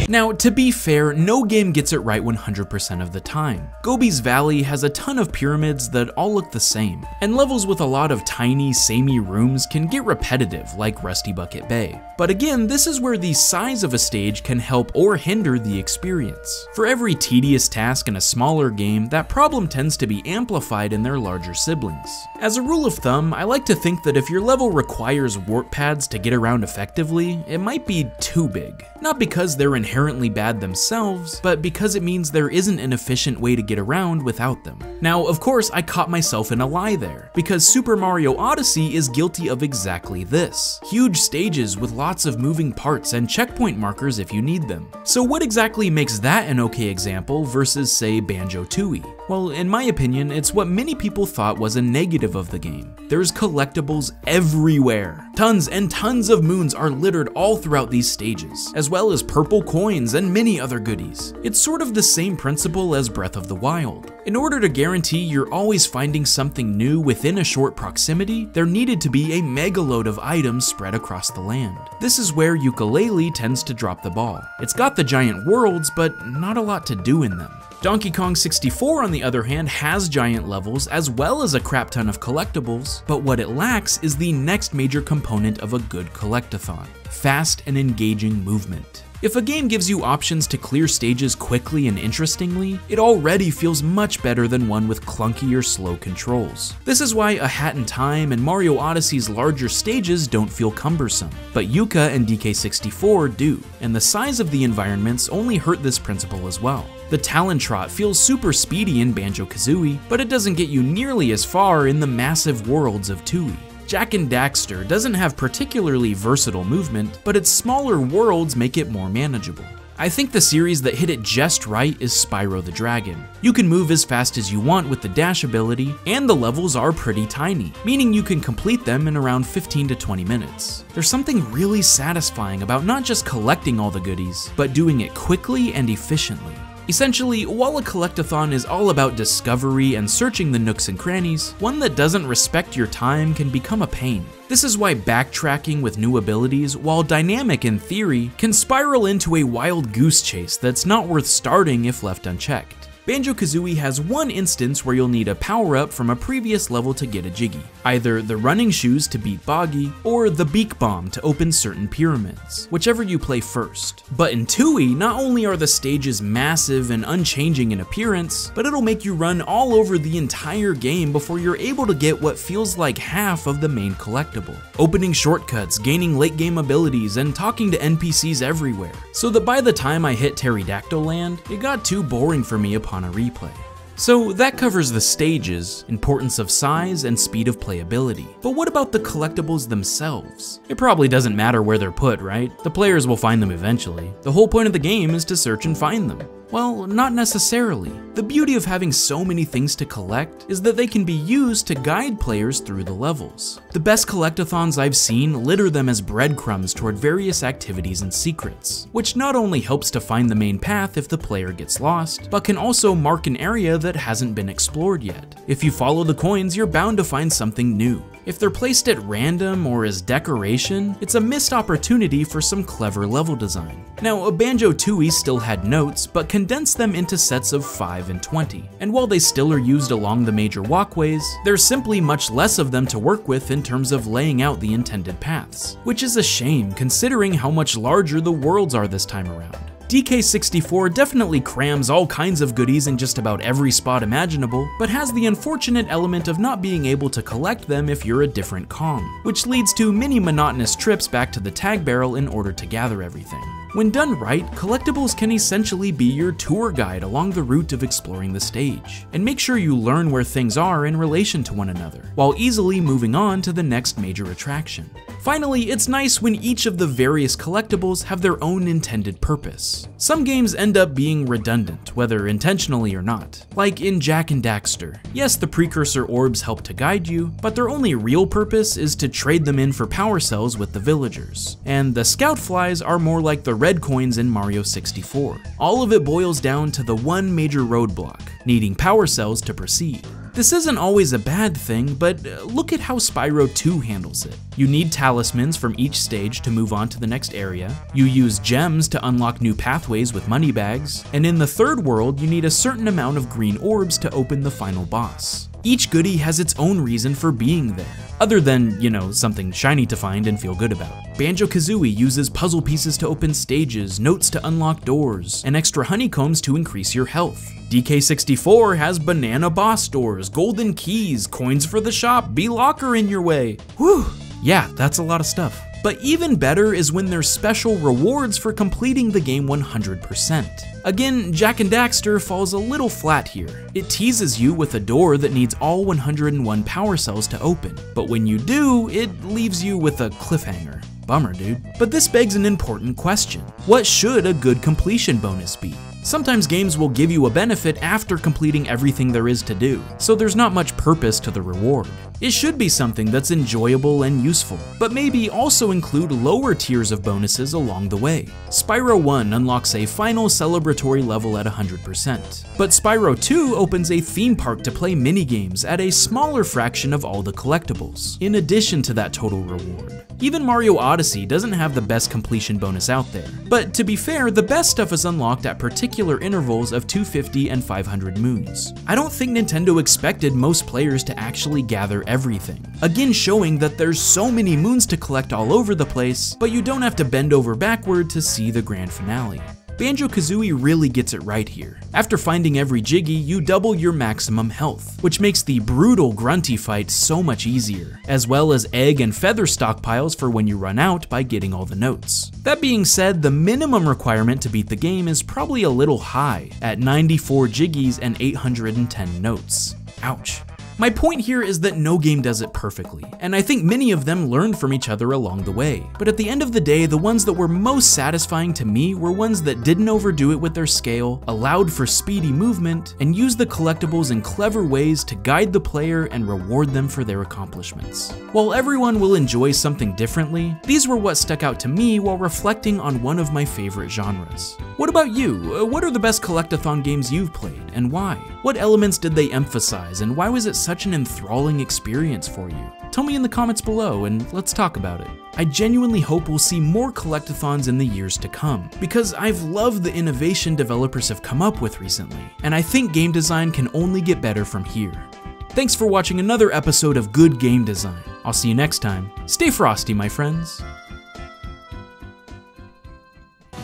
Now, to be fair, no game gets it right 100% of the time. Gobi's Valley has a ton of pyramids that all look the same, and levels with a lot of tiny, samey rooms can get repetitive like Rusty Bucket Bay. But again, this is where the size of a stage can help or hinder the experience. For every tedious task in a smaller game, that problem tends to be amplified in their larger siblings. As a rule of thumb, I like to think that if your level requires warp pads to get around effectively, it might be too big. Not because they're inherently bad themselves, but because it means there isn't an efficient way to get around without them. Now, of course, I caught myself in a lie there, because Super Mario Odyssey is guilty of exactly this. Huge stages with lots of moving parts and checkpoint markers if you need them. So what exactly makes that an okay example versus say Banjo-Tooie? Well, in my opinion, it's what many people thought was a negative of the game. There's collectibles everywhere. Tons and tons of moons are littered all throughout these stages, as well as purple coins and many other goodies. It's sort of the same principle as Breath of the Wild. In order to guarantee you're always finding something new within a short proximity, there needed to be a megaload of items spread across the land. This is where Yooka-Laylee tends to drop the ball. It's got the giant worlds, but not a lot to do in them. Donkey Kong 64, on the other hand, has giant levels as well as a crap ton of collectibles, but what it lacks is the next major component of a good collectathon fast and engaging movement. If a game gives you options to clear stages quickly and interestingly, it already feels much better than one with clunky or slow controls. This is why A Hat in Time and Mario Odyssey's larger stages don't feel cumbersome, but Yooka and DK64 do, and the size of the environments only hurt this principle as well. The Talon Trot feels super speedy in Banjo-Kazooie, but it doesn't get you nearly as far in the massive worlds of Tooie. Jak and Daxter doesn't have particularly versatile movement, but its smaller worlds make it more manageable. I think the series that hit it just right is Spyro the Dragon. You can move as fast as you want with the dash ability, and the levels are pretty tiny, meaning you can complete them in around 15 to 20 minutes. There's something really satisfying about not just collecting all the goodies, but doing it quickly and efficiently. Essentially, while a collectathon is all about discovery and searching the nooks and crannies, one that doesn't respect your time can become a pain. This is why backtracking with new abilities, while dynamic in theory, can spiral into a wild goose chase that's not worth starting if left unchecked. Banjo-Kazooie has one instance where you'll need a power-up from a previous level to get a Jiggy, either the running shoes to beat Boggy, or the beak bomb to open certain pyramids, whichever you play first. But in Tooie, not only are the stages massive and unchanging in appearance, but it'll make you run all over the entire game before you're able to get what feels like half of the main collectible. Opening shortcuts, gaining late game abilities, and talking to NPCs everywhere, so that by the time I hit Terrydactyland, it got too boring for me upon a replay. So that covers the stages, importance of size, and speed of playability. But what about the collectibles themselves? It probably doesn't matter where they're put, right? The players will find them eventually. The whole point of the game is to search and find them. Well, not necessarily. The beauty of having so many things to collect is that they can be used to guide players through the levels. The best collectathons I've seen litter them as breadcrumbs toward various activities and secrets, which not only helps to find the main path if the player gets lost, but can also mark an area that hasn't been explored yet. If you follow the coins, you're bound to find something new. If they're placed at random or as decoration, it's a missed opportunity for some clever level design. Now, a Banjo-Tooie still had notes, but condensed them into sets of 5 and 20. And while they still are used along the major walkways, there's simply much less of them to work with in terms of laying out the intended paths. Which is a shame considering how much larger the worlds are this time around. DK64 definitely crams all kinds of goodies in just about every spot imaginable, but has the unfortunate element of not being able to collect them if you're a different Kong, which leads to many monotonous trips back to the tag barrel in order to gather everything. When done right, collectibles can essentially be your tour guide along the route of exploring the stage, and make sure you learn where things are in relation to one another, while easily moving on to the next major attraction. Finally, it's nice when each of the various collectibles have their own intended purpose. Some games end up being redundant, whether intentionally or not, like in Jak and Daxter. Yes, the precursor orbs help to guide you, but their only real purpose is to trade them in for power cells with the villagers. And the scout flies are more like the red coins in Mario 64. All of it boils down to the one major roadblock, needing power cells to proceed. This isn't always a bad thing, but uh, look at how Spyro 2 handles it. You need talismans from each stage to move on to the next area, you use gems to unlock new pathways with money bags, and in the third world you need a certain amount of green orbs to open the final boss. Each goodie has its own reason for being there, other than, you know, something shiny to find and feel good about. Banjo-Kazooie uses puzzle pieces to open stages, notes to unlock doors, and extra honeycombs to increase your health. DK64 has banana boss doors, golden keys, coins for the shop, B-Locker in your way. Whew, yeah, that's a lot of stuff. But even better is when there's special rewards for completing the game 100%. Again, Jak and Daxter falls a little flat here. It teases you with a door that needs all 101 power cells to open, but when you do, it leaves you with a cliffhanger. Bummer, dude. But this begs an important question. What should a good completion bonus be? Sometimes games will give you a benefit after completing everything there is to do, so there's not much purpose to the reward. It should be something that's enjoyable and useful, but maybe also include lower tiers of bonuses along the way. Spyro 1 unlocks a final celebratory level at 100%, but Spyro 2 opens a theme park to play minigames at a smaller fraction of all the collectibles, in addition to that total reward. Even Mario Odyssey doesn't have the best completion bonus out there, but to be fair, the best stuff is unlocked at particular intervals of 250 and 500 moons. I don't think Nintendo expected most players to actually gather everything, again showing that there's so many moons to collect all over the place, but you don't have to bend over backward to see the grand finale. Banjo-Kazooie really gets it right here. After finding every Jiggy, you double your maximum health, which makes the brutal grunty fight so much easier, as well as egg and feather stockpiles for when you run out by getting all the notes. That being said, the minimum requirement to beat the game is probably a little high, at 94 Jiggies and 810 notes. Ouch. My point here is that no game does it perfectly, and I think many of them learned from each other along the way. But at the end of the day, the ones that were most satisfying to me were ones that didn't overdo it with their scale, allowed for speedy movement, and used the collectibles in clever ways to guide the player and reward them for their accomplishments. While everyone will enjoy something differently, these were what stuck out to me while reflecting on one of my favorite genres. What about you? Uh, What are the best collectathon games you've played, and why? What elements did they emphasize, and why was it such an enthralling experience for you? Tell me in the comments below, and let's talk about it. I genuinely hope we'll see more collectathons in the years to come, because I've loved the innovation developers have come up with recently, and I think game design can only get better from here. Thanks for watching another episode of Good Game Design. I'll see you next time. Stay frosty, my friends.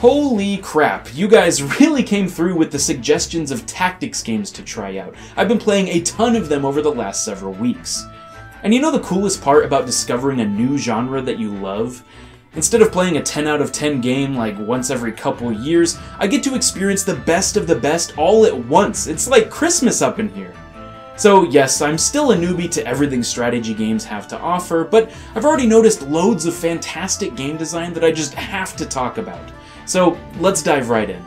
Holy crap, you guys really came through with the suggestions of tactics games to try out. I've been playing a ton of them over the last several weeks. And you know the coolest part about discovering a new genre that you love? Instead of playing a 10 out of 10 game like once every couple years, I get to experience the best of the best all at once. It's like Christmas up in here. So yes, I'm still a newbie to everything strategy games have to offer, but I've already noticed loads of fantastic game design that I just have to talk about. So let's dive right in.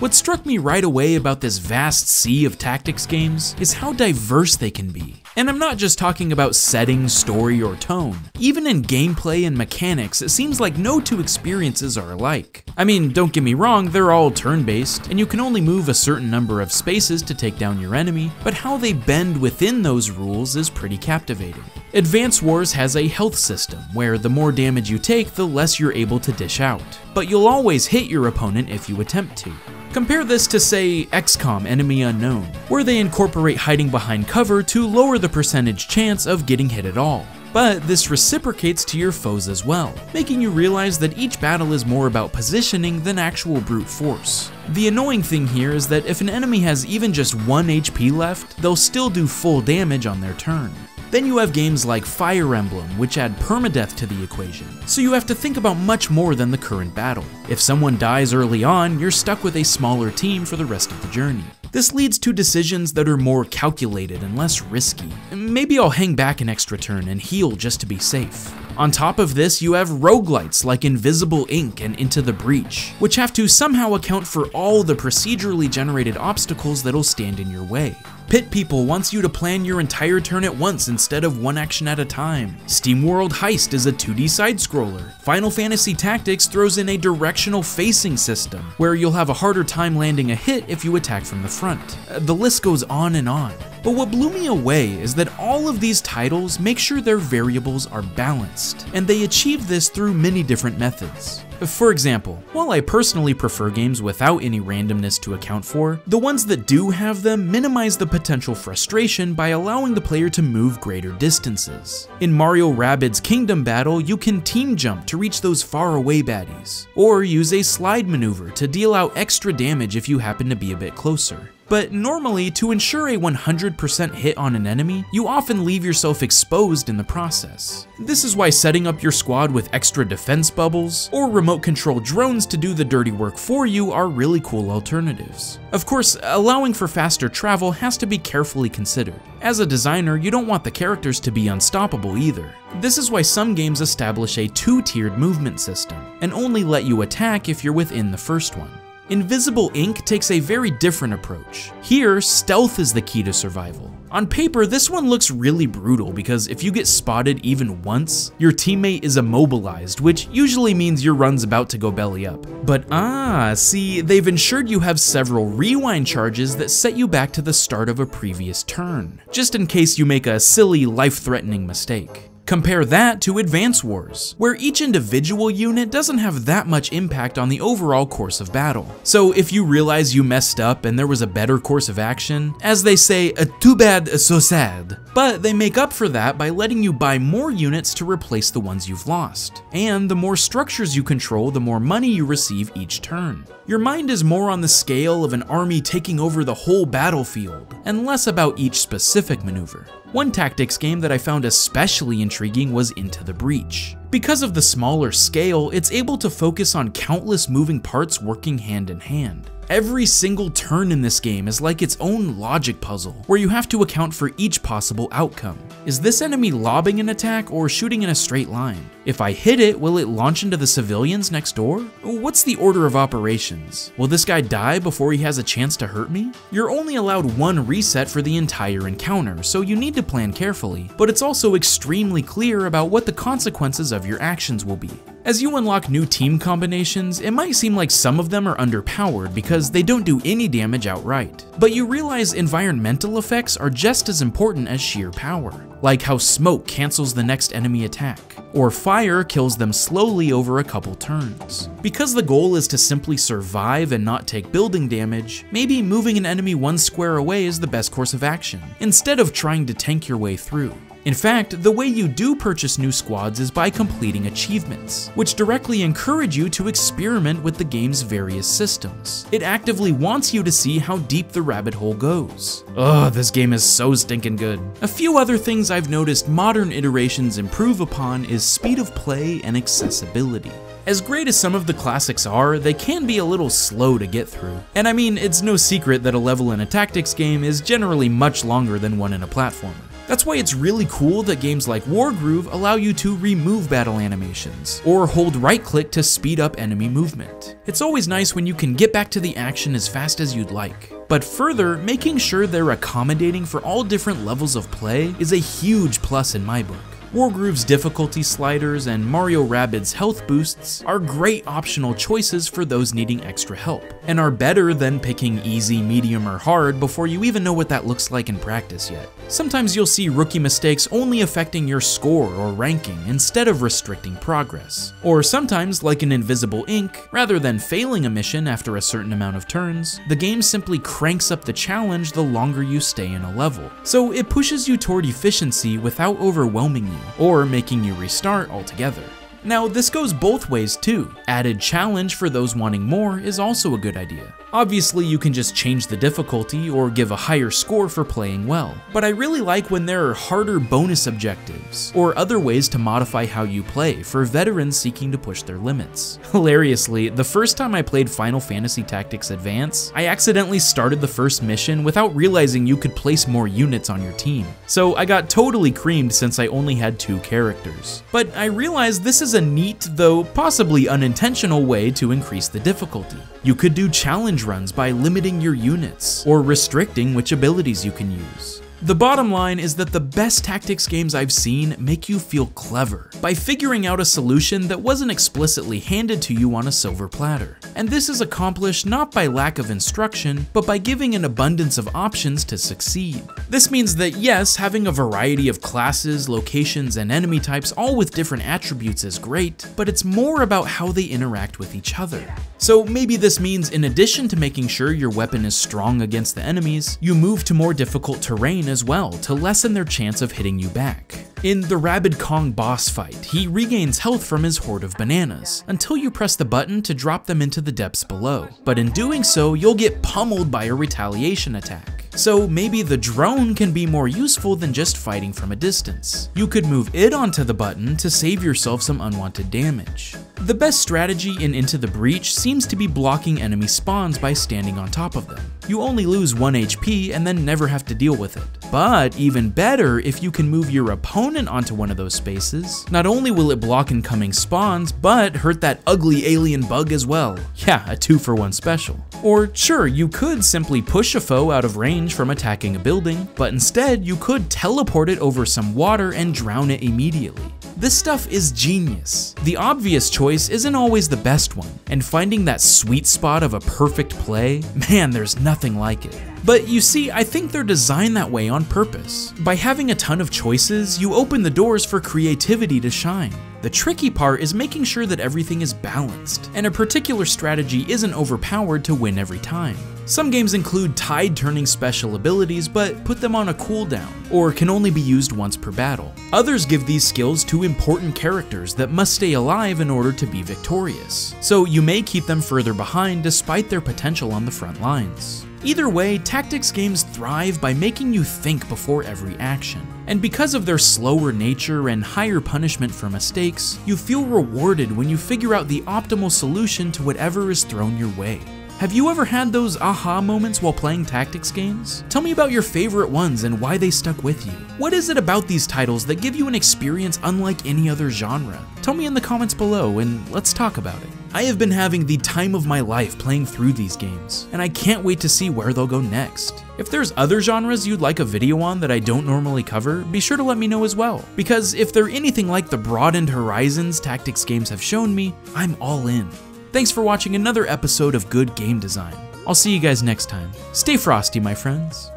What struck me right away about this vast sea of tactics games is how diverse they can be. And I'm not just talking about setting, story, or tone. Even in gameplay and mechanics, it seems like no two experiences are alike. I mean, don't get me wrong, they're all turn-based, and you can only move a certain number of spaces to take down your enemy, but how they bend within those rules is pretty captivating. Advance Wars has a health system, where the more damage you take, the less you're able to dish out. But you'll always hit your opponent if you attempt to. Compare this to, say, XCOM Enemy Unknown, where they incorporate hiding behind cover to lower the percentage chance of getting hit at all. But this reciprocates to your foes as well, making you realize that each battle is more about positioning than actual brute force. The annoying thing here is that if an enemy has even just 1 HP left, they'll still do full damage on their turn. Then you have games like Fire Emblem, which add permadeath to the equation, so you have to think about much more than the current battle. If someone dies early on, you're stuck with a smaller team for the rest of the journey. This leads to decisions that are more calculated and less risky. Maybe I'll hang back an extra turn and heal just to be safe. On top of this, you have roguelites like Invisible, Inc. and Into the Breach, which have to somehow account for all the procedurally generated obstacles that'll stand in your way. Pit People wants you to plan your entire turn at once instead of one action at a time. SteamWorld Heist is a 2D side-scroller. Final Fantasy Tactics throws in a directional facing system, where you'll have a harder time landing a hit if you attack from the front. Uh, The list goes on and on. But what blew me away is that all of these titles make sure their variables are balanced, and they achieve this through many different methods. For example, while I personally prefer games without any randomness to account for, the ones that do have them minimize the potential frustration by allowing the player to move greater distances. In Mario Rabbids Kingdom Battle, you can team jump to reach those far away baddies, or use a slide maneuver to deal out extra damage if you happen to be a bit closer. But normally, to ensure a 100% hit on an enemy, you often leave yourself exposed in the process. This is why setting up your squad with extra defense bubbles, or remote control drones to do the dirty work for you are really cool alternatives. Of course, allowing for faster travel has to be carefully considered. As a designer, you don't want the characters to be unstoppable either. This is why some games establish a two-tiered movement system, and only let you attack if you're within the first one. Invisible, Inc. takes a very different approach. Here, stealth is the key to survival. On paper, this one looks really brutal because if you get spotted even once, your teammate is immobilized, which usually means your run's about to go belly up. But ah, see, they've ensured you have several rewind charges that set you back to the start of a previous turn, just in case you make a silly, life-threatening mistake. Compare that to Advance Wars, where each individual unit doesn't have that much impact on the overall course of battle. So if you realize you messed up and there was a better course of action, as they say, too bad, so sad. But they make up for that by letting you buy more units to replace the ones you've lost. And the more structures you control, the more money you receive each turn. Your mind is more on the scale of an army taking over the whole battlefield, and less about each specific maneuver. One tactics game that I found especially intriguing was Into the Breach. Because of the smaller scale, it's able to focus on countless moving parts working hand in hand. Every single turn in this game is like its own logic puzzle, where you have to account for each possible outcome. Is this enemy lobbing an attack or shooting in a straight line? If I hit it, will it launch into the civilians next door? What's the order of operations? Will this guy die before he has a chance to hurt me? You're only allowed one reset for the entire encounter, so you need to plan carefully, but it's also extremely clear about what the consequences of your actions will be. As you unlock new team combinations, it might seem like some of them are underpowered because they don't do any damage outright. But you realize environmental effects are just as important as sheer power, like how smoke cancels the next enemy attack, or fire kills them slowly over a couple turns. Because the goal is to simply survive and not take building damage, maybe moving an enemy one square away is the best course of action, instead of trying to tank your way through. In fact, the way you do purchase new squads is by completing achievements, which directly encourage you to experiment with the game's various systems. It actively wants you to see how deep the rabbit hole goes. Ugh, this game is so stinking good. A few other things I've noticed modern iterations improve upon is speed of play and accessibility. As great as some of the classics are, they can be a little slow to get through. And I mean, it's no secret that a level in a tactics game is generally much longer than one in a platformer. That's why it's really cool that games like Wargroove allow you to remove battle animations, or hold right click to speed up enemy movement. It's always nice when you can get back to the action as fast as you'd like. But further, making sure they're accommodating for all different levels of play is a huge plus in my book. Wargroove's difficulty sliders and Mario Rabbids health boosts are great optional choices for those needing extra help, and are better than picking easy, medium, or hard before you even know what that looks like in practice yet. Sometimes you'll see rookie mistakes only affecting your score or ranking instead of restricting progress. Or sometimes, like in Invisible, Inc., rather than failing a mission after a certain amount of turns, the game simply cranks up the challenge the longer you stay in a level. So it pushes you toward efficiency without overwhelming you or making you restart altogether. Now, this goes both ways too. Added challenge for those wanting more is also a good idea. Obviously, you can just change the difficulty or give a higher score for playing well, but I really like when there are harder bonus objectives, or other ways to modify how you play for veterans seeking to push their limits. Hilariously, the first time I played Final Fantasy Tactics Advance, I accidentally started the first mission without realizing you could place more units on your team, so I got totally creamed since I only had two characters. But I realized this is a neat, though possibly unintentional way to increase the difficulty. You could do challenge runs by limiting your units, or restricting which abilities you can use. The bottom line is that the best tactics games I've seen make you feel clever by figuring out a solution that wasn't explicitly handed to you on a silver platter. And this is accomplished not by lack of instruction, but by giving an abundance of options to succeed. This means that yes, having a variety of classes, locations, and enemy types all with different attributes is great, but it's more about how they interact with each other. So maybe this means in addition to making sure your weapon is strong against the enemies, you move to more difficult terrain as well to lessen their chance of hitting you back. In the Rabbid Kong boss fight, he regains health from his hoard of bananas, until you press the button to drop them into the depths below. But in doing so, you'll get pummeled by a retaliation attack. So maybe the drone can be more useful than just fighting from a distance. You could move it onto the button to save yourself some unwanted damage. The best strategy in Into the Breach seems to be blocking enemy spawns by standing on top of them. You only lose 1 HP and then never have to deal with it. But even better if you can move your opponent onto one of those spaces. Not only will it block incoming spawns, but hurt that ugly alien bug as well. Yeah, a 2 for 1 special. Or sure, you could simply push a foe out of range from attacking a building, but instead you could teleport it over some water and drown it immediately. This stuff is genius. The obvious choice isn't always the best one, and finding that sweet spot of a perfect play, man, there's nothing like it. But you see, I think they're designed that way on purpose. By having a ton of choices, you open the doors for creativity to shine. The tricky part is making sure that everything is balanced, and a particular strategy isn't overpowered to win every time. Some games include tide turning special abilities but put them on a cooldown, or can only be used once per battle. Others give these skills to important characters that must stay alive in order to be victorious, so you may keep them further behind despite their potential on the front lines. Either way, tactics games thrive by making you think before every action. And because of their slower nature and higher punishment for mistakes, you feel rewarded when you figure out the optimal solution to whatever is thrown your way. Have you ever had those aha moments while playing tactics games? Tell me about your favorite ones and why they stuck with you. What is it about these titles that give you an experience unlike any other genre? Tell me in the comments below and let's talk about it. I have been having the time of my life playing through these games, and I can't wait to see where they'll go next. If there's other genres you'd like a video on that I don't normally cover, be sure to let me know as well, because if they're anything like the broadened horizons tactics games have shown me, I'm all in. Thanks for watching another episode of Good Game Design. I'll see you guys next time. Stay frosty, my friends.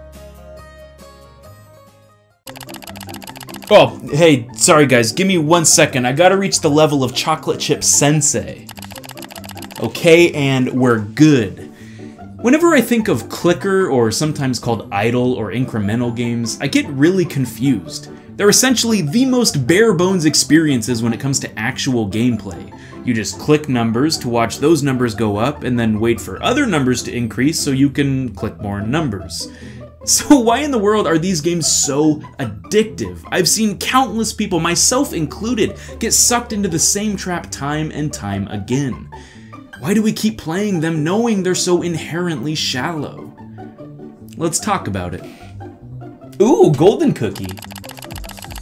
Oh, hey, sorry guys, give me one second. I gotta reach the level of Chocolate Chip Sensei. Okay, and we're good. Whenever I think of clicker, or sometimes called idle or incremental games, I get really confused. They're essentially the most bare bones experiences when it comes to actual gameplay. You just click numbers to watch those numbers go up, and then wait for other numbers to increase so you can click more numbers. So why in the world are these games so addictive? I've seen countless people, myself included, get sucked into the same trap time and time again. Why do we keep playing them knowing they're so inherently shallow? Let's talk about it. Ooh, golden cookie.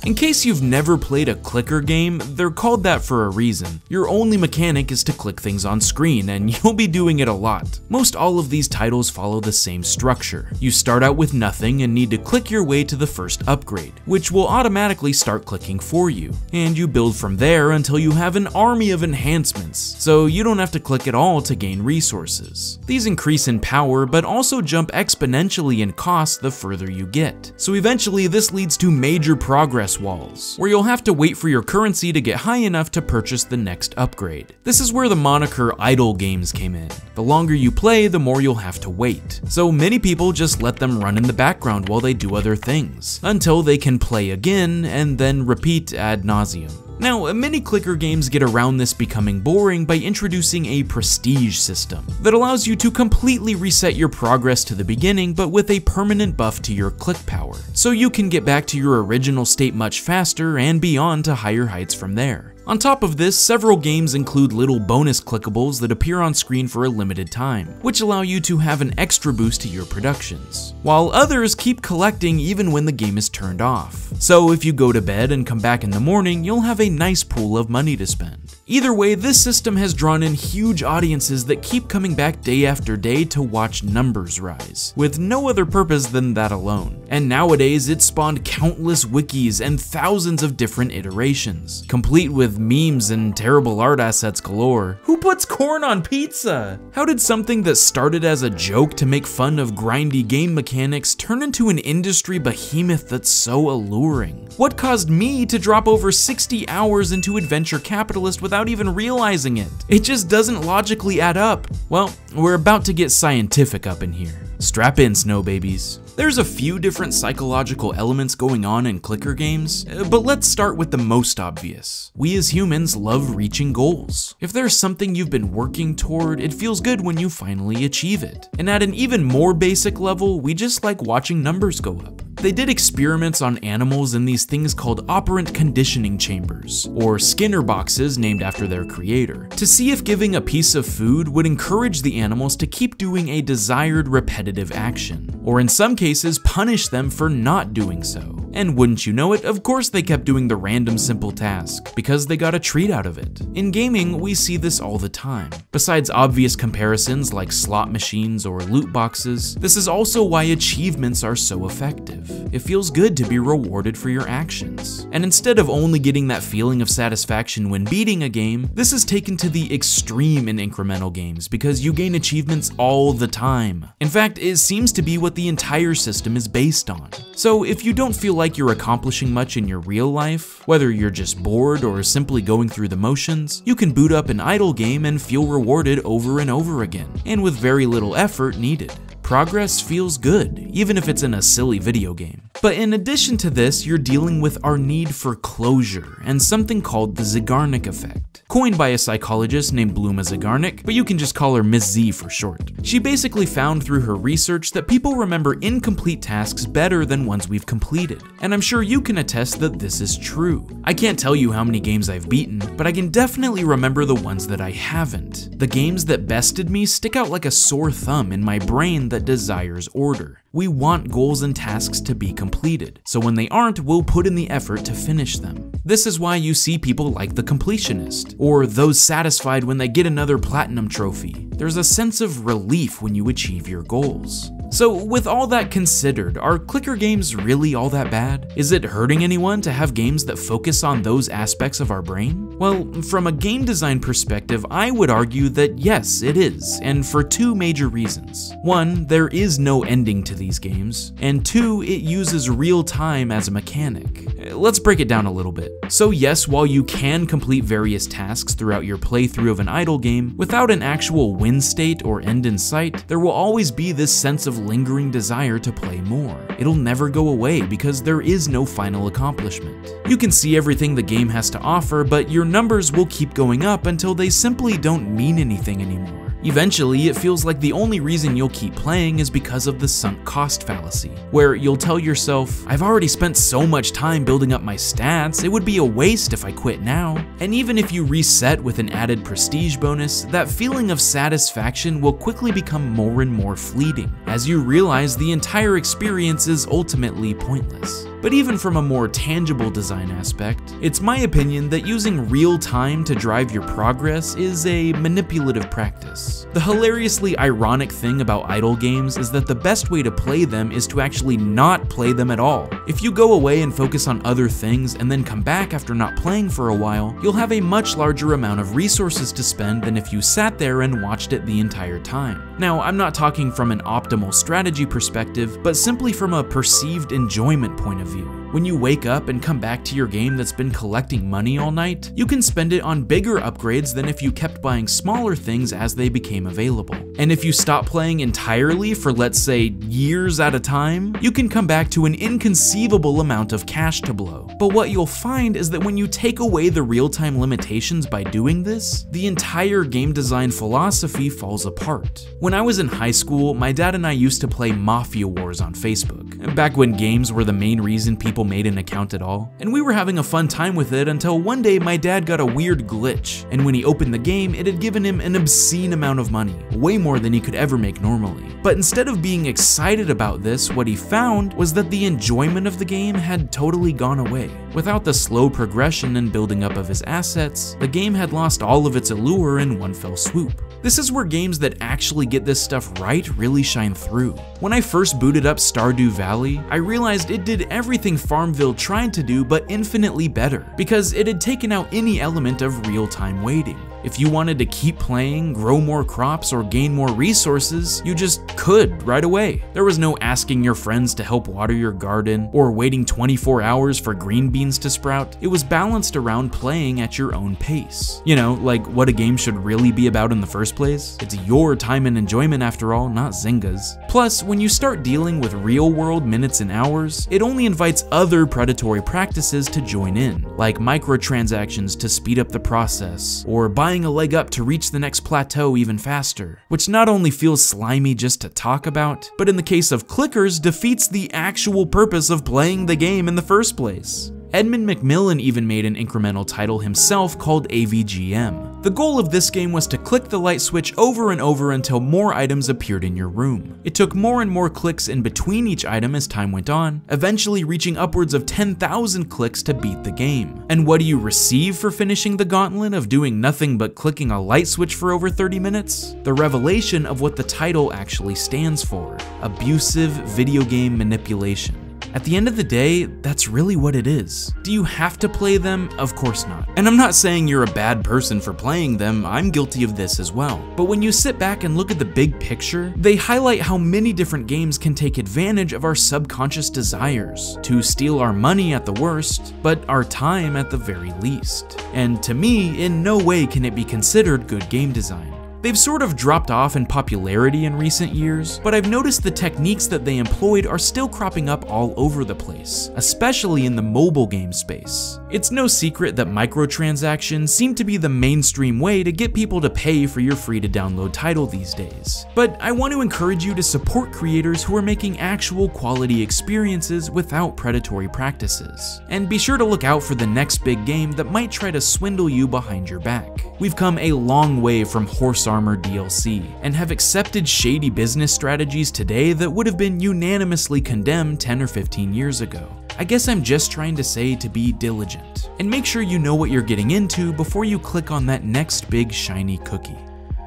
In case you've never played a clicker game, they're called that for a reason. Your only mechanic is to click things on screen, and you'll be doing it a lot. Most all of these titles follow the same structure. You start out with nothing and need to click your way to the first upgrade, which will automatically start clicking for you. And you build from there until you have an army of enhancements, so you don't have to click at all to gain resources. These increase in power, but also jump exponentially in cost the further you get. So eventually this leads to major progress walls, where you'll have to wait for your currency to get high enough to purchase the next upgrade. This is where the moniker idle games came in. The longer you play, the more you'll have to wait. So many people just let them run in the background while they do other things, until they can play again and then repeat ad nauseum. Now, many clicker games get around this becoming boring by introducing a prestige system that allows you to completely reset your progress to the beginning but with a permanent buff to your click power, so you can get back to your original state much faster and beyond to higher heights from there. On top of this, several games include little bonus clickables that appear on screen for a limited time, which allow you to have an extra boost to your productions, while others keep collecting even when the game is turned off. So if you go to bed and come back in the morning, you'll have a nice pool of money to spend. Either way, this system has drawn in huge audiences that keep coming back day after day to watch numbers rise, with no other purpose than that alone. And nowadays, it's spawned countless wikis and thousands of different iterations, complete with memes and terrible art assets galore. Who puts corn on pizza? How did something that started as a joke to make fun of grindy game mechanics turn into an industry behemoth that's so alluring? What caused me to drop over 60 hours into Adventure Capitalist without even realizing it? It just doesn't logically add up. Well, we're about to get scientific up in here. Strap in, snow babies. There's a few different psychological elements going on in clicker games, uh, but let's start with the most obvious. We as humans love reaching goals. If there's something you've been working toward, it feels good when you finally achieve it. And at an even more basic level, we just like watching numbers go up. They did experiments on animals in these things called operant conditioning chambers, or Skinner boxes named after their creator, to see if giving a piece of food would encourage the animals to keep doing a desired repetitive action, or in some cases punish them for not doing so. And wouldn't you know it, of course they kept doing the random simple task, because they got a treat out of it. In gaming, we see this all the time. Besides obvious comparisons like slot machines or loot boxes, this is also why achievements are so effective. It feels good to be rewarded for your actions. And instead of only getting that feeling of satisfaction when beating a game, this is taken to the extreme in incremental games because you gain achievements all the time. In fact, it seems to be what the entire system is based on. So if you don't feel like you're accomplishing much in your real life, whether you're just bored or simply going through the motions, you can boot up an idle game and feel rewarded over and over again, and with very little effort needed. Progress feels good, even if it's in a silly video game. But in addition to this, you're dealing with our need for closure and something called the Zeigarnik effect, coined by a psychologist named Bluma Zeigarnik, but you can just call her Miss Z for short. She basically found through her research that people remember incomplete tasks better than ones we've completed, and I'm sure you can attest that this is true. I can't tell you how many games I've beaten, but I can definitely remember the ones that I haven't. The games that bested me stick out like a sore thumb in my brain that desires order. We want goals and tasks to be completed, so when they aren't, we'll put in the effort to finish them. This is why you see people like the completionist, or those satisfied when they get another platinum trophy. There's a sense of relief when you achieve your goals. So, with all that considered, are clicker games really all that bad? Is it hurting anyone to have games that focus on those aspects of our brain? Well, from a game design perspective, I would argue that yes, it is, and for two major reasons. One, there is no ending to these games, and two, it uses real time as a mechanic. Let's break it down a little bit. So, yes, while you can complete various tasks throughout your playthrough of an idle game, without an actual win state or end in sight, there will always be this sense of lingering desire to play more. It'll never go away because there is no final accomplishment. You can see everything the game has to offer, but your numbers will keep going up until they simply don't mean anything anymore. Eventually, it feels like the only reason you'll keep playing is because of the sunk cost fallacy, where you'll tell yourself, I've already spent so much time building up my stats, it would be a waste if I quit now. And even if you reset with an added prestige bonus, that feeling of satisfaction will quickly become more and more fleeting, as you realize the entire experience is ultimately pointless. But even from a more tangible design aspect, it's my opinion that using real time to drive your progress is a manipulative practice. The hilariously ironic thing about idle games is that the best way to play them is to actually not play them at all. If you go away and focus on other things and then come back after not playing for a while, you'll have a much larger amount of resources to spend than if you sat there and watched it the entire time. Now, I'm not talking from an optimal strategy perspective, but simply from a perceived enjoyment point of view. When you wake up and come back to your game that's been collecting money all night, you can spend it on bigger upgrades than if you kept buying smaller things as they became available. And if you stop playing entirely for let's say years at a time, you can come back to an inconceivable amount of cash to blow. But what you'll find is that when you take away the real-time limitations by doing this, the entire game design philosophy falls apart. When I was in high school, my dad and I used to play Mafia Wars on Facebook, back when games were the main reason people made an account at all, and we were having a fun time with it until one day my dad got a weird glitch, and when he opened the game, it had given him an obscene amount of money, way more than he could ever make normally. But instead of being excited about this, what he found was that the enjoyment of the game had totally gone away. Without the slow progression and building up of his assets, the game had lost all of its allure in one fell swoop. This is where games that actually get this stuff right really shine through. When I first booted up Stardew Valley, I realized it did everything Farmville tried to do but infinitely better, because it had taken out any element of real-time waiting. If you wanted to keep playing, grow more crops, or gain more resources, you just could right away. There was no asking your friends to help water your garden, or waiting 24 hours for green beans to sprout. It was balanced around playing at your own pace. You know, like what a game should really be about in the first place. It's your time and enjoyment after all, not Zynga's. Plus, when you start dealing with real world minutes and hours, it only invites other predatory practices to join in, like microtransactions to speed up the process, or buying a leg up to reach the next plateau even faster, which not only feels slimy just to talk about, but in the case of clickers defeats the actual purpose of playing the game in the first place. Edmund McMillen even made an incremental title himself called AVGM. The goal of this game was to click the light switch over and over until more items appeared in your room. It took more and more clicks in between each item as time went on, eventually reaching upwards of 10,000 clicks to beat the game. And what do you receive for finishing the gauntlet of doing nothing but clicking a light switch for over 30 minutes? The revelation of what the title actually stands for, abusive video game manipulation. At the end of the day, that's really what it is. Do you have to play them? Of course not. And I'm not saying you're a bad person for playing them, I'm guilty of this as well. But when you sit back and look at the big picture, they highlight how many different games can take advantage of our subconscious desires, to steal our money at the worst, but our time at the very least. And to me, in no way can it be considered good game design. They've sort of dropped off in popularity in recent years, but I've noticed the techniques that they employed are still cropping up all over the place, especially in the mobile game space. It's no secret that microtransactions seem to be the mainstream way to get people to pay for your free to download title these days. But I want to encourage you to support creators who are making actual quality experiences without predatory practices. And be sure to look out for the next big game that might try to swindle you behind your back. We've come a long way from Horse Armor DLC, and have accepted shady business strategies today that would have been unanimously condemned 10 or 15 years ago. I guess I'm just trying to say to be diligent, and make sure you know what you're getting into before you click on that next big shiny cookie.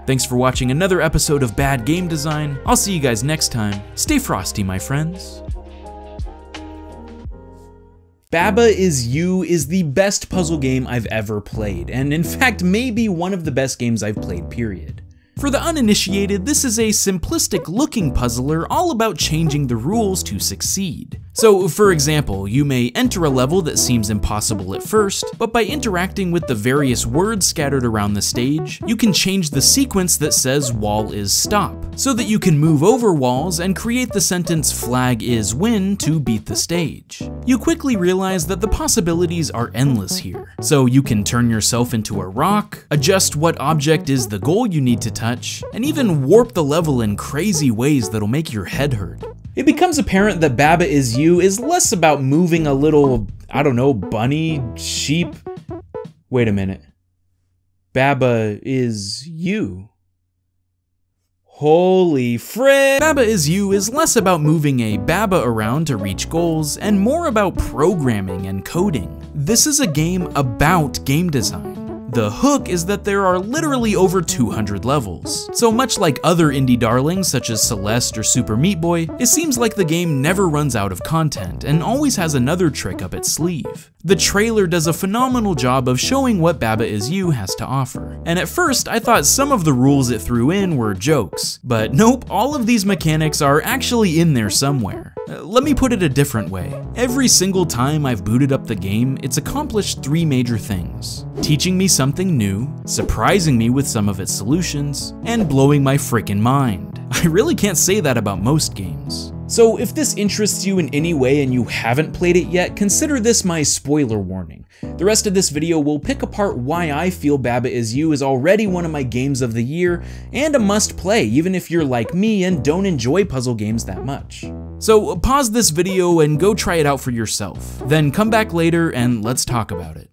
Thanks for watching another episode of Bad Game Design. I'll see you guys next time. Stay frosty, my friends. Baba Is You is the best puzzle game I've ever played, and in fact, maybe one of the best games I've played, period. For the uninitiated, this is a simplistic looking puzzler all about changing the rules to succeed. So, for example, you may enter a level that seems impossible at first, but by interacting with the various words scattered around the stage, you can change the sequence that says wall is stop, so that you can move over walls and create the sentence flag is win to beat the stage. You quickly realize that the possibilities are endless here. So you can turn yourself into a rock, adjust what object is the goal you need to touch, and even warp the level in crazy ways that'll make your head hurt. It becomes apparent that Baba Is You is less about moving a little, I don't know, bunny, sheep. Wait a minute. Baba is you. Holy frick! Baba Is You is less about moving a Baba around to reach goals and more about programming and coding. This is a game about game design. The hook is that there are literally over 200 levels. So much like other indie darlings such as Celeste or Super Meat Boy, it seems like the game never runs out of content and always has another trick up its sleeve. The trailer does a phenomenal job of showing what Baba Is You has to offer. And at first, I thought some of the rules it threw in were jokes, but nope, all of these mechanics are actually in there somewhere. Uh, let me put it a different way. Every single time I've booted up the game, it's accomplished three major things. Teaching me something new, surprising me with some of its solutions, and blowing my freaking mind. I really can't say that about most games. So if this interests you in any way and you haven't played it yet, consider this my spoiler warning. The rest of this video will pick apart why I feel Baba Is You is already one of my games of the year, and a must play even if you're like me and don't enjoy puzzle games that much. So pause this video and go try it out for yourself. Then come back later and let's talk about it.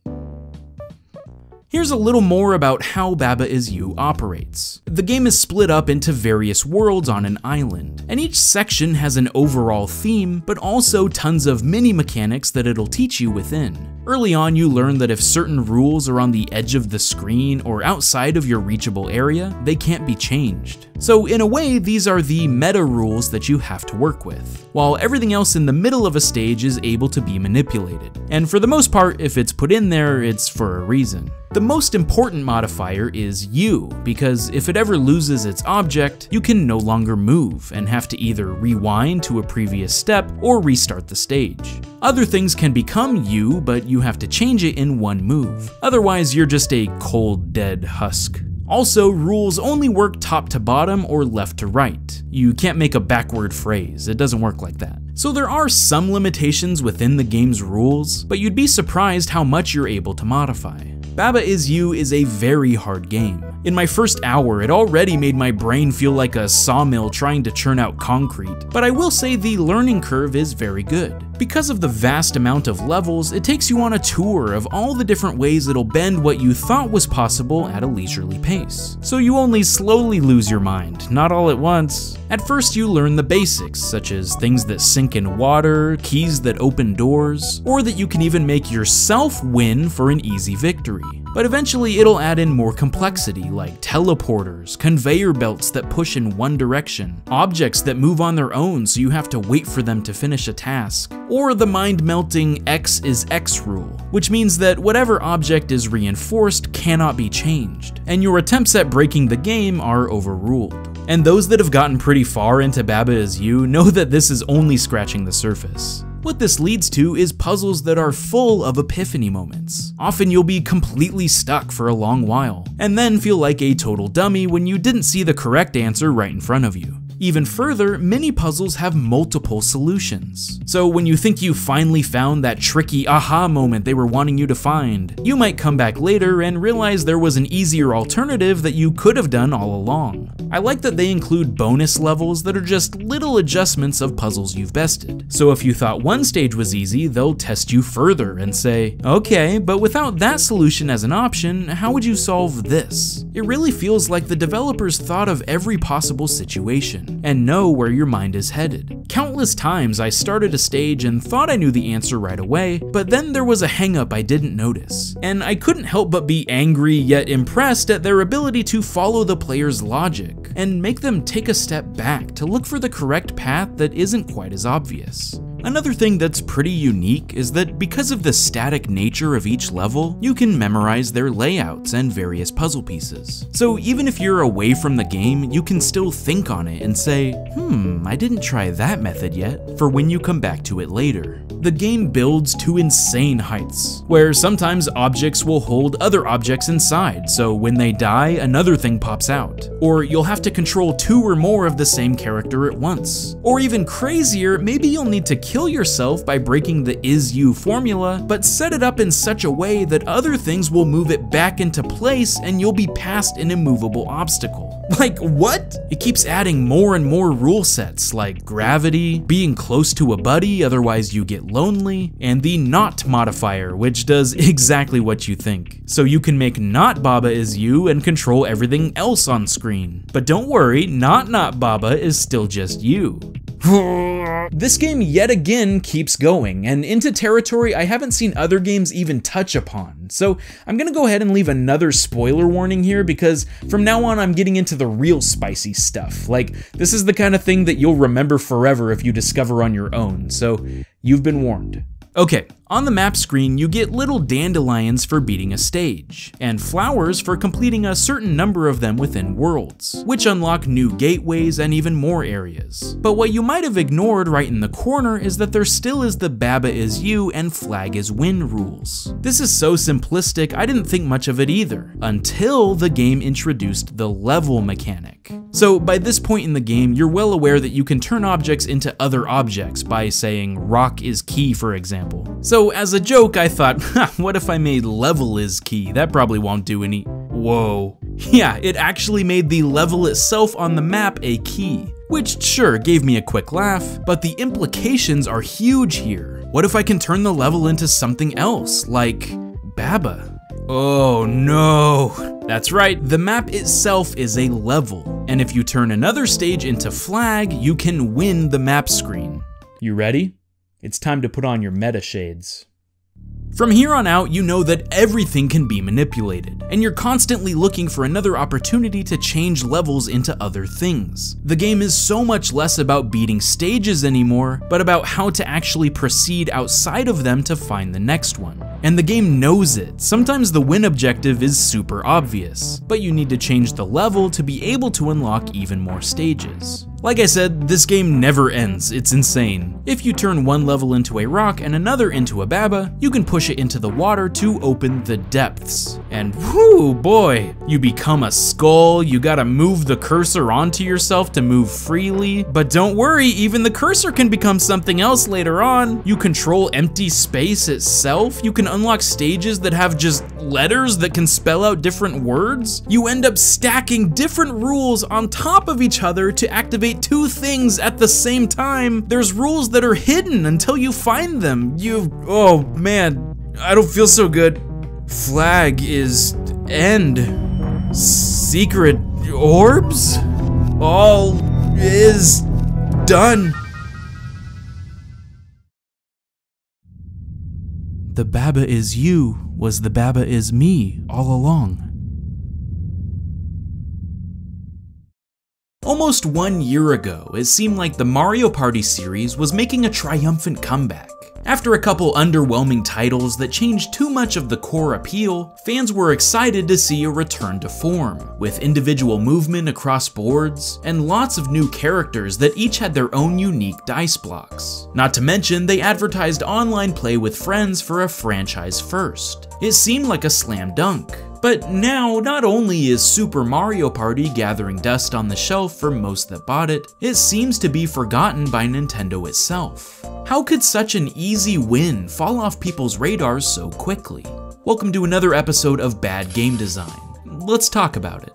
Here's a little more about how Baba Is You operates. The game is split up into various worlds on an island, and each section has an overall theme, but also tons of mini mechanics that it'll teach you within. Early on, you learn that if certain rules are on the edge of the screen or outside of your reachable area, they can't be changed. So in a way, these are the meta rules that you have to work with, while everything else in the middle of a stage is able to be manipulated. And for the most part, if it's put in there, it's for a reason. The most important modifier is you, because if it ever loses its object, you can no longer move and have to either rewind to a previous step or restart the stage. Other things can become you, but you have to change it in one move. Otherwise, you're just a cold, dead husk. Also, rules only work top to bottom or left to right. You can't make a backward phrase, it doesn't work like that. So there are some limitations within the game's rules, but you'd be surprised how much you're able to modify. Baba Is You is a very hard game. In my first hour, it already made my brain feel like a sawmill trying to churn out concrete, but I will say the learning curve is very good. Because of the vast amount of levels, it takes you on a tour of all the different ways it'll bend what you thought was possible at a leisurely pace. So you only slowly lose your mind, not all at once. At first you learn the basics, such as things that sink in water, keys that open doors, or that you can even make yourself win for an easy victory. But eventually it'll add in more complexity like teleporters, conveyor belts that push in one direction, objects that move on their own so you have to wait for them to finish a task, or the mind-melting X is X rule, which means that whatever object is reinforced cannot be changed, and your attempts at breaking the game are overruled. And those that have gotten pretty far into Baba Is You know that this is only scratching the surface. What this leads to is puzzles that are full of epiphany moments. Often you'll be completely stuck for a long while, and then feel like a total dummy when you didn't see the correct answer right in front of you. Even further, many puzzles have multiple solutions. So when you think you finally found that tricky aha moment they were wanting you to find, you might come back later and realize there was an easier alternative that you could have done all along. I like that they include bonus levels that are just little adjustments of puzzles you've bested. So if you thought one stage was easy, they'll test you further and say, okay, but without that solution as an option, how would you solve this? It really feels like the developers thought of every possible situation and know where your mind is headed. Countless times I started a stage and thought I knew the answer right away, but then there was a hangup I didn't notice, and I couldn't help but be angry yet impressed at their ability to follow the player's logic and make them take a step back to look for the correct path that isn't quite as obvious. Another thing that's pretty unique is that because of the static nature of each level, you can memorize their layouts and various puzzle pieces. So even if you're away from the game, you can still think on it and say, hmm, I didn't try that method yet, for when you come back to it later. The game builds to insane heights, where sometimes objects will hold other objects inside, so when they die, another thing pops out. Or you'll have to control two or more of the same character at once. Or even crazier, maybe you'll need to kill yourself by breaking the is you formula, but set it up in such a way that other things will move it back into place and you'll be past an immovable obstacle. Like, what? It keeps adding more and more rule sets, like gravity, being close to a buddy, otherwise you get lonely, and the not modifier, which does exactly what you think. So you can make not Baba is you and control everything else on screen. But don't worry, not not Baba is still just you. This game yet again keeps going, and into territory I haven't seen other games even touch upon. So I'm gonna go ahead and leave another spoiler warning here because from now on I'm getting into the real spicy stuff. Like, this is the kind of thing that you'll remember forever if you discover on your own, so you've been warned. Okay, on the map screen, you get little dandelions for beating a stage, and flowers for completing a certain number of them within worlds, which unlock new gateways and even more areas. But what you might have ignored right in the corner is that there still is the Baba is you and flag is win rules. This is so simplistic, I didn't think much of it either, until the game introduced the level mechanic. So by this point in the game, you're well aware that you can turn objects into other objects by saying rock is key for example. So as a joke, I thought, what if I made level is key? That probably won't do any. Whoa. Yeah, it actually made the level itself on the map a key. Which sure gave me a quick laugh, but the implications are huge here. What if I can turn the level into something else, like Baba? Oh no! That's right, the map itself is a level, and if you turn another stage into flag, you can win the map screen. You ready? It's time to put on your meta shades. From here on out, you know that everything can be manipulated, and you're constantly looking for another opportunity to change levels into other things. The game is so much less about beating stages anymore, but about how to actually proceed outside of them to find the next one. And the game knows it. Sometimes the win objective is super obvious, but you need to change the level to be able to unlock even more stages. Like I said, this game never ends, it's insane. If you turn one level into a rock and another into a baba, you can push it into the water to open the depths. And whoo boy, you become a skull, you gotta move the cursor onto yourself to move freely, but don't worry, even the cursor can become something else later on. You control empty space itself, you can unlock stages that have just letters that can spell out different words. You end up stacking different rules on top of each other to activate two things at the same time. There's rules that are hidden until you find them. You, oh man, I don't feel so good. Flag is end. Secret orbs? All is done. The Baba is you was the Baba is me all along. Almost one year ago, it seemed like the Mario Party series was making a triumphant comeback. After a couple underwhelming titles that changed too much of the core appeal, fans were excited to see a return to form, with individual movement across boards, and lots of new characters that each had their own unique dice blocks. Not to mention, they advertised online play with friends for a franchise first. It seemed like a slam dunk, but now, not only is Super Mario Party gathering dust on the shelf for most that bought it, it seems to be forgotten by Nintendo itself. How could such an easy win fall off people's radars so quickly? Welcome to another episode of Bad Game Design. Let's talk about it.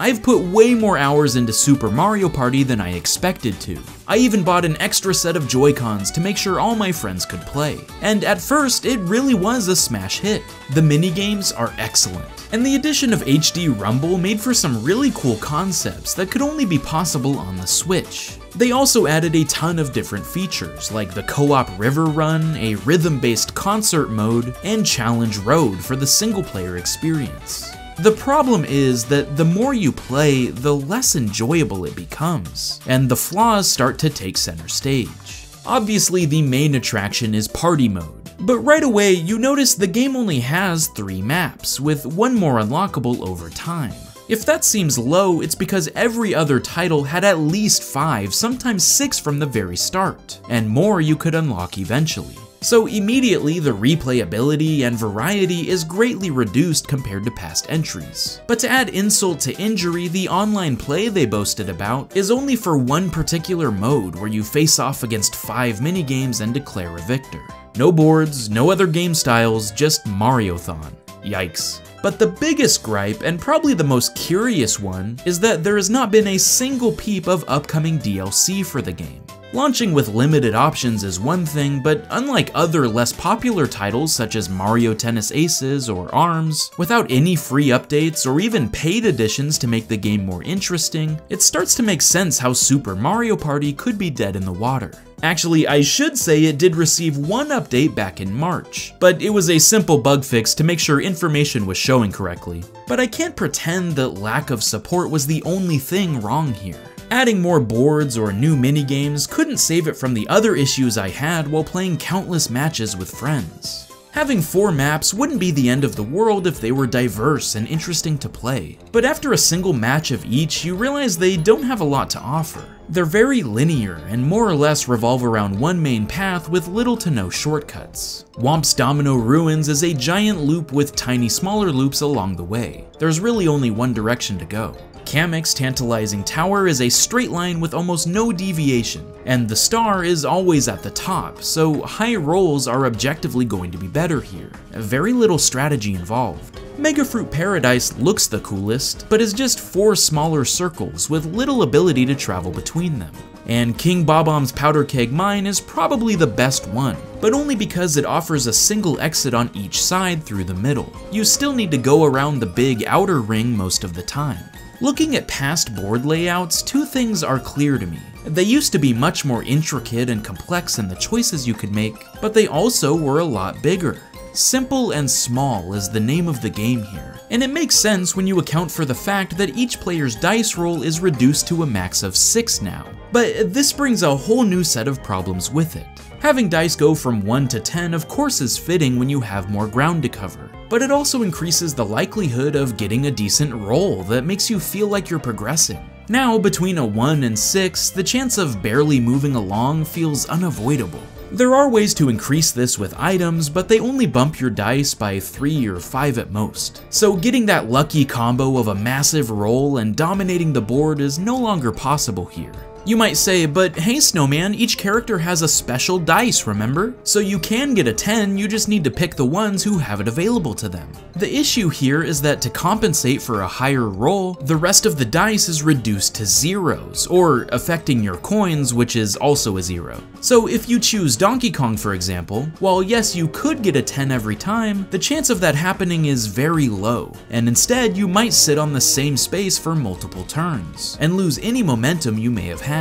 I've put way more hours into Super Mario Party than I expected to. I even bought an extra set of Joy-Cons to make sure all my friends could play. And at first, it really was a smash hit. The minigames are excellent. And the addition of HD Rumble made for some really cool concepts that could only be possible on the Switch. They also added a ton of different features, like the co-op river run, a rhythm-based concert mode, and Challenge Road for the single-player experience. The problem is that the more you play, the less enjoyable it becomes, and the flaws start to take center stage. Obviously, the main attraction is Party Mode, but right away you notice the game only has three maps, with one more unlockable over time. If that seems low, it's because every other title had at least 5, sometimes 6 from the very start, and more you could unlock eventually. So immediately the replayability and variety is greatly reduced compared to past entries. But to add insult to injury, the online play they boasted about is only for one particular mode where you face off against 5 minigames and declare a victor. No boards, no other game styles, just Mariothon. Yikes. But the biggest gripe, and probably the most curious one, is that there has not been a single peep of upcoming DLC for the game. Launching with limited options is one thing, but unlike other less popular titles such as Mario Tennis Aces or ARMS, without any free updates or even paid additions to make the game more interesting, it starts to make sense how Super Mario Party could be dead in the water. Actually, I should say it did receive one update back in March, but it was a simple bug fix to make sure information was showing correctly. But I can't pretend that lack of support was the only thing wrong here. Adding more boards or new minigames couldn't save it from the other issues I had while playing countless matches with friends. Having four maps wouldn't be the end of the world if they were diverse and interesting to play, but after a single match of each, you realize they don't have a lot to offer. They're very linear and more or less revolve around one main path with little to no shortcuts. Whomp's Domino Ruins is a giant loop with tiny smaller loops along the way. There's really only one direction to go. Kamek's Tantalizing Tower is a straight line with almost no deviation, and the star is always at the top, so high rolls are objectively going to be better here. Very little strategy involved. Megafruit Paradise looks the coolest, but is just four smaller circles with little ability to travel between them. And King Bob-omb's Powder Keg Mine is probably the best one, but only because it offers a single exit on each side through the middle. You still need to go around the big outer ring most of the time. Looking at past board layouts, two things are clear to me. They used to be much more intricate and complex in the choices you could make, but they also were a lot bigger. Simple and small is the name of the game here, and it makes sense when you account for the fact that each player's dice roll is reduced to a max of 6 now. But this brings a whole new set of problems with it. Having dice go from 1 to 10 of course is fitting when you have more ground to cover, but it also increases the likelihood of getting a decent roll that makes you feel like you're progressing. Now, between a 1 and 6, the chance of barely moving along feels unavoidable. There are ways to increase this with items, but they only bump your dice by 3 or 5 at most. So getting that lucky combo of a massive roll and dominating the board is no longer possible here. You might say, but hey Snoman, each character has a special dice, remember? So you can get a 10, you just need to pick the ones who have it available to them. The issue here is that to compensate for a higher roll, the rest of the dice is reduced to zeros, or affecting your coins, which is also a zero. So if you choose Donkey Kong for example, while yes you could get a 10 every time, the chance of that happening is very low, and instead you might sit on the same space for multiple turns, and lose any momentum you may have had.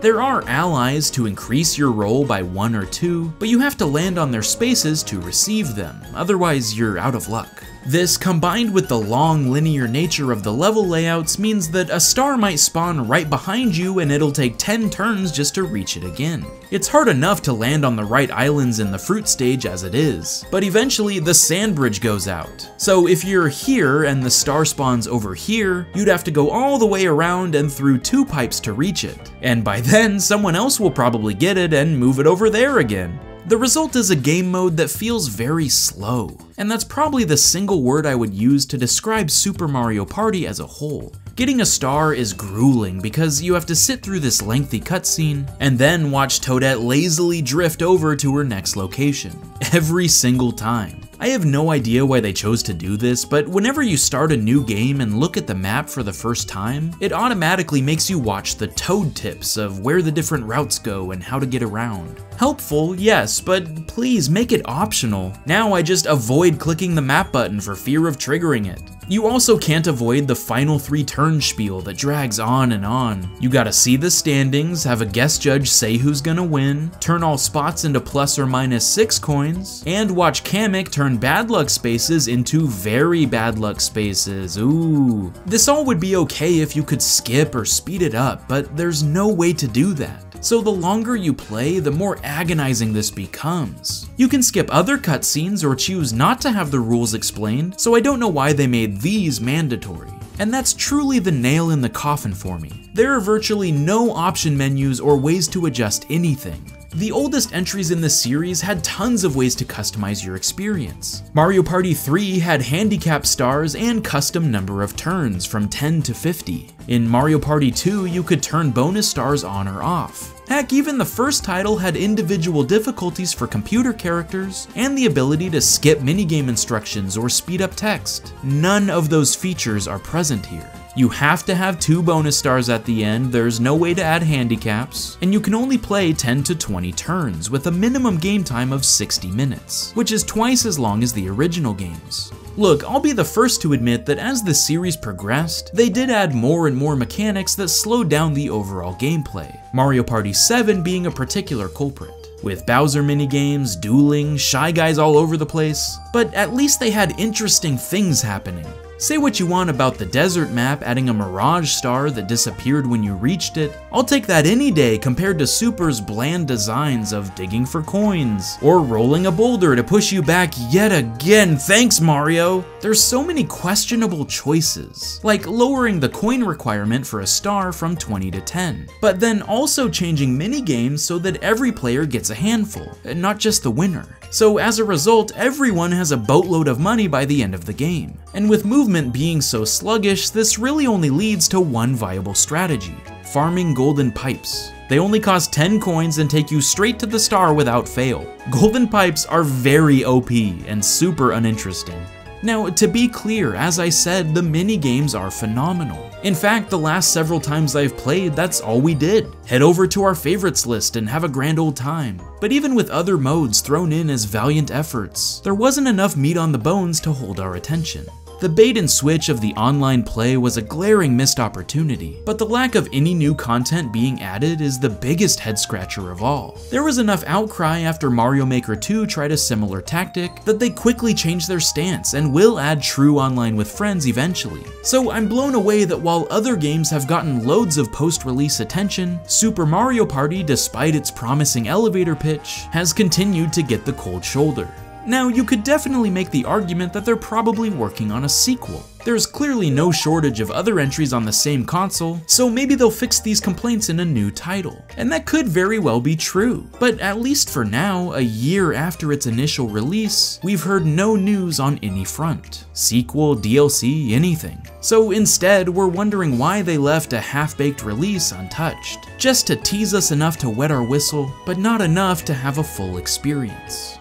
There are allies to increase your roll by one or two, but you have to land on their spaces to receive them, otherwise you're out of luck. This, combined with the long linear nature of the level layouts, means that a star might spawn right behind you and it'll take 10 turns just to reach it again. It's hard enough to land on the right islands in the fruit stage as it is, but eventually the sand bridge goes out. So if you're here and the star spawns over here, you'd have to go all the way around and through two pipes to reach it. And by then, someone else will probably get it and move it over there again. The result is a game mode that feels very slow, and that's probably the single word I would use to describe Super Mario Party as a whole. Getting a star is grueling because you have to sit through this lengthy cutscene and then watch Toadette lazily drift over to her next location, every single time. I have no idea why they chose to do this, but whenever you start a new game and look at the map for the first time, it automatically makes you watch the toad tips of where the different routes go and how to get around. Helpful, yes, but please make it optional. Now I just avoid clicking the map button for fear of triggering it. You also can't avoid the final three turn spiel that drags on and on. You gotta see the standings, have a guest judge say who's gonna win, turn all spots into plus or minus six coins, and watch Kamek turn bad luck spaces into very bad luck spaces, ooh. This all would be okay if you could skip or speed it up, but there's no way to do that. So the longer you play, the more agonizing this becomes. You can skip other cutscenes or choose not to have the rules explained, so I don't know why they made these mandatory. And that's truly the nail in the coffin for me. There are virtually no option menus or ways to adjust anything. The oldest entries in the series had tons of ways to customize your experience. Mario Party 3 had handicap stars and custom number of turns from 10 to 50. In Mario Party 2, you could turn bonus stars on or off. Heck, even the first title had individual difficulties for computer characters and the ability to skip minigame instructions or speed up text. None of those features are present here. You have to have two bonus stars at the end, there's no way to add handicaps, and you can only play 10 to 20 turns with a minimum game time of 60 minutes, which is twice as long as the original games. Look, I'll be the first to admit that as the series progressed, they did add more and more mechanics that slowed down the overall gameplay, Mario Party 7 being a particular culprit. With Bowser minigames, dueling, Shy Guys all over the place, but at least they had interesting things happening. Say what you want about the desert map adding a mirage star that disappeared when you reached it, I'll take that any day compared to Super's bland designs of digging for coins, or rolling a boulder to push you back yet again, thanks Mario! There's so many questionable choices, like lowering the coin requirement for a star from 20 to 10, but then also changing minigames so that every player gets a handful, not just the winner. So as a result, everyone has a boatload of money by the end of the game. And with movement being so sluggish, this really only leads to one viable strategy, farming golden pipes. They only cost 10 coins and take you straight to the star without fail. Golden pipes are very OP and super uninteresting. Now, to be clear, as I said, the mini games are phenomenal. In fact, the last several times I've played, that's all we did. Head over to our favorites list and have a grand old time. But even with other modes thrown in as valiant efforts, there wasn't enough meat on the bones to hold our attention. The bait and switch of the online play was a glaring missed opportunity, but the lack of any new content being added is the biggest head scratcher of all. There was enough outcry after Mario Maker 2 tried a similar tactic that they quickly changed their stance and will add true online with friends eventually. So I'm blown away that while other games have gotten loads of post-release attention, Super Mario Party, despite its promising elevator pitch, has continued to get the cold shoulder. Now, you could definitely make the argument that they're probably working on a sequel. There's clearly no shortage of other entries on the same console, so maybe they'll fix these complaints in a new title. And that could very well be true, but at least for now, a year after its initial release, we've heard no news on any front. Sequel, DLC, anything. So instead, we're wondering why they left a half-baked release untouched. Just to tease us enough to wet our whistle, but not enough to have a full experience.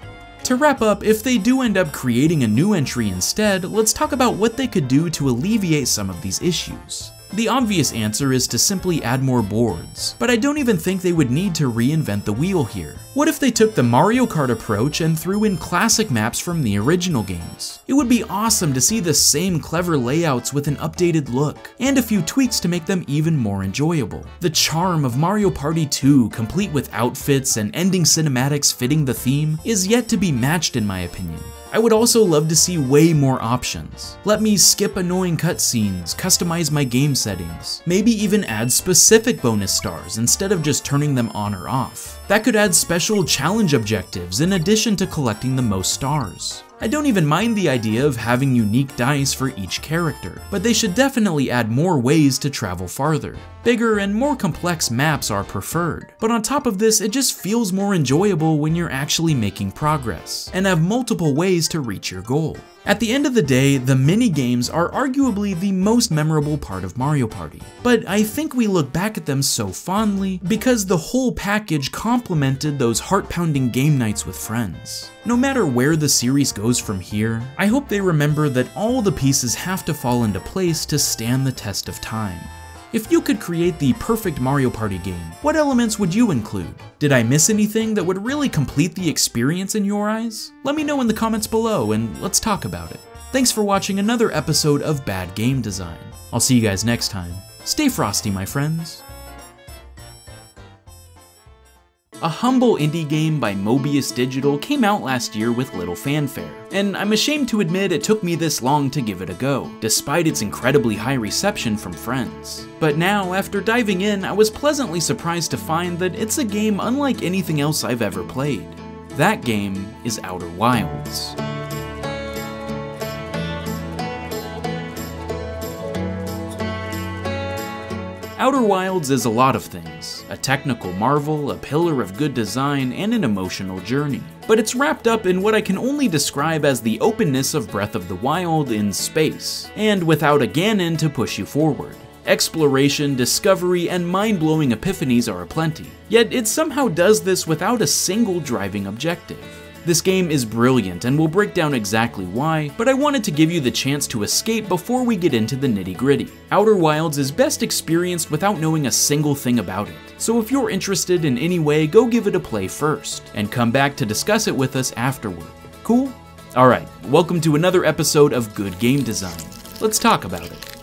To wrap up, if they do end up creating a new entry instead, let's talk about what they could do to alleviate some of these issues. The obvious answer is to simply add more boards, but I don't even think they would need to reinvent the wheel here. What if they took the Mario Kart approach and threw in classic maps from the original games? It would be awesome to see the same clever layouts with an updated look, and a few tweaks to make them even more enjoyable. The charm of Mario Party 2, complete with outfits and ending cinematics fitting the theme, is yet to be matched in my opinion. I would also love to see way more options. Let me skip annoying cutscenes, customize my game settings, maybe even add specific bonus stars instead of just turning them on or off. That could add special challenge objectives in addition to collecting the most stars. I don't even mind the idea of having unique dice for each character, but they should definitely add more ways to travel farther. Bigger and more complex maps are preferred, but on top of this, it just feels more enjoyable when you're actually making progress, and have multiple ways to reach your goal. At the end of the day, the mini games are arguably the most memorable part of Mario Party, but I think we look back at them so fondly because the whole package complemented those heart-pounding game nights with friends. No matter where the series goes from here, I hope they remember that all the pieces have to fall into place to stand the test of time. If you could create the perfect Mario Party game, what elements would you include? Did I miss anything that would really complete the experience in your eyes? Let me know in the comments below and let's talk about it. Thanks for watching another episode of Bad Game Design. I'll see you guys next time. Stay frosty, my friends. A humble indie game by Mobius Digital came out last year with little fanfare, and I'm ashamed to admit it took me this long to give it a go, despite its incredibly high reception from friends. But now, after diving in, I was pleasantly surprised to find that it's a game unlike anything else I've ever played. That game is Outer Wilds. Outer Wilds is a lot of things a technical marvel, a pillar of good design, and an emotional journey. But it's wrapped up in what I can only describe as the openness of Breath of the Wild in space, and without a Ganon to push you forward. Exploration, discovery, and mind-blowing epiphanies are aplenty, yet it somehow does this without a single driving objective. This game is brilliant and we'll break down exactly why, but I wanted to give you the chance to escape before we get into the nitty gritty. Outer Wilds is best experienced without knowing a single thing about it, so if you're interested in any way, go give it a play first, and come back to discuss it with us afterward. Cool? Alright, welcome to another episode of Good Game Design. Let's talk about it.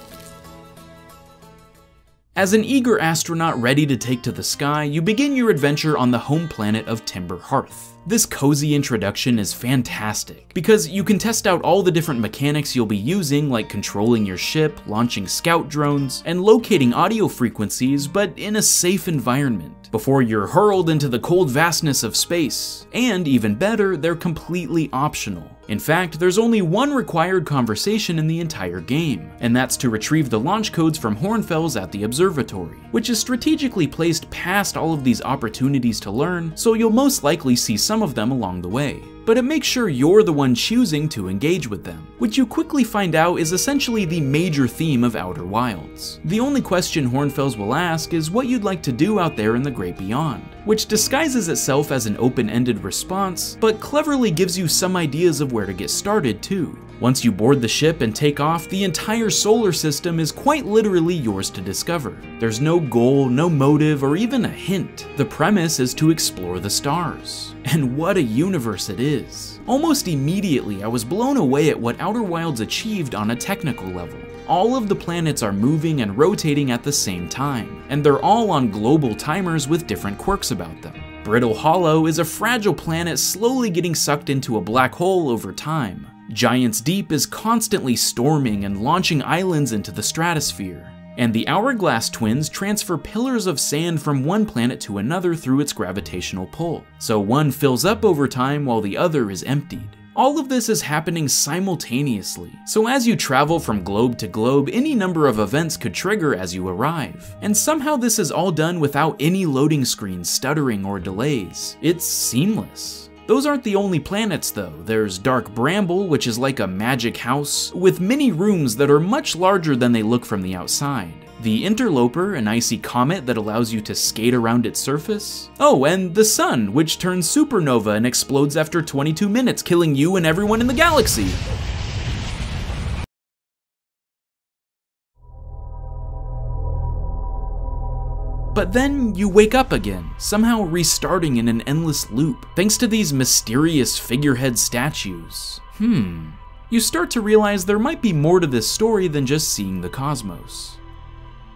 As an eager astronaut ready to take to the sky, you begin your adventure on the home planet of Timber Hearth. This cozy introduction is fantastic, because you can test out all the different mechanics you'll be using like controlling your ship, launching scout drones, and locating audio frequencies, but in a safe environment before you're hurled into the cold vastness of space. And even better, they're completely optional. In fact, there's only one required conversation in the entire game, and that's to retrieve the launch codes from Hornfels at the observatory, which is strategically placed past all of these opportunities to learn, so you'll most likely see some of them along the way. But it makes sure you're the one choosing to engage with them, which you quickly find out is essentially the major theme of Outer Wilds. The only question Hornfels will ask is what you'd like to do out there in the great beyond, which disguises itself as an open-ended response, but cleverly gives you some ideas of where to get started too. Once you board the ship and take off, the entire solar system is quite literally yours to discover. There's no goal, no motive, or even a hint. The premise is to explore the stars. And what a universe it is. Almost immediately, I was blown away at what Outer Wilds achieved on a technical level. All of the planets are moving and rotating at the same time, and they're all on global timers with different quirks about them. Brittle Hollow is a fragile planet slowly getting sucked into a black hole over time. Giant's Deep is constantly storming and launching islands into the stratosphere. And the Hourglass Twins transfer pillars of sand from one planet to another through its gravitational pull, so one fills up over time while the other is emptied. All of this is happening simultaneously, so as you travel from globe to globe, any number of events could trigger as you arrive. And somehow this is all done without any loading screens stuttering or delays. It's seamless. Those aren't the only planets though. There's Dark Bramble, which is like a magic house, with many rooms that are much larger than they look from the outside. The Interloper, an icy comet that allows you to skate around its surface. Oh, and the Sun, which turns supernova and explodes after 22 minutes, killing you and everyone in the galaxy. But then you wake up again, somehow restarting in an endless loop, thanks to these mysterious figurehead statues. Hmm. You start to realize there might be more to this story than just seeing the cosmos.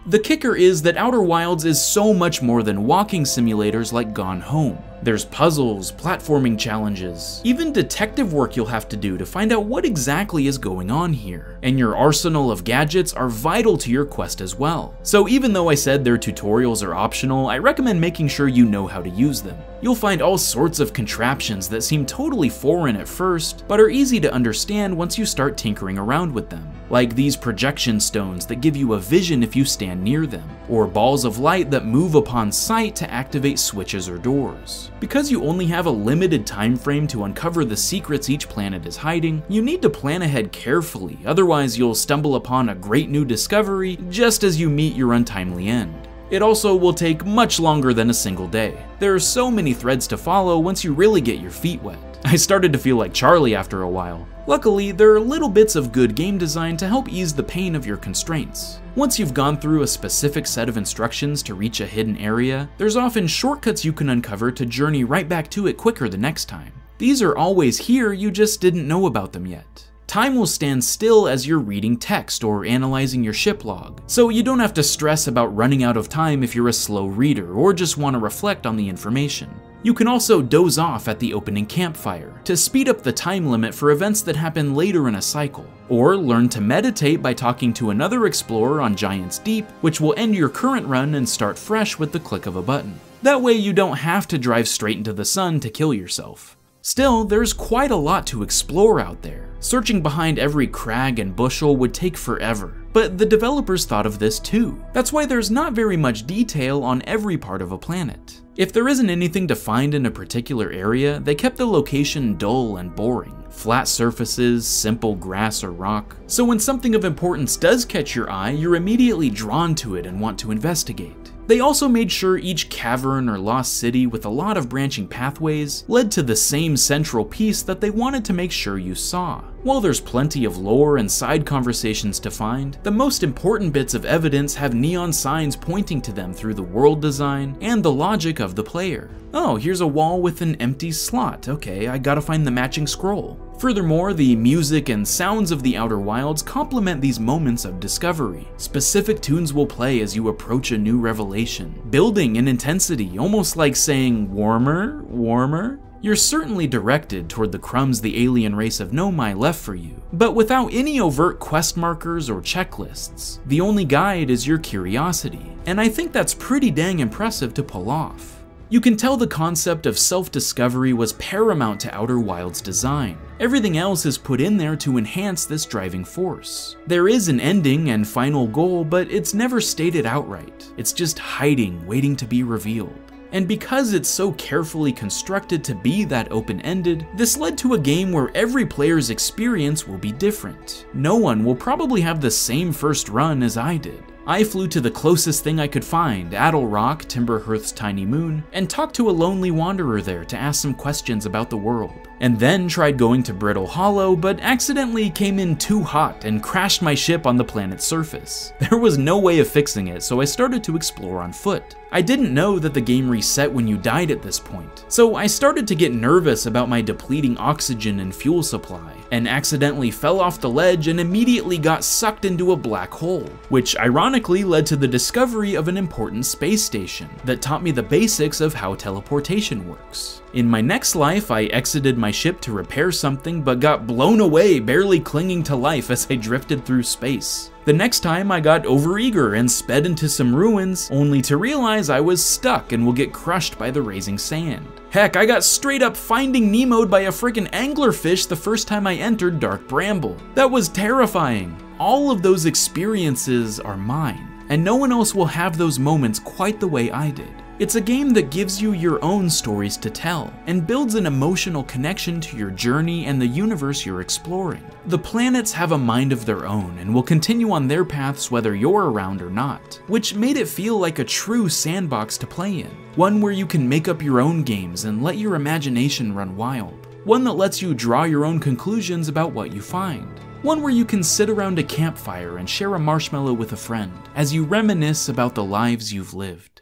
The kicker is that Outer Wilds is so much more than walking simulators like Gone Home. There's puzzles, platforming challenges, even detective work you'll have to do to find out what exactly is going on here. And your arsenal of gadgets are vital to your quest as well. So even though I said their tutorials are optional, I recommend making sure you know how to use them. You'll find all sorts of contraptions that seem totally foreign at first, but are easy to understand once you start tinkering around with them. Like these projection stones that give you a vision if you stand near them, or balls of light that move upon sight to activate switches or doors. Because you only have a limited time frame to uncover the secrets each planet is hiding, you need to plan ahead carefully, otherwise you'll stumble upon a great new discovery just as you meet your untimely end. It also will take much longer than a single day. There are so many threads to follow once you really get your feet wet. I started to feel like Charlie after a while. Luckily, there are little bits of good game design to help ease the pain of your constraints. Once you've gone through a specific set of instructions to reach a hidden area, there's often shortcuts you can uncover to journey right back to it quicker the next time. These are always here, you just didn't know about them yet. Time will stand still as you're reading text or analyzing your ship log, so you don't have to stress about running out of time if you're a slow reader or just want to reflect on the information. You can also doze off at the opening campfire to speed up the time limit for events that happen later in a cycle, or learn to meditate by talking to another explorer on Giant's Deep, which will end your current run and start fresh with the click of a button. That way you don't have to drive straight into the sun to kill yourself. Still, there's quite a lot to explore out there. Searching behind every crag and bushel would take forever, but the developers thought of this too. That's why there's not very much detail on every part of a planet. If there isn't anything to find in a particular area, they kept the location dull and boring. Flat surfaces, simple grass or rock. So when something of importance does catch your eye, you're immediately drawn to it and want to investigate. They also made sure each cavern or lost city with a lot of branching pathways led to the same central piece that they wanted to make sure you saw. While there's plenty of lore and side conversations to find, the most important bits of evidence have neon signs pointing to them through the world design and the logic of the player. Oh, here's a wall with an empty slot. Okay, I gotta find the matching scroll. Furthermore, the music and sounds of the Outer Wilds complement these moments of discovery. Specific tunes will play as you approach a new revelation, building in intensity, almost like saying, warmer, warmer, you're certainly directed toward the crumbs the alien race of Nomai left for you, but without any overt quest markers or checklists. The only guide is your curiosity, and I think that's pretty dang impressive to pull off. You can tell the concept of self-discovery was paramount to Outer Wilds' design. Everything else is put in there to enhance this driving force. There is an ending and final goal, but it's never stated outright. It's just hiding, waiting to be revealed. And because it's so carefully constructed to be that open-ended, this led to a game where every player's experience will be different. No one will probably have the same first run as I did. I flew to the closest thing I could find, Attlerock, Timberhearth's tiny moon, and talked to a lonely wanderer there to ask some questions about the world. And then tried going to Brittle Hollow, but accidentally came in too hot and crashed my ship on the planet's surface. There was no way of fixing it, so I started to explore on foot. I didn't know that the game reset when you died at this point, so I started to get nervous about my depleting oxygen and fuel supply, and accidentally fell off the ledge and immediately got sucked into a black hole, which ironically led to the discovery of an important space station that taught me the basics of how teleportation works. In my next life, I exited my ship to repair something, but got blown away, barely clinging to life as I drifted through space. The next time I got overeager and sped into some ruins, only to realize I was stuck and will get crushed by the raising sand. Heck, I got straight up finding Nemoed by a freaking anglerfish the first time I entered Dark Bramble. That was terrifying. All of those experiences are mine, and no one else will have those moments quite the way I did. It's a game that gives you your own stories to tell, and builds an emotional connection to your journey and the universe you're exploring. The planets have a mind of their own and will continue on their paths whether you're around or not, which made it feel like a true sandbox to play in. One where you can make up your own games and let your imagination run wild. One that lets you draw your own conclusions about what you find. One where you can sit around a campfire and share a marshmallow with a friend as you reminisce about the lives you've lived.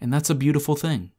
And that's a beautiful thing.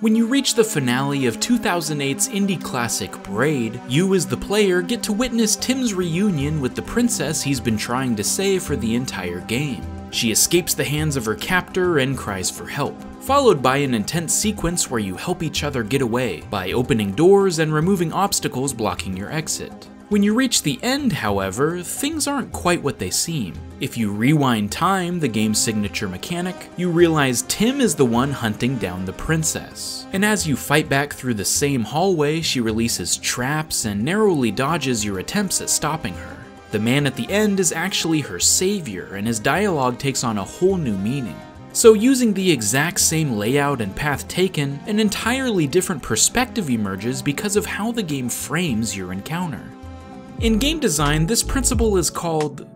When you reach the finale of 2008's indie classic Braid, you as the player get to witness Tim's reunion with the princess he's been trying to save for the entire game. She escapes the hands of her captor and cries for help, followed by an intense sequence where you help each other get away by opening doors and removing obstacles blocking your exit. When you reach the end, however, things aren't quite what they seem. If you rewind time, the game's signature mechanic, you realize Tim is the one hunting down the princess. And as you fight back through the same hallway, she releases traps and narrowly dodges your attempts at stopping her. The man at the end is actually her savior, and his dialogue takes on a whole new meaning. So using the exact same layout and path taken, an entirely different perspective emerges because of how the game frames your encounter. In game design, this principle is called.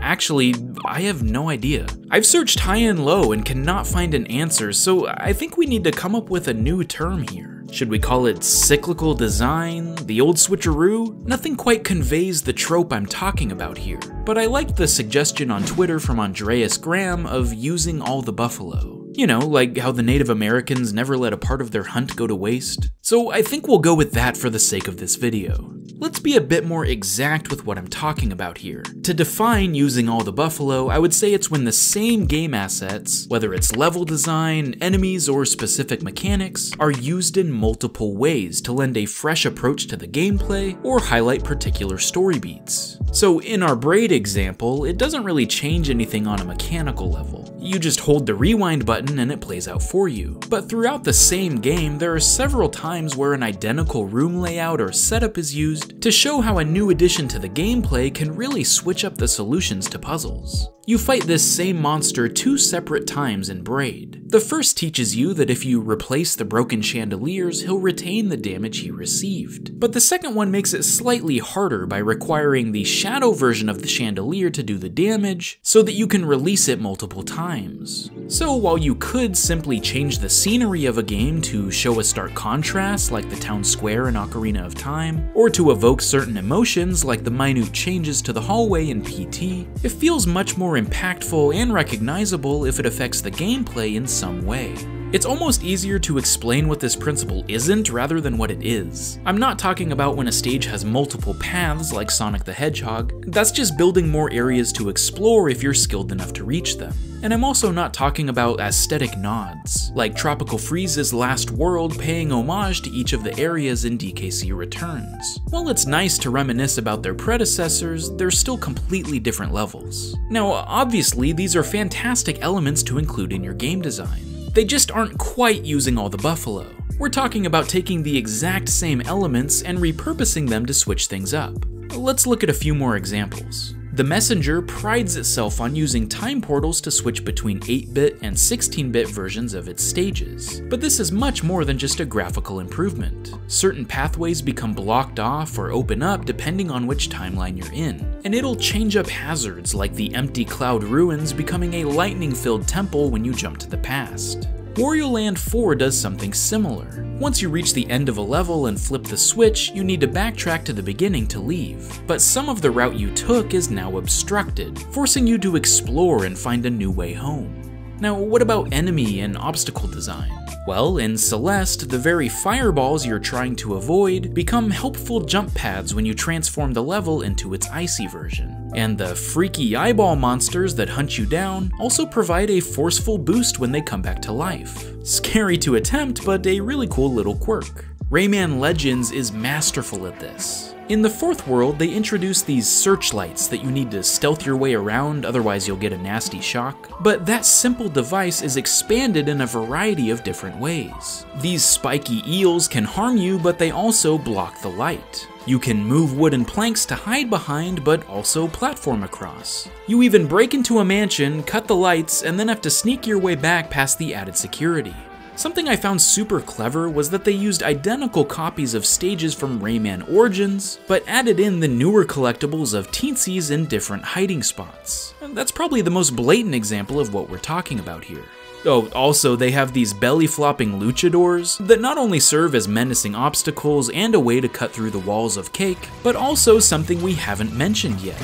Actually, I have no idea. I've searched high and low and cannot find an answer, so I think we need to come up with a new term here. Should we call it cyclical design? The old switcheroo? Nothing quite conveys the trope I'm talking about here, but I liked the suggestion on Twitter from Andreas Graham of using all the buffalo. You know, like how the Native Americans never let a part of their hunt go to waste. So I think we'll go with that for the sake of this video. Let's be a bit more exact with what I'm talking about here. To define using all the buffalo, I would say it's when the same game assets, whether it's level design, enemies, or specific mechanics, are used in multiple ways to lend a fresh approach to the gameplay or highlight particular story beats. So in our Braid example, it doesn't really change anything on a mechanical level. You just hold the rewind button and it plays out for you. But throughout the same game, there are several times where an identical room layout or setup is used to show how a new addition to the gameplay can really switch up the solutions to puzzles. You fight this same monster two separate times in Braid. The first teaches you that if you replace the broken chandeliers, he'll retain the damage he received. But the second one makes it slightly harder by requiring the shadow version of the chandelier to do the damage, so that you can release it multiple times. So while you could simply change the scenery of a game to show a stark contrast like the town square in Ocarina of Time, or to evoke certain emotions like the minute changes to the hallway in PT, it feels much more impactful and recognizable if it affects the gameplay in some way. It's almost easier to explain what this principle isn't rather than what it is. I'm not talking about when a stage has multiple paths like Sonic the Hedgehog, that's just building more areas to explore if you're skilled enough to reach them. And I'm also not talking about aesthetic nods, like Tropical Freeze's Last World paying homage to each of the areas in DKC Returns. While it's nice to reminisce about their predecessors, they're still completely different levels. Now, obviously, these are fantastic elements to include in your game design. They just aren't quite using all the buffalo. We're talking about taking the exact same elements and repurposing them to switch things up. Let's look at a few more examples. The Messenger prides itself on using time portals to switch between 8-bit and 16-bit versions of its stages. But this is much more than just a graphical improvement. Certain pathways become blocked off or open up depending on which timeline you're in, and it'll change up hazards like the empty cloud ruins becoming a lightning-filled temple when you jump to the past. Wario Land 4 does something similar. Once you reach the end of a level and flip the switch, you need to backtrack to the beginning to leave. But some of the route you took is now obstructed, forcing you to explore and find a new way home. Now, what about enemy and obstacle design? Well, in Celeste, the very fireballs you're trying to avoid become helpful jump pads when you transform the level into its icy version. And the freaky eyeball monsters that hunt you down also provide a forceful boost when they come back to life. Scary to attempt, but a really cool little quirk. Rayman Legends is masterful at this. In the fourth world, they introduce these searchlights that you need to stealth your way around, otherwise you'll get a nasty shock. But that simple device is expanded in a variety of different ways. These spiky eels can harm you, but they also block the light. You can move wooden planks to hide behind, but also platform across. You even break into a mansion, cut the lights, and then have to sneak your way back past the added security. Something I found super clever was that they used identical copies of stages from Rayman Origins, but added in the newer collectibles of Teensies in different hiding spots. That's probably the most blatant example of what we're talking about here. Oh, also, they have these belly flopping luchadors that not only serve as menacing obstacles and a way to cut through the walls of cake, but also something we haven't mentioned yet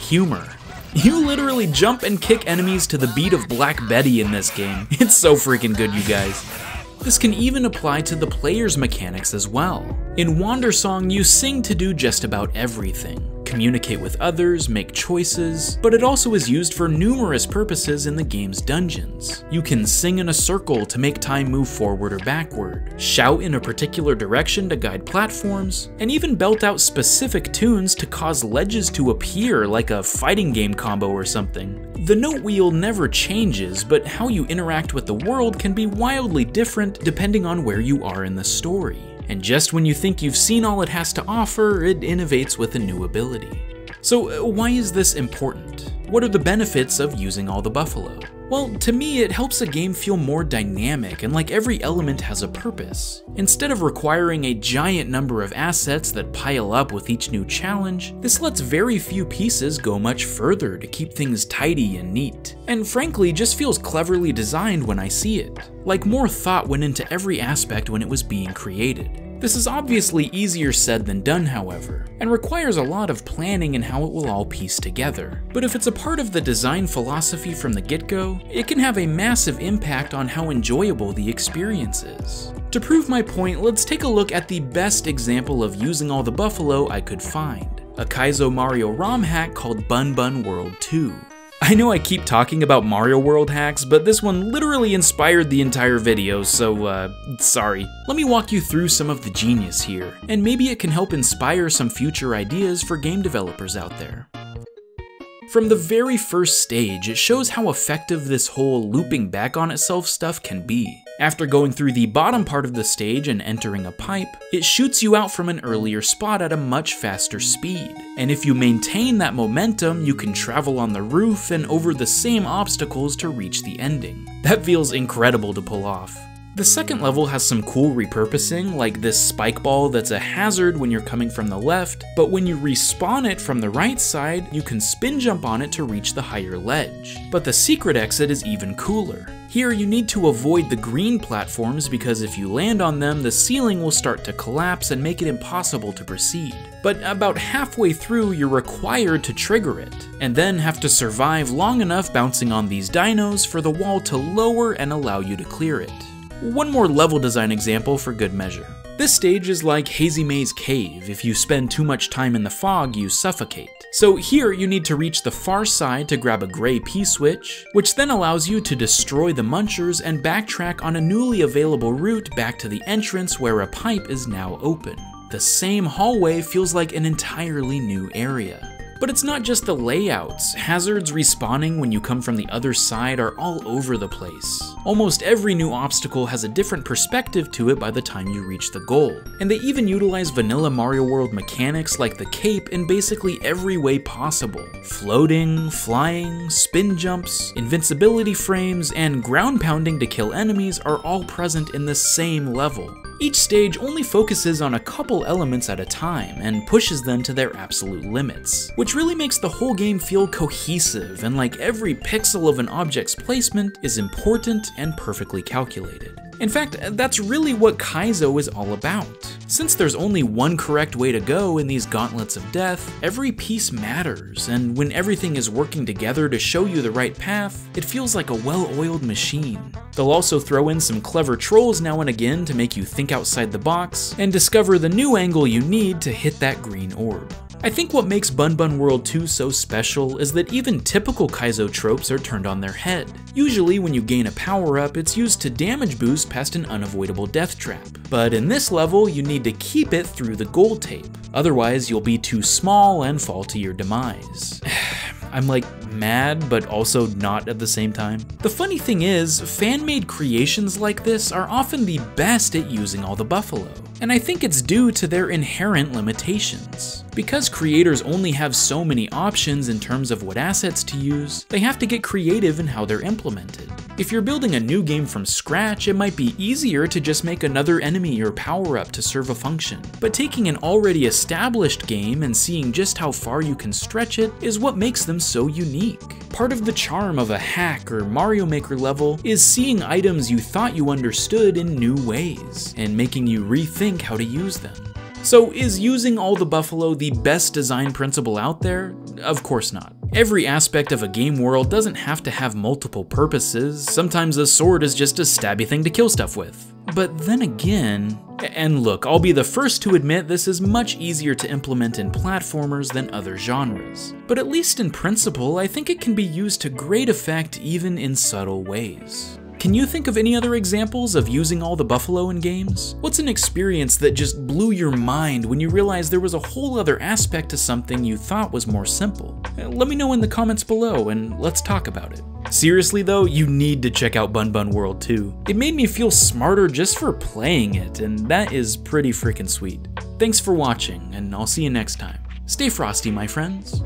humor. You literally jump and kick enemies to the beat of Black Betty in this game. It's so freaking good, you guys. This can even apply to the player's mechanics as well. In Wandersong, you sing to do just about everything communicate with others, make choices, but it also is used for numerous purposes in the game's dungeons. You can sing in a circle to make time move forward or backward, shout in a particular direction to guide platforms, and even belt out specific tunes to cause ledges to appear like a fighting game combo or something. The note wheel never changes, but how you interact with the world can be wildly different depending on where you are in the story and just when you think you've seen all it has to offer, it innovates with a new ability. So uh, why is this important? What are the benefits of using all the buffalo? Well, to me, it helps a game feel more dynamic and like every element has a purpose. Instead of requiring a giant number of assets that pile up with each new challenge, this lets very few pieces go much further to keep things tidy and neat. And frankly, just feels cleverly designed when I see it. Like more thought went into every aspect when it was being created. This is obviously easier said than done, however, and requires a lot of planning in how it will all piece together. But if it's a part of the design philosophy from the get-go, it can have a massive impact on how enjoyable the experience is. To prove my point, let's take a look at the best example of using all the buffalo I could find. A Kaizo Mario ROM hack called Bun Bun World 2. I know I keep talking about Mario World hacks, but this one literally inspired the entire video, so uh, sorry. Let me walk you through some of the genius here, and maybe it can help inspire some future ideas for game developers out there. From the very first stage, it shows how effective this whole looping back on itself stuff can be. After going through the bottom part of the stage and entering a pipe, it shoots you out from an earlier spot at a much faster speed. And if you maintain that momentum, you can travel on the roof and over the same obstacles to reach the ending. That feels incredible to pull off. The second level has some cool repurposing, like this spike ball that's a hazard when you're coming from the left, but when you respawn it from the right side, you can spin jump on it to reach the higher ledge. But the secret exit is even cooler. Here you need to avoid the green platforms because if you land on them, the ceiling will start to collapse and make it impossible to proceed. But about halfway through, you're required to trigger it, and then have to survive long enough bouncing on these dinos for the wall to lower and allow you to clear it. One more level design example for good measure. This stage is like Hazy Maze Cave. If you spend too much time in the fog, you suffocate. So here you need to reach the far side to grab a gray P-switch, which then allows you to destroy the munchers and backtrack on a newly available route back to the entrance where a pipe is now open. The same hallway feels like an entirely new area. But it's not just the layouts. Hazards respawning when you come from the other side are all over the place. Almost every new obstacle has a different perspective to it by the time you reach the goal. And they even utilize vanilla Mario World mechanics like the cape in basically every way possible. Floating, flying, spin jumps, invincibility frames, and ground pounding to kill enemies are all present in the same level. Each stage only focuses on a couple elements at a time and pushes them to their absolute limits, which really makes the whole game feel cohesive and like every pixel of an object's placement is important and perfectly calculated. In fact, that's really what Kaizo is all about. Since there's only one correct way to go in these gauntlets of death, every piece matters, and when everything is working together to show you the right path, it feels like a well-oiled machine. They'll also throw in some clever trolls now and again to make you think outside the box, and discover the new angle you need to hit that green orb. I think what makes Bun Bun World 2 so special is that even typical Kaizo tropes are turned on their head. Usually when you gain a power-up, it's used to damage boost past an unavoidable death trap. But in this level, you need to keep it through the gold tape. Otherwise, you'll be too small and fall to your demise. I'm like mad, but also not at the same time. The funny thing is, fan-made creations like this are often the best at using all the buffalo, and I think it's due to their inherent limitations. Because creators only have so many options in terms of what assets to use, they have to get creative in how they're implemented. If you're building a new game from scratch, it might be easier to just make another enemy or power up to serve a function. But taking an already established game and seeing just how far you can stretch it is what makes them so unique. Part of the charm of a hack or Mario Maker level is seeing items you thought you understood in new ways, and making you rethink how to use them. So is using all the buffalo the best design principle out there? Of course not. Every aspect of a game world doesn't have to have multiple purposes, sometimes a sword is just a stabby thing to kill stuff with. But then again, and look, I'll be the first to admit this is much easier to implement in platformers than other genres. But at least in principle, I think it can be used to great effect even in subtle ways. Can you think of any other examples of using all the buffalo in games? What's an experience that just blew your mind when you realized there was a whole other aspect to something you thought was more simple? Uh, let me know in the comments below and let's talk about it. Seriously though, you need to check out Bun Bun World 2. It made me feel smarter just for playing it, and that is pretty freaking sweet. Thanks for watching, and I'll see you next time. Stay frosty, my friends.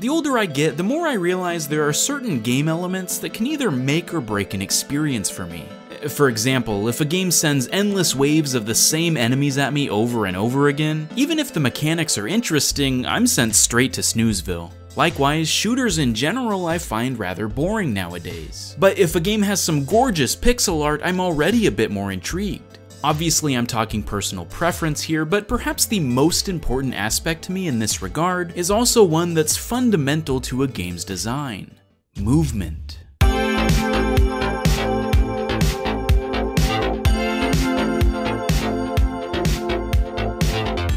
The older I get, the more I realize there are certain game elements that can either make or break an experience for me. For example, if a game sends endless waves of the same enemies at me over and over again, even if the mechanics are interesting, I'm sent straight to Snoozeville. Likewise, shooters in general I find rather boring nowadays. But if a game has some gorgeous pixel art, I'm already a bit more intrigued. Obviously, I'm talking personal preference here, but perhaps the most important aspect to me in this regard is also one that's fundamental to a game's design movement.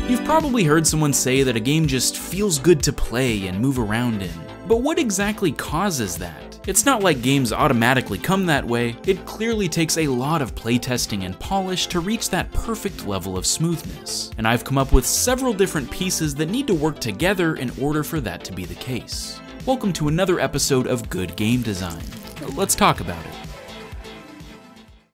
You've probably heard someone say that a game just feels good to play and move around in. But what exactly causes that? It's not like games automatically come that way, it clearly takes a lot of playtesting and polish to reach that perfect level of smoothness, and I've come up with several different pieces that need to work together in order for that to be the case. Welcome to another episode of Good Game Design. Let's talk about it.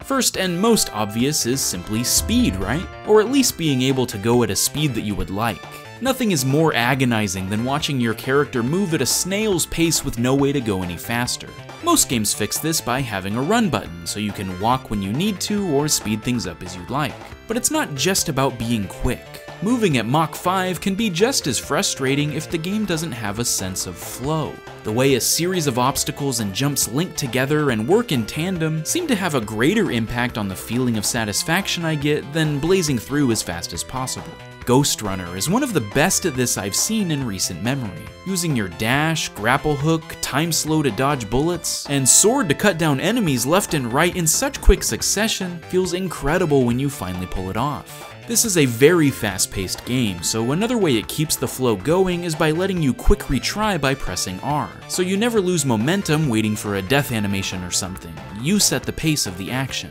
First and most obvious is simply speed, right? Or at least being able to go at a speed that you would like. Nothing is more agonizing than watching your character move at a snail's pace with no way to go any faster. Most games fix this by having a run button, so you can walk when you need to or speed things up as you'd like. But it's not just about being quick. Moving at Mach 5 can be just as frustrating if the game doesn't have a sense of flow. The way a series of obstacles and jumps link together and work in tandem seem to have a greater impact on the feeling of satisfaction I get than blazing through as fast as possible. Ghostrunner is one of the best at this I've seen in recent memory. Using your dash, grapple hook, time slow to dodge bullets, and sword to cut down enemies left and right in such quick succession feels incredible when you finally pull it off. This is a very fast-paced game, so another way it keeps the flow going is by letting you quick retry by pressing R, so you never lose momentum waiting for a death animation or something, you set the pace of the action.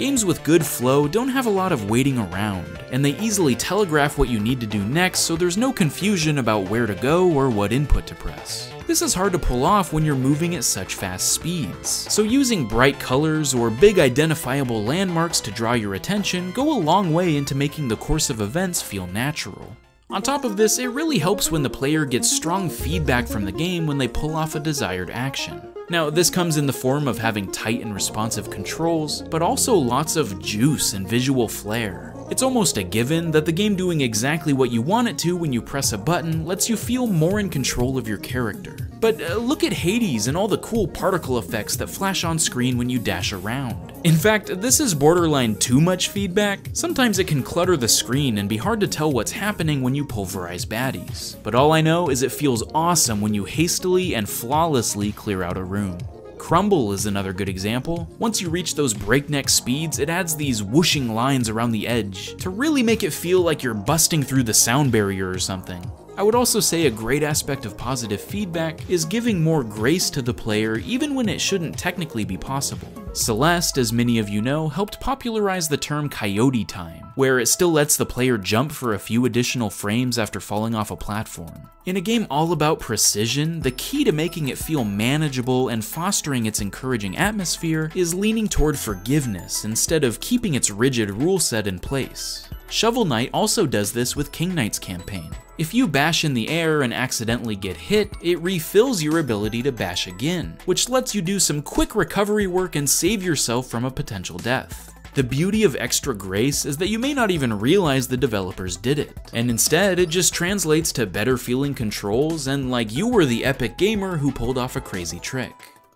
Games with good flow don't have a lot of waiting around, and they easily telegraph what you need to do next so there's no confusion about where to go or what input to press. This is hard to pull off when you're moving at such fast speeds, so using bright colors or big identifiable landmarks to draw your attention go a long way into making the course of events feel natural. On top of this, it really helps when the player gets strong feedback from the game when they pull off a desired action. Now, this comes in the form of having tight and responsive controls, but also lots of juice and visual flair. It's almost a given that the game doing exactly what you want it to when you press a button lets you feel more in control of your character. But uh, look at Hades and all the cool particle effects that flash on screen when you dash around. In fact, this is borderline too much feedback. Sometimes it can clutter the screen and be hard to tell what's happening when you pulverize baddies. But all I know is it feels awesome when you hastily and flawlessly clear out a room. Crumble is another good example. Once you reach those breakneck speeds, it adds these whooshing lines around the edge to really make it feel like you're busting through the sound barrier or something. I would also say a great aspect of positive feedback is giving more grace to the player even when it shouldn't technically be possible. Celeste, as many of you know, helped popularize the term coyote time, where it still lets the player jump for a few additional frames after falling off a platform. In a game all about precision, the key to making it feel manageable and fostering its encouraging atmosphere is leaning toward forgiveness instead of keeping its rigid rule set in place. Shovel Knight also does this with King Knight's campaign. If you bash in the air and accidentally get hit, it refills your ability to bash again, which lets you do some quick recovery work and save yourself from a potential death. The beauty of Extra Grace is that you may not even realize the developers did it, and instead it just translates to better feeling controls and like you were the epic gamer who pulled off a crazy trick.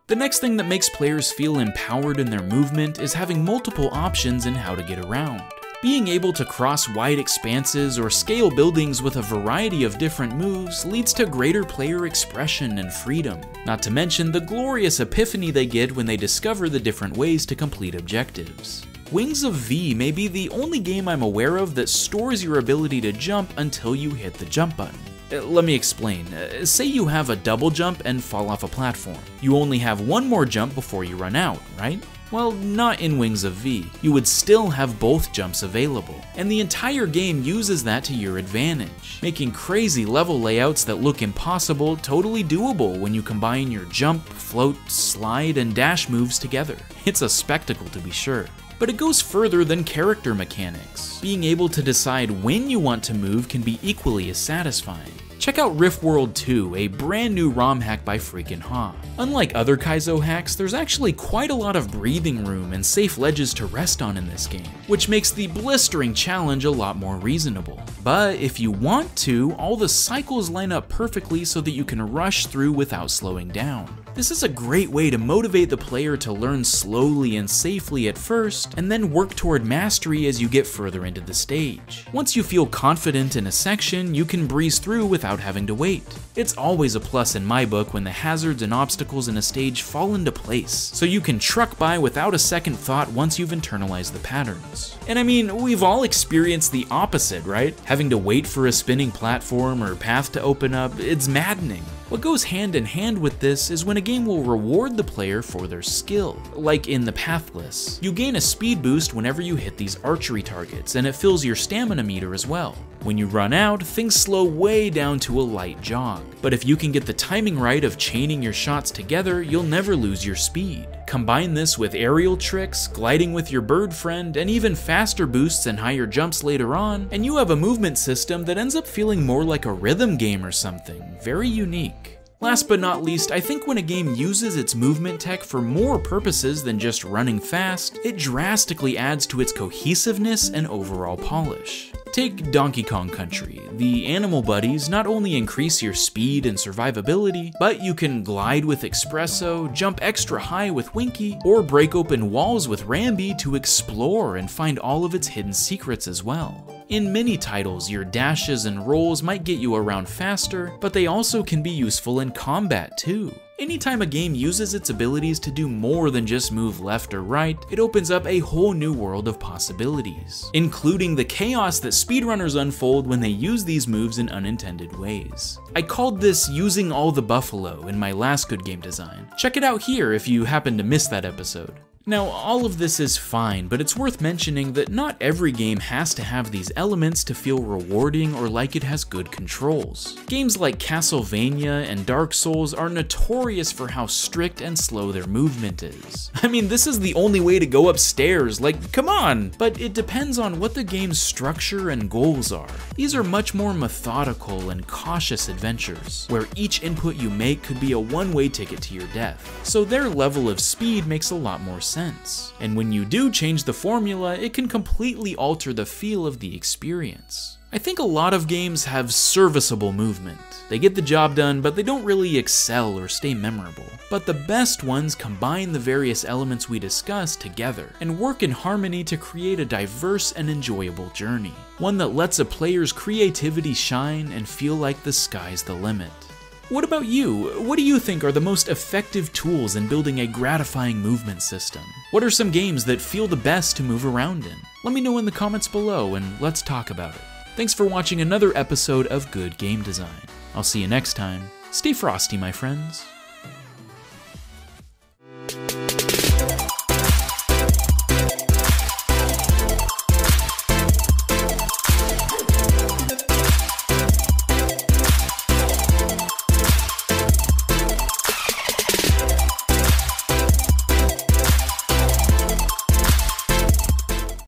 The next thing that makes players feel empowered in their movement is having multiple options in how to get around. Being able to cross wide expanses or scale buildings with a variety of different moves leads to greater player expression and freedom, not to mention the glorious epiphany they get when they discover the different ways to complete objectives. Wings of Vi may be the only game I'm aware of that stores your ability to jump until you hit the jump button. Uh, let me explain. Uh, say you have a double jump and fall off a platform. You only have one more jump before you run out, right? Well, not in Wings of Vi. You would still have both jumps available, and the entire game uses that to your advantage, making crazy level layouts that look impossible totally doable when you combine your jump, float, slide, and dash moves together. It's a spectacle to be sure. But it goes further than character mechanics. Being able to decide when you want to move can be equally as satisfying. Check out Rift World 2, a brand new ROM hack by Freakin' Ha. Unlike other Kaizo hacks, there's actually quite a lot of breathing room and safe ledges to rest on in this game, which makes the blistering challenge a lot more reasonable. But if you want to, all the cycles line up perfectly so that you can rush through without slowing down. This is a great way to motivate the player to learn slowly and safely at first, and then work toward mastery as you get further into the stage. Once you feel confident in a section, you can breeze through without having to wait. It's always a plus in my book when the hazards and obstacles in a stage fall into place, so you can truck by without a second thought once you've internalized the patterns. And I mean, we've all experienced the opposite, right? Having to wait for a spinning platform or path to open up, it's maddening. What goes hand in hand with this is when a game will reward the player for their skill, like in the Pathless. You gain a speed boost whenever you hit these archery targets, and it fills your stamina meter as well. When you run out, things slow way down to a light jog. But if you can get the timing right of chaining your shots together, you'll never lose your speed. Combine this with aerial tricks, gliding with your bird friend, and even faster boosts and higher jumps later on, and you have a movement system that ends up feeling more like a rhythm game or something, very unique. Last but not least, I think when a game uses its movement tech for more purposes than just running fast, it drastically adds to its cohesiveness and overall polish. Take Donkey Kong Country. The animal buddies not only increase your speed and survivability, but you can glide with Expresso, jump extra high with Winky, or break open walls with Rambi to explore and find all of its hidden secrets as well. In many titles, your dashes and rolls might get you around faster, but they also can be useful in combat too. Anytime a game uses its abilities to do more than just move left or right, it opens up a whole new world of possibilities, including the chaos that speedrunners unfold when they use these moves in unintended ways. I called this using all the buffalo in my last good game design. Check it out here if you happen to miss that episode. Now, all of this is fine, but it's worth mentioning that not every game has to have these elements to feel rewarding or like it has good controls. Games like Castlevania and Dark Souls are notorious for how strict and slow their movement is. I mean, this is the only way to go upstairs, like, come on! But it depends on what the game's structure and goals are. These are much more methodical and cautious adventures, where each input you make could be a one-way ticket to your death. So their level of speed makes a lot more sense. And when you do change the formula, it can completely alter the feel of the experience. I think a lot of games have serviceable movement. They get the job done, but they don't really excel or stay memorable. But the best ones combine the various elements we discussed together and work in harmony to create a diverse and enjoyable journey. One that lets a player's creativity shine and feel like the sky's the limit. What about you? What do you think are the most effective tools in building a gratifying movement system? What are some games that feel the best to move around in? Let me know in the comments below and let's talk about it. Thanks for watching another episode of Good Game Design. I'll see you next time. Stay frosty, my friends.